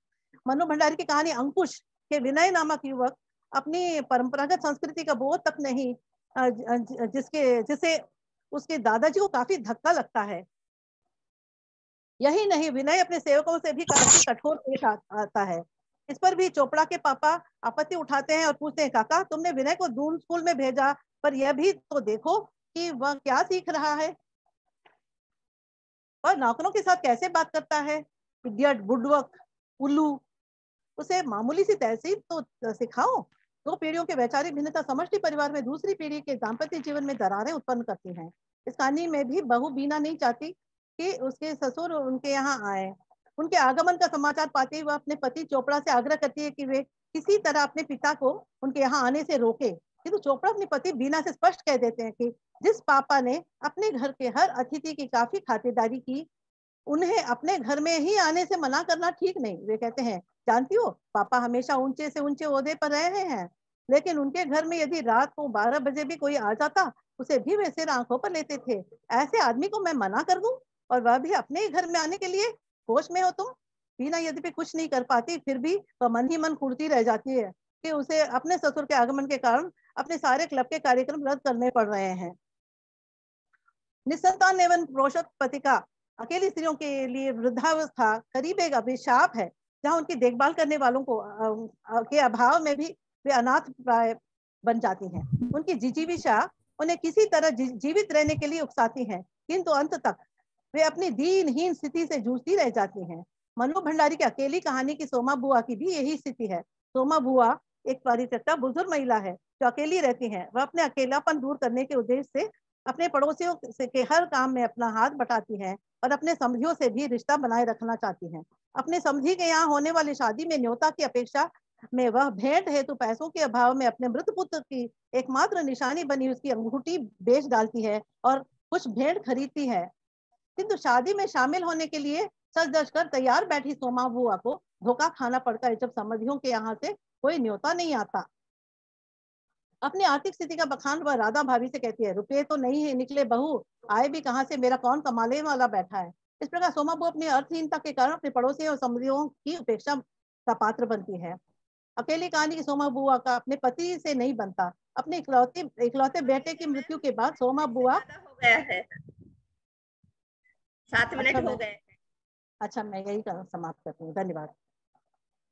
मनु भंडारी की कहानी, अंकुश के विनय नामक युवक अपनी परंपरागत संस्कृति का बोध तक नहीं जिसके, जिसे उसके दादाजी को काफ़ी धक्का लगता है। यही नहीं, विनय अपने सेवकों से भी काफ़ी कठोर पेश आता है। इस पर भी चोपड़ा के पापा आपत्ति उठाते हैं और पूछते हैं, काका, तुमने विनय को दून, स्कूल में भेजा, पर यह भी तो देखो कि वह क्या सीख रहा है? और नौकरों के साथ कैसे बात करता है? इडियट बुडवक उल्लू, उसे मामूली सी तहसील तो सिखाओ दो पीढ़ियों के वैचारिक भिन्नता समष्टि परिवार में दूसरी पीढ़ी के दाम्पत्य जीवन में दरारें उत्पन्न करती हैं। इस कहानी में भी बहु बीना नहीं चाहती कि उसके ससुर उनके यहाँ आए। उनके आगमन का समाचार पाते ही वह अपने पति चोपड़ा से आग्रह करती है कि वे किसी तरह अपने पिता को उनके यहाँ आने से रोके। किंतु तो चोपड़ा अपने पति बीना से स्पष्ट कह देते हैं कि जिस पापा ने अपने घर के हर अतिथि की काफ़ी खातिरदारी की, उन्हें अपने घर में ही आने से मना करना ठीक नहीं। वे कहते हैं, जानती हो, पापा हमेशा ऊँचे से ऊँचे ओहदे पर रहे हैं। लेकिन उनके घर में यदि रात को बारह बजे भी कोई आ जाता, उसे भी वैसे आँखों पर लेते थे। ऐसे आदमी को मैं मना कर दूँ? और वह भी अपने ही घर में आने के लिए होश में हो तुम? बीना यद्यपि कुछ नहीं कर पाती, फिर भी वह मन ही मन कुड़ती रह जाती है कि उसे अपने ससुर के आगमन के कारण अपने सारे क्लब के कार्यक्रम रद्द करने पड़ रहे हैं। निसंतान एवं पति का अकेली स्त्रियों के लिए वृद्धावस्था करीब एक अभिशाप है, जहाँ उनकी देखभाल करने वालों को के अभाव में भी वे अनाथ प्राय बन जाती हैं। उनकी जिजीविशा उन्हें किसी तरह जीवित रहने के लिए उकसाती है, किंतु अंत तक वे अपनी दीनहीन स्थिति से जूझती रह जाती हैं। मनु भंडारी की अकेली कहानी की सोमा बुआ की भी यही स्थिति है। सोमा बुआ एक परिचट्टा बुज़ुर्ग महिला है जो अकेली रहती है। वह अपने अकेलापन दूर करने के उद्देश्य से अपने पड़ोसियों से के हर काम में अपना हाथ बटाती है और अपने समझियों से भी रिश्ता बनाए रखना चाहती हैं। अपने समझी के यहाँ होने वाली शादी में न्योता की अपेक्षा में वह भेंट हेतु पैसों के अभाव में अपने मृत पुत्र की एकमात्र निशानी बनी उसकी अंगूठी बेच डालती है और कुछ भेंट खरीदती है। किंतु शादी में शामिल होने के लिए सच दस कर तैयार बैठी सोमा बुआ को धोखा खाना पड़ता है जब समझियों के यहाँ से कोई न्योता नहीं आता। अपनी आर्थिक स्थिति का बखान वह राधा भाभी से कहती है रुपये तो नहीं है निकले बहू आए भी कहाँ से मेरा कौन कमाने वाला बैठा है? इस प्रकार सोमा बुआ अपनी अर्थहीनता के कारण अपने पड़ोसी और समझियों की उपेक्षा का पात्र बनती है। अकेली कहानी की सोमा बुआ का अपने पति से नहीं बनता। अपने इकलौते इकलौते बेटे की मृत्यु के बाद सोमा बुआ हो गया है। सात मिनट अच्छा, हो गए अच्छा मैं यही समाप्त करती हूँ। धन्यवाद।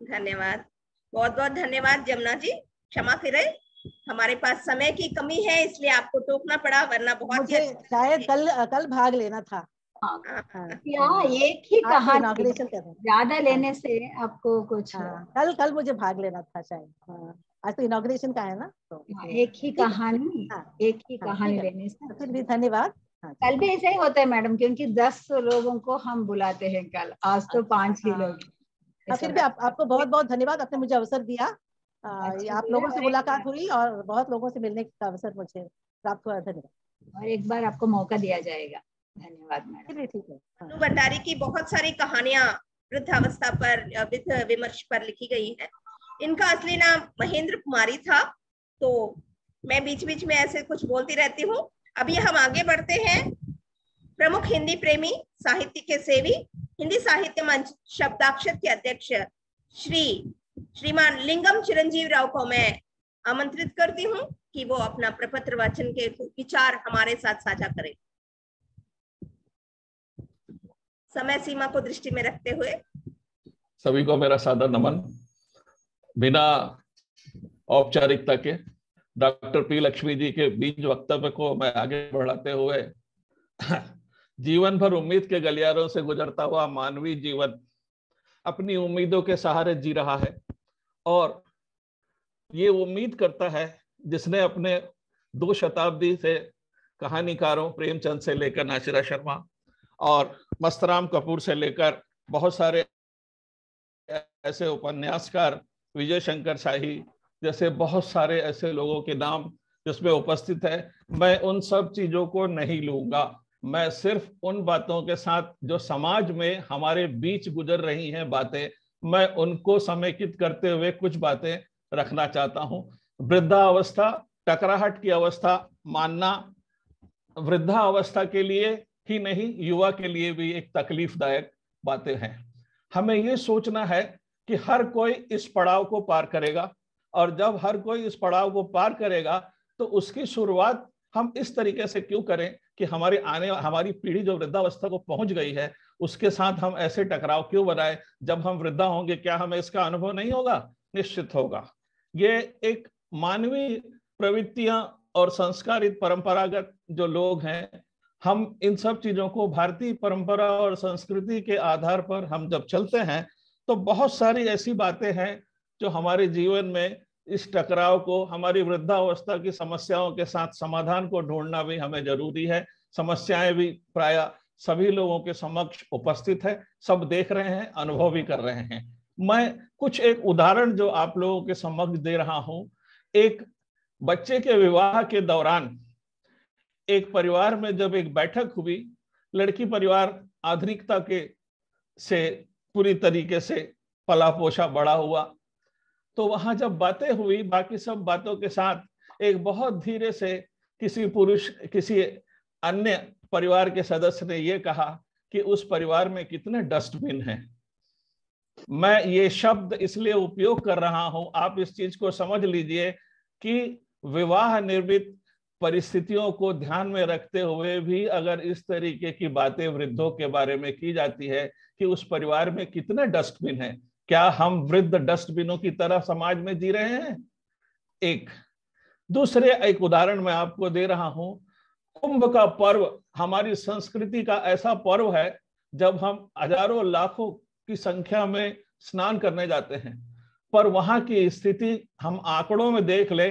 धन्यवाद। बहुत बहुत धन्यवाद जमुना जी। क्षमा करें। हमारे पास समय की कमी है इसलिए आपको टोकना पड़ा वरना बहुत मुझे शायद कल कल भाग लेना था। हाँ, हाँ। यहाँ एक ही कहानी ज़्यादा लेने से आपको कुछ हाँ, कल कल मुझे भाग लेना था शायद। हाँ, आज तो इनोग्रेशन का है ना तो हाँ, एक ही कहानी हाँ, एक ही कहानी लेने से। तो फिर भी धन्यवाद कल भी ऐसा ही होता है मैडम क्योंकि दस लोगों को हम बुलाते हैं कल। आज तो पाँच ही लोग। फिर भी आप, आपको बहुत बहुत धन्यवाद। आपने मुझे अवसर दिया। अच्छा, आप लोगों से मुलाकात हुई और बहुत लोगों से मिलने का अवसर मुझे प्राप्त हुआ धन्यवाद। और एक बार आपको मौका दिया जाएगा। धन्यवाद मैडम। ठीक है। हाँ। भंडारी की बहुत सारी कहानियाँ वृद्धावस्था पर विध विमर्श पर लिखी गई है। इनका असली नाम महेंद्र कुमारी था तो मैं बीच बीच में ऐसे कुछ बोलती रहती हूँ। अभी हम आगे बढ़ते हैं। प्रमुख हिंदी प्रेमी साहित्य के सेवी हिंदी साहित्य मंच शब्दाक्षर के अध्यक्ष श्री श्रीमान लिंगम चिरंजीव राव को मैं आमंत्रित करती हूँ कि वो अपना प्रपत्र वाचन के विचार हमारे साथ साझा करें। समय सीमा को दृष्टि में रखते हुए। सभी को मेरा सादर नमन। बिना औपचारिकता के डॉक्टर पी लक्ष्मी जी के बीज वक्तव्य को मैं आगे बढ़ाते हुए, जीवन भर उम्मीद के गलियारों से गुजरता हुआ मानवीय जीवन अपनी उम्मीदों के सहारे जी रहा है और ये उम्मीद करता है, जिसने अपने दो शताब्दी से कहानीकारों प्रेमचंद से लेकर नासिरा शर्मा और मस्तराम कपूर से लेकर बहुत सारे ऐसे उपन्यासकार विजय शंकर शाही जैसे बहुत सारे ऐसे लोगों के नाम जिसमें उपस्थित है, मैं उन सब चीज़ों को नहीं लूँगा। मैं सिर्फ़ उन बातों के साथ जो समाज में हमारे बीच गुजर रही हैं बातें, मैं उनको समेकित करते हुए कुछ बातें रखना चाहता हूँ। वृद्धावस्था, टकराहट की अवस्था मानना, वृद्धावस्था के लिए ही नहीं, युवा के लिए भी एक तकलीफदायक बातें हैं। हमें ये सोचना है कि हर कोई इस पड़ाव को पार करेगा और जब हर कोई इस पड़ाव को पार करेगा तो उसकी शुरुआत हम इस तरीके से क्यों करें? कि हमारी आने, हमारी पीढ़ी जो वृद्धावस्था को पहुँच गई है, उसके साथ हम ऐसे टकराव क्यों बनाए? जब हम वृद्धा होंगे, क्या हमें इसका अनुभव नहीं होगा? निश्चित होगा। ये एक मानवीय प्रवृत्तियाँ और संस्कारित परंपरागत जो लोग हैं, हम इन सब चीज़ों को भारतीय परंपरा और संस्कृति के आधार पर हम जब चलते हैं तो बहुत सारी ऐसी बातें हैं जो हमारे जीवन में इस टकराव को, हमारी वृद्धावस्था की समस्याओं के साथ समाधान को ढूंढना भी हमें ज़रूरी है। समस्याएँ भी प्राय सभी लोगों के समक्ष उपस्थित है, सब देख रहे हैं, अनुभव भी कर रहे हैं। मैं कुछ एक उदाहरण जो आप लोगों के समक्ष दे रहा हूँ। एक बच्चे के विवाह के दौरान एक परिवार में जब एक बैठक हुई, लड़की परिवार आधुनिकता के से पूरी तरीके से पला पोषा बड़ा हुआ तो वहाँ जब बातें हुई, बाकी सब बातों के साथ, एक बहुत धीरे से किसी पुरुष, किसी अन्य परिवार के सदस्य ने ये कहा कि उस परिवार में कितने डस्टबिन हैं। मैं ये शब्द इसलिए उपयोग कर रहा हूँ, आप इस चीज़ को समझ लीजिए कि विवाह निर्मित परिस्थितियों को ध्यान में रखते हुए भी अगर इस तरीके की बातें वृद्धों के बारे में की जाती है कि उस परिवार में कितने डस्टबिन हैं क्या हम वृद्ध डस्टबिनों की तरह समाज में जी रहे हैं? एक। दूसरे एक उदाहरण मैं आपको दे रहा हूँ। कुंभ का पर्व हमारी संस्कृति का ऐसा पर्व है जब हम हज़ारों लाखों की संख्या में स्नान करने जाते हैं। पर वहाँ की स्थिति हम आंकड़ों में देख ले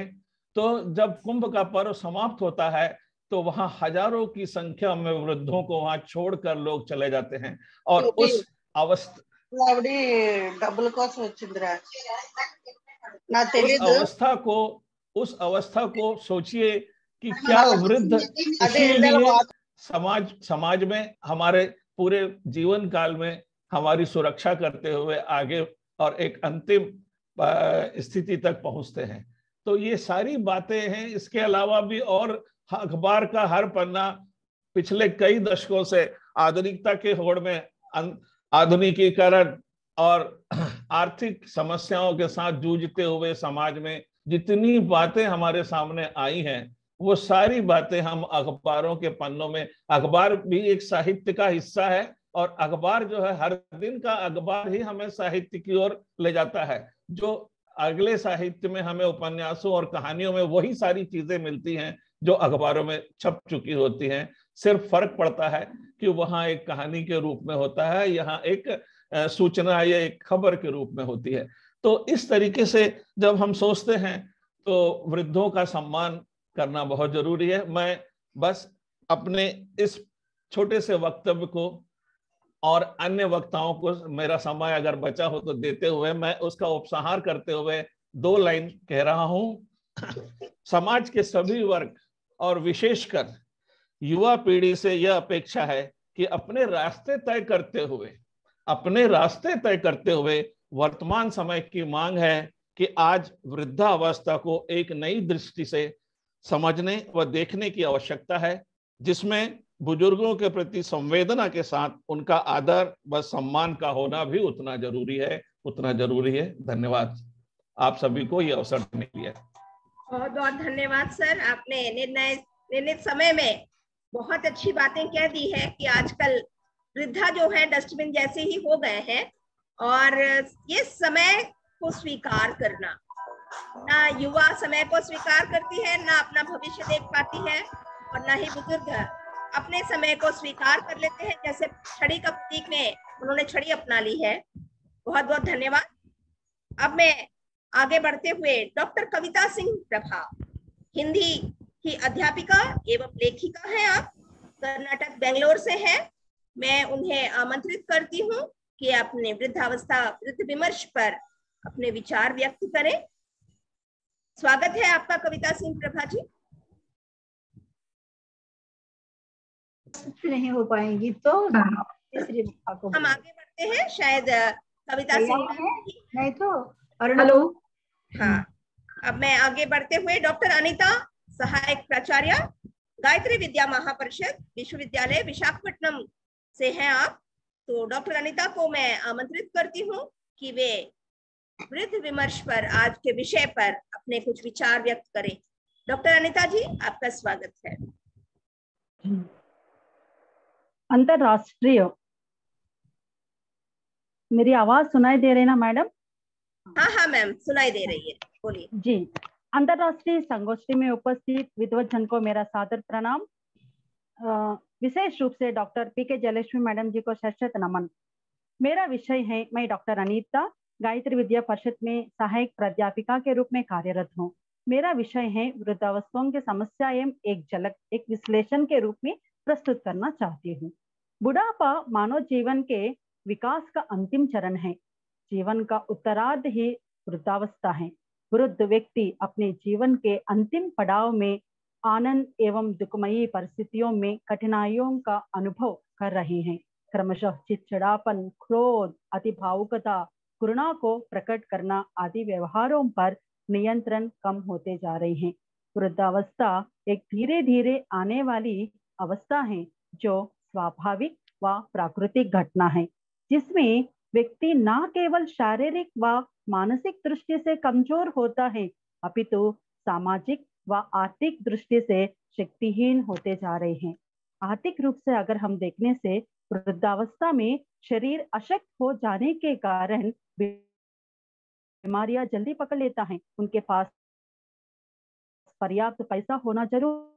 तो जब कुंभ का पर्व समाप्त होता है तो वहाँ हज़ारों की संख्या में वृद्धों को वहाँ छोड़कर लोग चले जाते हैं। और उस अवस्था డబ్బుల కోసం వచ్చిందిరా నాకు उस తెలీదు अवस्था को उस अवस्था को सोचिए कि क्या वृद्ध अरे इधर इसीलिए बात- समाज समाज में हमारे पूरे जीवन काल में हमारी सुरक्षा करते हुए आगे और एक अंतिम अ, स्थिति तक पहुंचते हैं तो ये सारी बातें हैं इसके अलावा भी और अखबार का हर पन्ना पिछले कई दशकों से आधुनिकता के होड़ में अन- आधुनिकीकरण और आर्थिक समस्याओं के साथ जूझते हुए समाज में जितनी बातें हमारे सामने आई हैं, वो सारी बातें हम अखबारों के पन्नों में, अखबार भी एक साहित्य का हिस्सा है और अखबार जो है, हर दिन का अखबार ही हमें साहित्य की ओर ले जाता है। जो अगले साहित्य में हमें उपन्यासों और कहानियों में वही सारी चीज़ें मिलती हैं, जो अखबारों में छप चुकी होती हैं। सिर्फ़ फ़र्क पड़ता है कि वहाँ एक कहानी के रूप में होता है, यहाँ एक सूचना या एक खबर के रूप में होती है। तो इस तरीके से जब हम सोचते हैं तो वृद्धों का सम्मान करना बहुत ज़रूरी है। मैं बस अपने इस छोटे से वक्तव्य को और अन्य वक्ताओं को मेरा समय अगर बचा हो तो देते हुए मैं उसका उपसंहार करते हुए दो लाइन कह रहा हूँ। समाज के सभी वर्ग और विशेषकर युवा पीढ़ी से यह अपेक्षा है कि अपने रास्ते तय करते हुए, अपने रास्ते तय करते हुए वर्तमान समय की मांग है कि आज वृद्धावस्था को एक नई दृष्टि से समझने व देखने की आवश्यकता है, जिसमें बुज़ुर्गों के प्रति संवेदना के साथ उनका आदर व सम्मान का होना भी उतना ज़रूरी है, उतना ज़रूरी है। धन्यवाद आप सभी को यह अवसर के लिए। बहुत बहुत धन्यवाद, सर। आपने निर्णय, निर्णित समय में बहुत अच्छी बातें कह दी है कि आजकल वृद्धा जो है डस्टबिन जैसे ही हो गए हैं और ये समय को स्वीकार करना। ना युवा समय को स्वीकार करती है, ना अपना भविष्य देख पाती है और ना ही बुज़ुर्ग अपने समय को स्वीकार कर लेते हैं। जैसे छड़ी का प्रतीक में उन्होंने छड़ी अपना ली है। बहुत बहुत धन्यवाद। अब मैं आगे बढ़ते हुए डॉक्टर कविता सिंह प्रभा, हिंदी की अध्यापिका एवं लेखिका हैं आप कर्नाटक बेंगलोर से हैं। मैं उन्हें आमंत्रित करती हूँ कि अपने वृद्धावस्था वृद्ध विमर्श पर अपने विचार व्यक्त करें। स्वागत है आपका कविता सिंह प्रभा जी। नहीं हो पाएँगी तो हम आगे बढ़ते हैं शायद कविता सिंह नहीं तो हेलो। हाँ अब मैं आगे बढ़ते हुए डॉक्टर अनिता सहायक प्राचार्य गायत्री विद्या महापरिषद विश्वविद्यालय विशाखापट्टनम से हैं आप। तो डॉक्टर अनिता को मैं आमंत्रित करती हूँ कि वे वृद्ध विमर्श पर आज के विषय पर अपने कुछ विचार व्यक्त करें। डॉक्टर अनिता जी आपका स्वागत है। अंतरराष्ट्रीय। मेरी आवाज़ सुनाई दे रही ना मैडम? हाँ हाँ मैम सुनाई दे रही है। बोलिए। जी। अंतरराष्ट्रीय संगोष्ठी में उपस्थित विद्वत को मेरा सादर प्रणाम। विशेष रूप से doctor P K Jayalakshmi madam जी को शत नमन। मेरा विषय है, मैं डॉक्टर अनीता, गायत्री विद्या परिषद में सहायक प्राध्यापिका के रूप में कार्यरत हूँ। मेरा विषय है, वृद्धावस्थाओं की समस्या एवं एक झलक, एक विश्लेषण के रूप में प्रस्तुत करना चाहती हूँ। बुढ़ापा मानव जीवन के विकास का अंतिम चरण है। जीवन का उत्तरार्ध ही वृद्धावस्था है। वृद्ध व्यक्ति अपने जीवन के अंतिम पड़ाव में आनंद एवं दुखमयी परिस्थितियों में कठिनाइयों का अनुभव कर रहे हैं। क्रमशः चिड़चिड़ापन, क्रोध अति भावुकता घृणा को प्रकट करना आदि व्यवहारों पर नियंत्रण कम होते जा रहे हैं। वृद्धावस्था एक धीरे धीरे आने वाली अवस्था है, जो स्वाभाविक व प्राकृतिक घटना है, जिसमें व्यक्ति न केवल शारीरिक व मानसिक दृष्टि से कमज़ोर होता है, अपितु सामाजिक व आर्थिक दृष्टि से शक्तिहीन होते जा रहे हैं। आर्थिक रूप से अगर हम देखने से वृद्धावस्था में शरीर अशक्त हो जाने के कारण बीमारियाँ जल्दी पकड़ लेता है, उनके पास पर्याप्त पैसा होना ज़रूर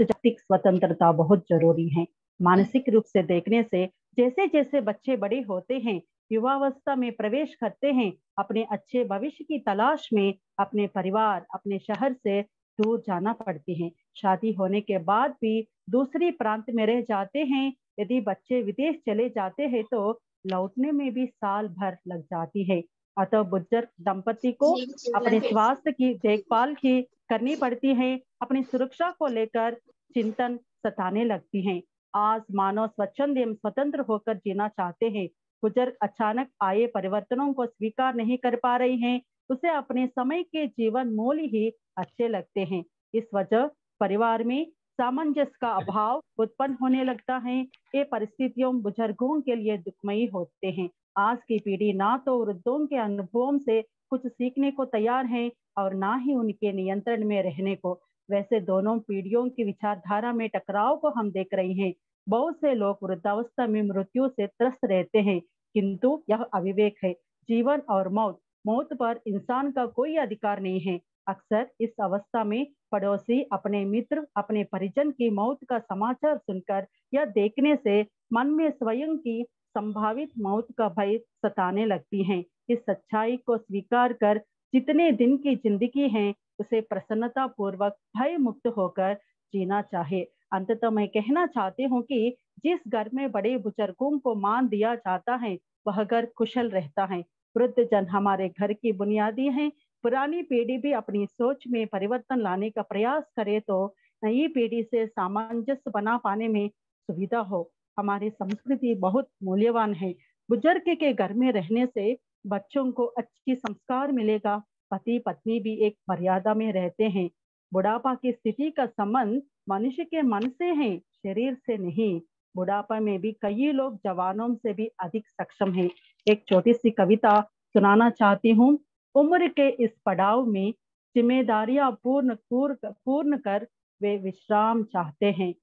जातिक स्वतंत्रता बहुत ज़रूरी है। मानसिक रूप से देखने से जैसे जैसे बच्चे बड़े होते हैं युवावस्था में प्रवेश करते हैं अपने अच्छे भविष्य की तलाश में अपने परिवार अपने शहर से दूर जाना पड़ती है। शादी होने के बाद भी दूसरी प्रांत में रह जाते हैं यदि बच्चे विदेश चले जाते हैं तो लौटने में भी साल भर लग जाती है। अतः बुज़ुर्ग दंपति को अपने स्वास्थ्य की देखभाल की करनी पड़ती है अपनी सुरक्षा को लेकर चिंतन सताने लगती हैं। आज मानव स्वच्छंद एवं स्वतंत्र होकर जीना चाहते हैं। बुज़ुर्ग अचानक आए परिवर्तनों को स्वीकार नहीं कर पा रही हैं। उसे अपने समय के जीवन मूल्य ही अच्छे लगते हैं। इस वजह परिवार में सामंजस्य का अभाव उत्पन्न होने लगता है। ये परिस्थितियों बुज़ुर्गों के लिए दुखमयी होते हैं। आज की पीढ़ी ना तो वृद्धों के अनुभवों से कुछ सीखने को तैयार है और ना ही उनके नियंत्रण में रहने को। वैसे दोनों पीढ़ियों की विचारधारा में टकराव को हम देख रहे हैं। बहुत से लोग वृद्धावस्था में मृत्यु से त्रस्त रहते हैं, किंतु यह अविवेक है। जीवन और मौत मौत पर इंसान का कोई अधिकार नहीं है। अक्सर इस अवस्था में पड़ोसी अपने मित्र, अपने परिजन की मौत का समाचार सुनकर या देखने से मन में स्वयं की संभावित मौत का भय सताने लगती है। इस सच्चाई को स्वीकार कर जितने दिन की ज़िंदगी है, उसे प्रसन्नता पूर्वक भय मुक्त होकर जीना चाहे। अंततः मैं कहना चाहती हूँ कि जिस घर में बड़े बुज़ुर्गों को मान दिया जाता है, वह घर कुशल रहता है। वृद्ध जन हमारे घर की बुनियादी हैं। पुरानी पीढ़ी भी अपनी सोच में परिवर्तन लाने का प्रयास करे तो नई पीढ़ी से सामंजस्य बना पाने में सुविधा हो। हमारी संस्कृति बहुत मूल्यवान है। बुज़ुर्ग के घर में रहने से बच्चों को अच्छी संस्कार मिलेगा। पति पत्नी भी एक मर्यादा में रहते हैं। बुढ़ापा की स्थिति का संबंध मनुष्य के मन से है, शरीर से नहीं। बुढ़ापा में भी कई लोग जवानों से भी अधिक सक्षम हैं। एक छोटी सी कविता सुनाना चाहती हूँ। उम्र के इस पड़ाव में जिम्मेदारियाँ पूर्ण पूर्ण कर वे विश्राम चाहते हैं।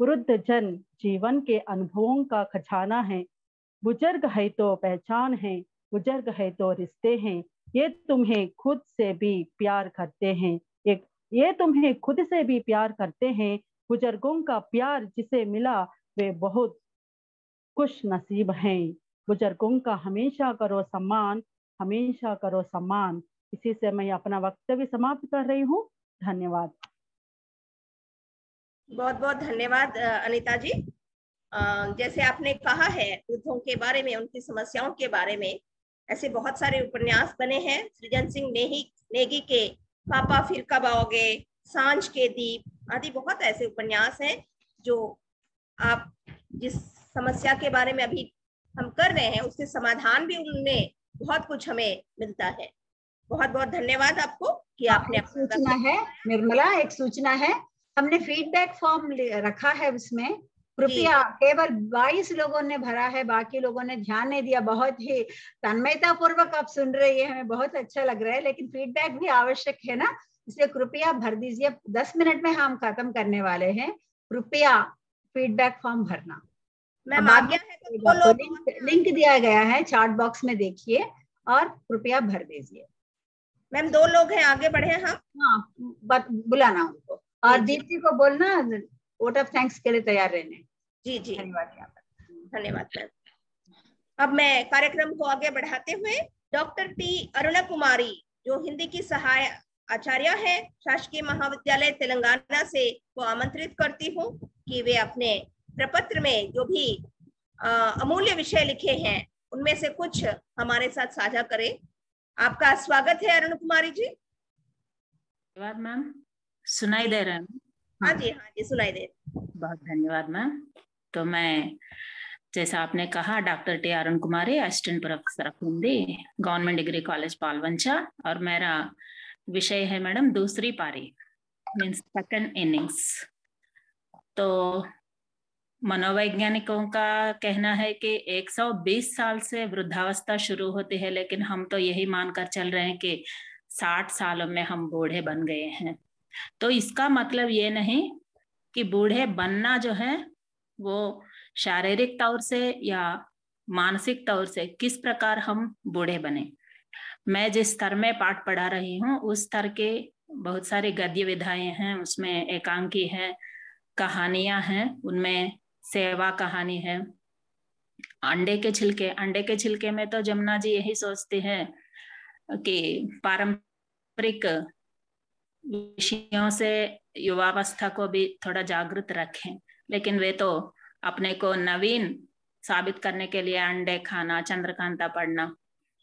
वृद्ध जन जीवन के अनुभवों का खजाना है। बुज़ुर्ग है तो पहचान है। बुज़ुर्ग है तो रिश्ते हैं। ये तुम्हें खुद से भी प्यार करते हैं। एक, ये तुम्हें खुद से भी प्यार करते हैं। बुज़ुर्गों का प्यार जिसे मिला, वे बहुत खुश नसीब हैं। बुज़ुर्गों का हमेशा करो सम्मान, हमेशा करो सम्मान। इसी से मैं अपना वक्तव्य समाप्त कर रही हूँ। धन्यवाद। बहुत बहुत धन्यवाद अनिता जी। जैसे आपने कहा है वृद्धों के बारे में, उनकी समस्याओं के बारे में ऐसे बहुत सारे उपन्यास बने हैं। सृजन सिंह नेही नेगी के पापा फिर कब आओगे? साँझ के दीप आदि बहुत ऐसे उपन्यास हैं जो आप जिस समस्या के बारे में अभी हम कर रहे हैं उसके समाधान भी उनमें बहुत कुछ हमें मिलता है। बहुत बहुत धन्यवाद आपको कि आपने सूचना है निर्मला एक सूचना है। हमने फीडबैक फॉर्म रखा है उसमें। कृपया केवल 22 लोगों ने भरा है बाकी लोगों ने ध्यान नहीं दिया। बहुत ही तन्मयता पूर्वक आप सुन रही है हमें बहुत अच्छा लग रहा है लेकिन फीडबैक भी आवश्यक है ना? इसलिए कृपया भर दीजिए। दस मिनट में हम खत्म करने वाले हैं। कृपया फीडबैक फॉर्म भरना। मैम आज्ञा है तो लोग लिंक, लिंक दिया गया है चार्ट बॉक्स में देखिए और कृपया भर दीजिए। मैम दो लोग हैं आगे बढ़े हम। हाँ बुलाना उनको। और दीप्ति को बोलना वोट ऑफ़ थैंक्स के लिए तैयार रहने। जी जी। धन्यवाद धन्यवाद मैम। अब मैं कार्यक्रम को आगे बढ़ाते हुए डॉक्टर टी अरुणा कुमारी जो हिंदी की सहाय आचार्य है शासकीय महाविद्यालय तेलंगाना से वो आमंत्रित करती हूँ कि वे अपने प्रपत्र में जो भी अमूल्य विषय लिखे हैं उनमें से कुछ हमारे साथ साझा करें। आपका स्वागत है अरुण कुमारी जी। धन्यवाद मैम। सुनाई दे रहा है। हाँ जी हाँ जी सुनाई दे बहुत धन्यवाद मैम। तो मैं, जैसा आपने कहा, doctor T Arun Kumari, assistant professor of Hindi government degree college Palvancha और मेरा विषय है मैडम दूसरी पारी मीन्स सेकंड इनिंग्स तो मनोवैज्ञानिकों का कहना है कि 120 साल से वृद्धावस्था शुरू होती है, लेकिन हम तो यही मानकर चल रहे हैं कि 60 सालों में हम बूढ़े बन गए हैं। तो इसका मतलब ये नहीं कि बूढ़े बनना जो है वो शारीरिक तौर से या मानसिक तौर से किस प्रकार हम बूढ़े बने। मैं जिस स्तर में पाठ पढ़ा रही हूँ, उस स्तर के बहुत सारी गद्य विधाएँ हैं, उसमें एकांकी है, कहानियाँ हैं, उनमें सेवा कहानी है। अंडे के छिलके, अंडे के छिलके में तो जमुना जी यही सोचते हैं कि पारंपरिक विषयों से युवावस्था को भी थोड़ा जागृत रखें। लेकिन वे तो अपने को नवीन साबित करने के लिए अंडे खाना, चंद्रकांता पढ़ना,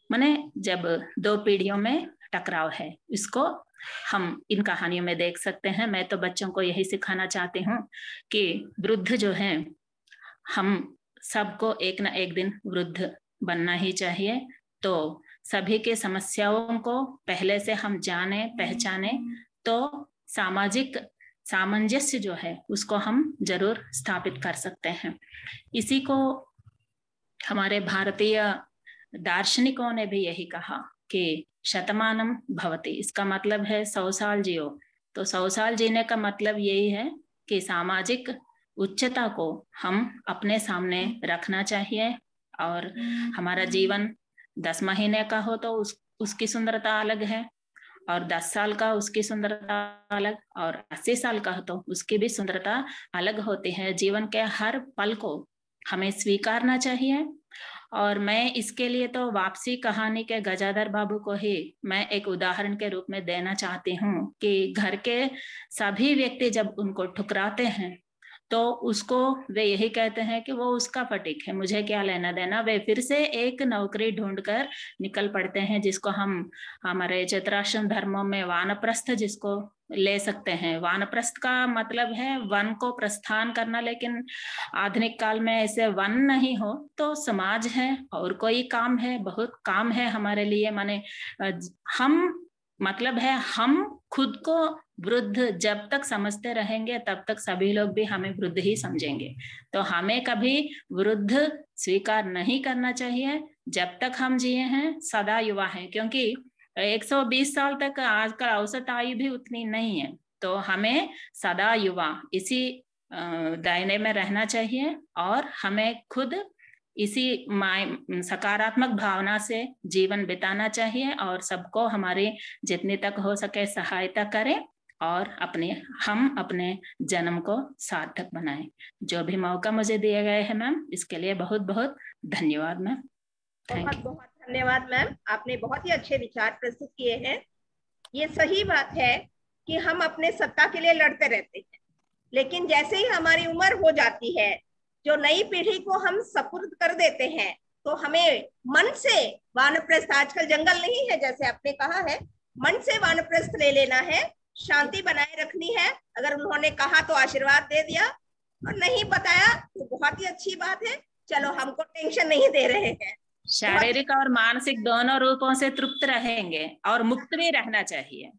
मैंने जब दो पीढ़ियों में टकराव है, इसको हम इन कहानियों में देख सकते हैं। मैं तो बच्चों को यही सिखाना चाहती हूँ कि वृद्ध जो है, हम सबको एक ना एक दिन वृद्ध बनना ही चाहिए। तो सभी के समस्याओं को पहले से हम जाने, पहचाने तो सामाजिक सामंजस्य जो है उसको हम ज़रूर स्थापित कर सकते हैं। इसी को हमारे भारतीय दार्शनिकों ने भी यही कहा कि शतमानम भवती। इसका मतलब है सौ साल जियो। तो सौ साल जीने का मतलब यही है कि सामाजिक उच्चता को हम अपने सामने रखना चाहिए और हमारा जीवन दस महीने का हो तो उस उसकी सुंदरता अलग है। और दस साल का उसकी सुंदरता अलग और अस्सी साल का तो उसकी भी सुंदरता अलग होती है। जीवन के हर पल को हमें स्वीकारना चाहिए। और मैं इसके लिए तो वापसी कहानी के गजाधर बाबू को ही मैं एक उदाहरण के रूप में देना चाहती हूँ कि घर के सभी व्यक्ति जब उनको ठुकराते हैं तो उसको वे यही कहते हैं कि वो उसका फटीक है, मुझे क्या लेना देना। वे फिर से एक नौकरी ढूंढकर निकल पड़ते हैं, जिसको हम हमारे चैत्राश्रम धर्मों में वानप्रस्थ जिसको ले सकते हैं। वानप्रस्थ का मतलब है वन को प्रस्थान करना, लेकिन आधुनिक काल में ऐसे वन नहीं हो तो समाज है और कोई काम है, बहुत काम है हमारे लिए। माने हम मतलब है हम खुद को वृद्ध जब तक समझते रहेंगे, तब तक सभी लोग भी हमें वृद्ध ही समझेंगे। तो हमें कभी वृद्ध स्वीकार नहीं करना चाहिए। जब तक हम जिए हैं, सदा युवा हैं, क्योंकि 120 साल तक आजकल औसत आयु भी उतनी नहीं है। तो हमें सदा युवा इसी दायने में रहना चाहिए और हमें खुद इसी सकारात्मक भावना से जीवन बिताना चाहिए और सबको हमारी जितनी तक हो सके सहायता करें। और अपने, हम अपने जन्म को सार्थक बनाएँ। जो भी मौका मुझे दिया गया है, मैम, इसके लिए बहुत बहुत धन्यवाद, मैम। बहुत बहुत धन्यवाद, मैम। आपने बहुत ही अच्छे विचार प्रस्तुत किए हैं। ये सही बात है कि हम अपने सत्ता के लिए लड़ते रहते हैं। लेकिन जैसे ही हमारी उम्र हो जाती है, जो नई पीढ़ी को हम सपुर्द कर देते हैं तो हमें मन से वानप्रस्थ, आजकल जंगल नहीं है, जैसे आपने कहा है, मन से वानप्रस्थ ले लेना है। शांति बनाए रखनी है। अगर उन्होंने कहा तो आशीर्वाद दे दिया। और नहीं बताया तो बहुत ही अच्छी बात है। चलो हमको टेंशन नहीं दे रहे हैं। शारीरिक और मानसिक दोनों रूपों से तृप्त रहेंगे और मुक्त भी रहना चाहिए।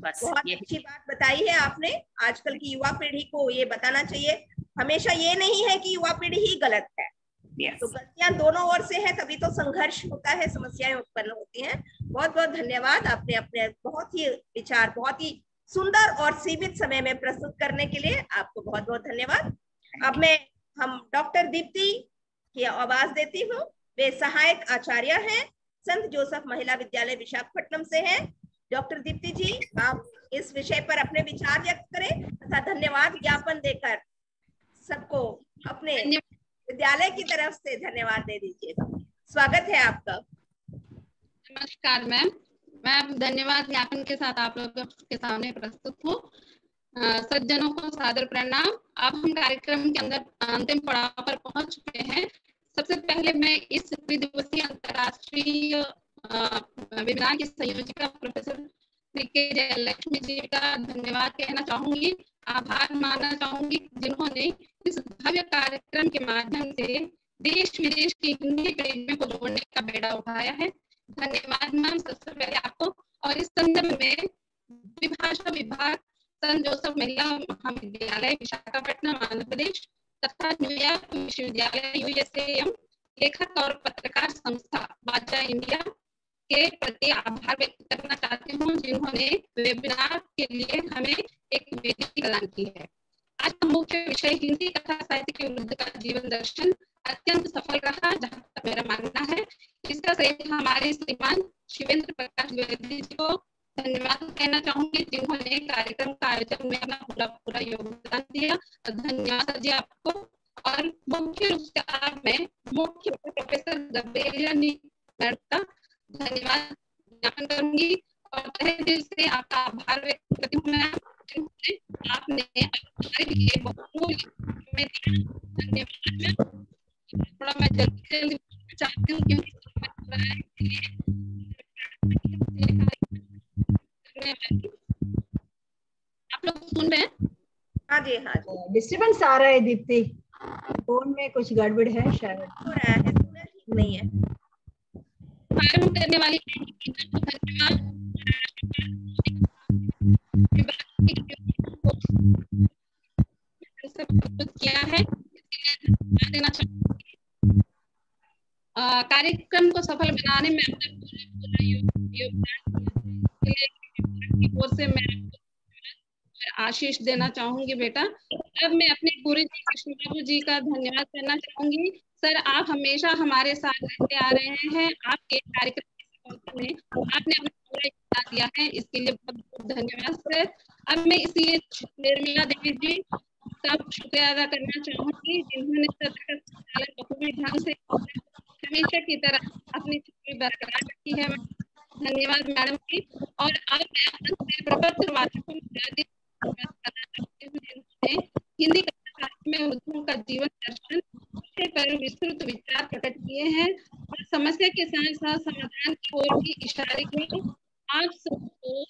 बस बहुत अच्छी बात बताई है आपने। आजकल की युवा पीढ़ी को ये बताना चाहिए। हमेशा ये नहीं है कि युवा पीढ़ी ही गलत है। Yes. तो गलतियाँ दोनों ओर से है तभी तो संघर्ष होता है समस्याएँ उत्पन्न होती हैं। बहुत बहुत धन्यवाद। आपने अपने बहुत ही विचार बहुत ही सुंदर और सीमित समय में प्रस्तुत करने के लिए आपको बहुत बहुत धन्यवाद। अब मैं हम डॉक्टर दीप्ति की आवाज़ देती हूँ। वे सहायक आचार्य हैं। संत जोसफ महिला विद्यालय विशाखापट्टनम से हैं। डॉक्टर दीप्ति जी आप इस विषय पर अपने विचार व्यक्त करें तथा धन्यवाद ज्ञापन देकर सबको अपने विद्यालय की तरफ़ से धन्यवाद दे दीजिए। स्वागत है आपका। नमस्कार मैम। मैं धन्यवाद ज्ञापन के साथ आप लोगों के सामने प्रस्तुत हूँ। सज्जनों को सादर प्रणाम। अब हम कार्यक्रम के अंदर अंतिम पड़ाव पर पहुँच चुके हैं। सबसे पहले मैं इस त्रिदिवसीय अंतर्राष्ट्रीय वेबिनार की संयोजिका प्रोफेसर के जयलक्ष्मी जी का धन्यवाद कहना चाहूँगी। आभार मानना चाहूँगी जिन्होंने इस भव्य कार्यक्रम के माध्यम से देश विदेश की हिंदी प्रेमियों को जोड़ने का बेड़ा उठाया है। धन्यवाद मैम सबसे पहले आपको और इस संदर्भ में द्विभाषा विभाग संत जोसफ महिला महाविद्यालय, विशाखापट्टनम, आंध्र प्रदेश तथा न्यूयॉर्क विश्वविद्यालय यूएसएएम लेखक और पत्रकार संस्था बाजा इंडिया के प्रति आभार व्यक्त करना चाहती हूँ, जिन्होंने वेबिनार के लिए हमें एक वेदी प्रदान की है। आज का मुख्य विषय हिंदी कथा साहित्य के विरुद्ध का जीवन दर्शन अत्यंत सफल रहा, जहाँ तक मेरा मानना है। इसका श्रेय हमारे श्रीमान शिवेंद्र प्रकाश द्विवेदी जी को धन्यवाद कहना चाहूँगी, जिन्होंने कार्यक्रम का आयोजन में अपना पूरा पूरा योगदान दिया। धन्यवाद जी आपको। और मुख्य रूप से आज मैं मुख्य प्रोफेसर का धन्यवाद ज्ञापन करूँगी। और तहे दिल से आपका आभार व्यक्त करती हूँ आपने हमारे लिए दिया। धन्यवाद थोड़ा मैं जल्दी जल्दी चाहती हूँ क्योंकि है आप लोग सुन रहे हैं? हाँ जी हाँ जी। डिस्टर्बेंस आ रहा है दीप्ति। फ़ोन में कुछ गड़बड़ है शायद। हो रहा है नहीं है करने वाली को सफल बनाने में अपना पूरा पूरा योगदान ओर से मैं आशीष देना चाहूँगी बेटा। अब मैं अपने गुरु जी कृष्ण बाबू जी का धन्यवाद करना चाहूँगी। सर, आप हमेशा हमारे साथ रहते आ रहे हैं। आपके कार्यक्रम में आपने अपना पूरा योगदान दिया है। इसके लिए बहुत बहुत धन्यवाद, सर। अब मैं इसलिए निर्मला देवी जी का शुक्रिया अदा करना चाहूँगी, जिन्होंने सत्र का संचालन बखूबी ढंग से हमेशा की तरह अपनी बरकरार रखी है। धन्यवाद मैडम जी। और अब मैं प्रपत्र वाचकों हिंदी। में उर्दू का जीवन दर्शन। पर विस्तृत विचार प्रकट किए हैं। और समस्या के साथ साथ समाधान की ओर भी इशारे किए। आप सबको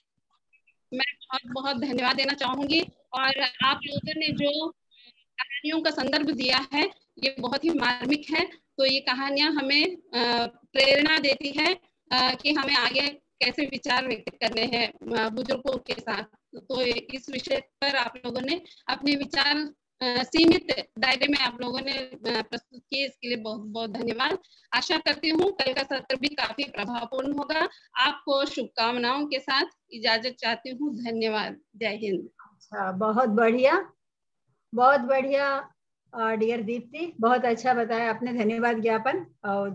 मैं बहुत बहुत धन्यवाद देना चाहूँगी। और आप लोगों ने जो कहानियों का संदर्भ दिया है, ये बहुत ही मार्मिक है। तो ये कहानियाँ हमें प्रेरणा देती है कि हमें आगे कैसे विचार व्यक्त करने हैं बुज़ुर्गों के साथ। तो इस विषय पर आप लोगों ने अपने विचार सीमित दायरे में आप लोगों ने प्रस्तुत किए, इसके लिए बहुत बहुत धन्यवाद। आशा करती हूँ कल का सत्र भी काफ़ी प्रभावपूर्ण होगा। आपको शुभकामनाओं के साथ इजाज़त चाहती हूँ। धन्यवाद। जय हिंद। अच्छा बहुत बढ़िया बहुत बढ़िया। डियर दीप्ति बहुत अच्छा बताया आपने धन्यवाद ज्ञापन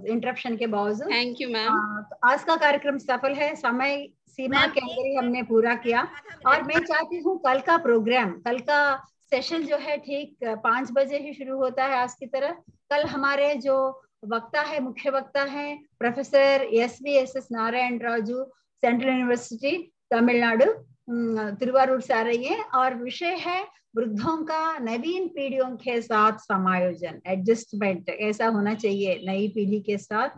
इंटरप्शन के बावजूद। थैंक यू मैम आज का कार्यक्रम सफल है समय सीमा के अंदर ही हमने पूरा किया। और मैं चाहती हूँ कल का प्रोग्राम कल का सेशन जो है ठीक पाँच बजे ही शुरू होता है आज की तरह। कल हमारे जो वक्ता है मुख्य वक्ता है professor S V S S Narayan Raju central university Tamil Nadu Tiruvarur से आ रही है। और विषय है वृद्धों का नवीन पीढ़ियों के साथ समायोजन एडजस्टमेंट ऐसा होना चाहिए नई पीढ़ी के साथ,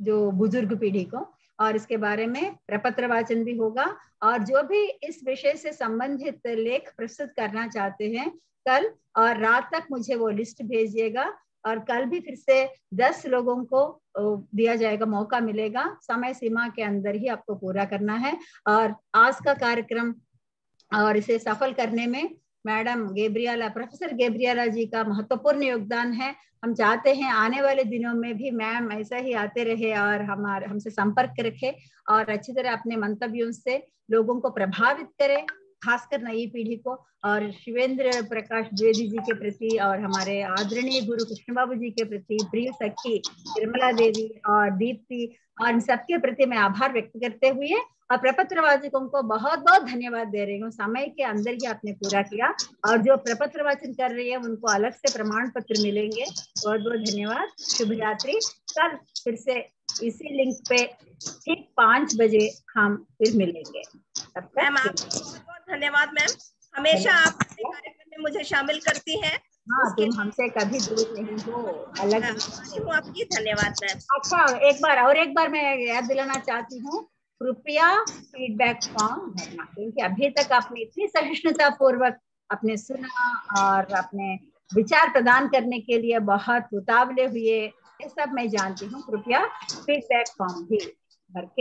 जो बुज़ुर्ग पीढ़ी को। और इसके बारे में प्रपत्र वाचन भी होगा। और जो भी इस विषय से संबंधित लेख प्रस्तुत करना चाहते हैं, कल और रात तक मुझे वो लिस्ट भेजिएगा। और कल भी फिर से दस लोगों को दिया जाएगा, मौका मिलेगा। समय सीमा के अंदर ही आपको पूरा करना है। और आज का कार्यक्रम और इसे सफल करने में मैडम गेब्रियाला, प्रोफेसर गेब्रियाला जी का महत्वपूर्ण योगदान है। हम चाहते हैं आने वाले दिनों में भी मैम ऐसा ही आते रहे और हमारे, हमसे संपर्क रखे और अच्छी तरह अपने मंतव्यों से लोगों को प्रभावित करे, खासकर नई पीढ़ी को। और शिवेंद्र प्रकाश द्विवेदी जी के प्रति और हमारे आदरणीय गुरु कृष्ण बाबू जी के प्रति, प्रिय सखी निर्मला देवी और दीप्ति, और इन सबके प्रति मैं आभार व्यक्त करते हुए और प्रपत्र वाचकों को बहुत बहुत धन्यवाद दे रही हूँ। समय के अंदर ही आपने पूरा किया और जो प्रपत्र वाचन कर रही है उनको अलग से प्रमाण पत्र मिलेंगे। बहुत बहुत धन्यवाद। शुभ रात्रि। कल फिर से इसी लिंक पे ठीक पाँच बजे हम फिर मिलेंगे। मैम बहुत धन्यवाद मैम। हमेशा आप कार्यक्रम में मुझे शामिल करती हैं। हाँ तुम हमसे कभी दूर नहीं हो। अलग हूँ आपकी धन्यवाद मैम। अच्छा एक बार और एक बार मैं याद दिलाना चाहती हूँ। कृपया फीडबैक फॉर्म भरना, क्योंकि अभी तक आपने इतनी सहिष्णुता पूर्वक आपने सुना और अपने विचार प्रदान करने के लिए बहुत उतावले हुए, ये सब मैं जानती हूँ। कृपया फीडबैक फॉर्म भी भर के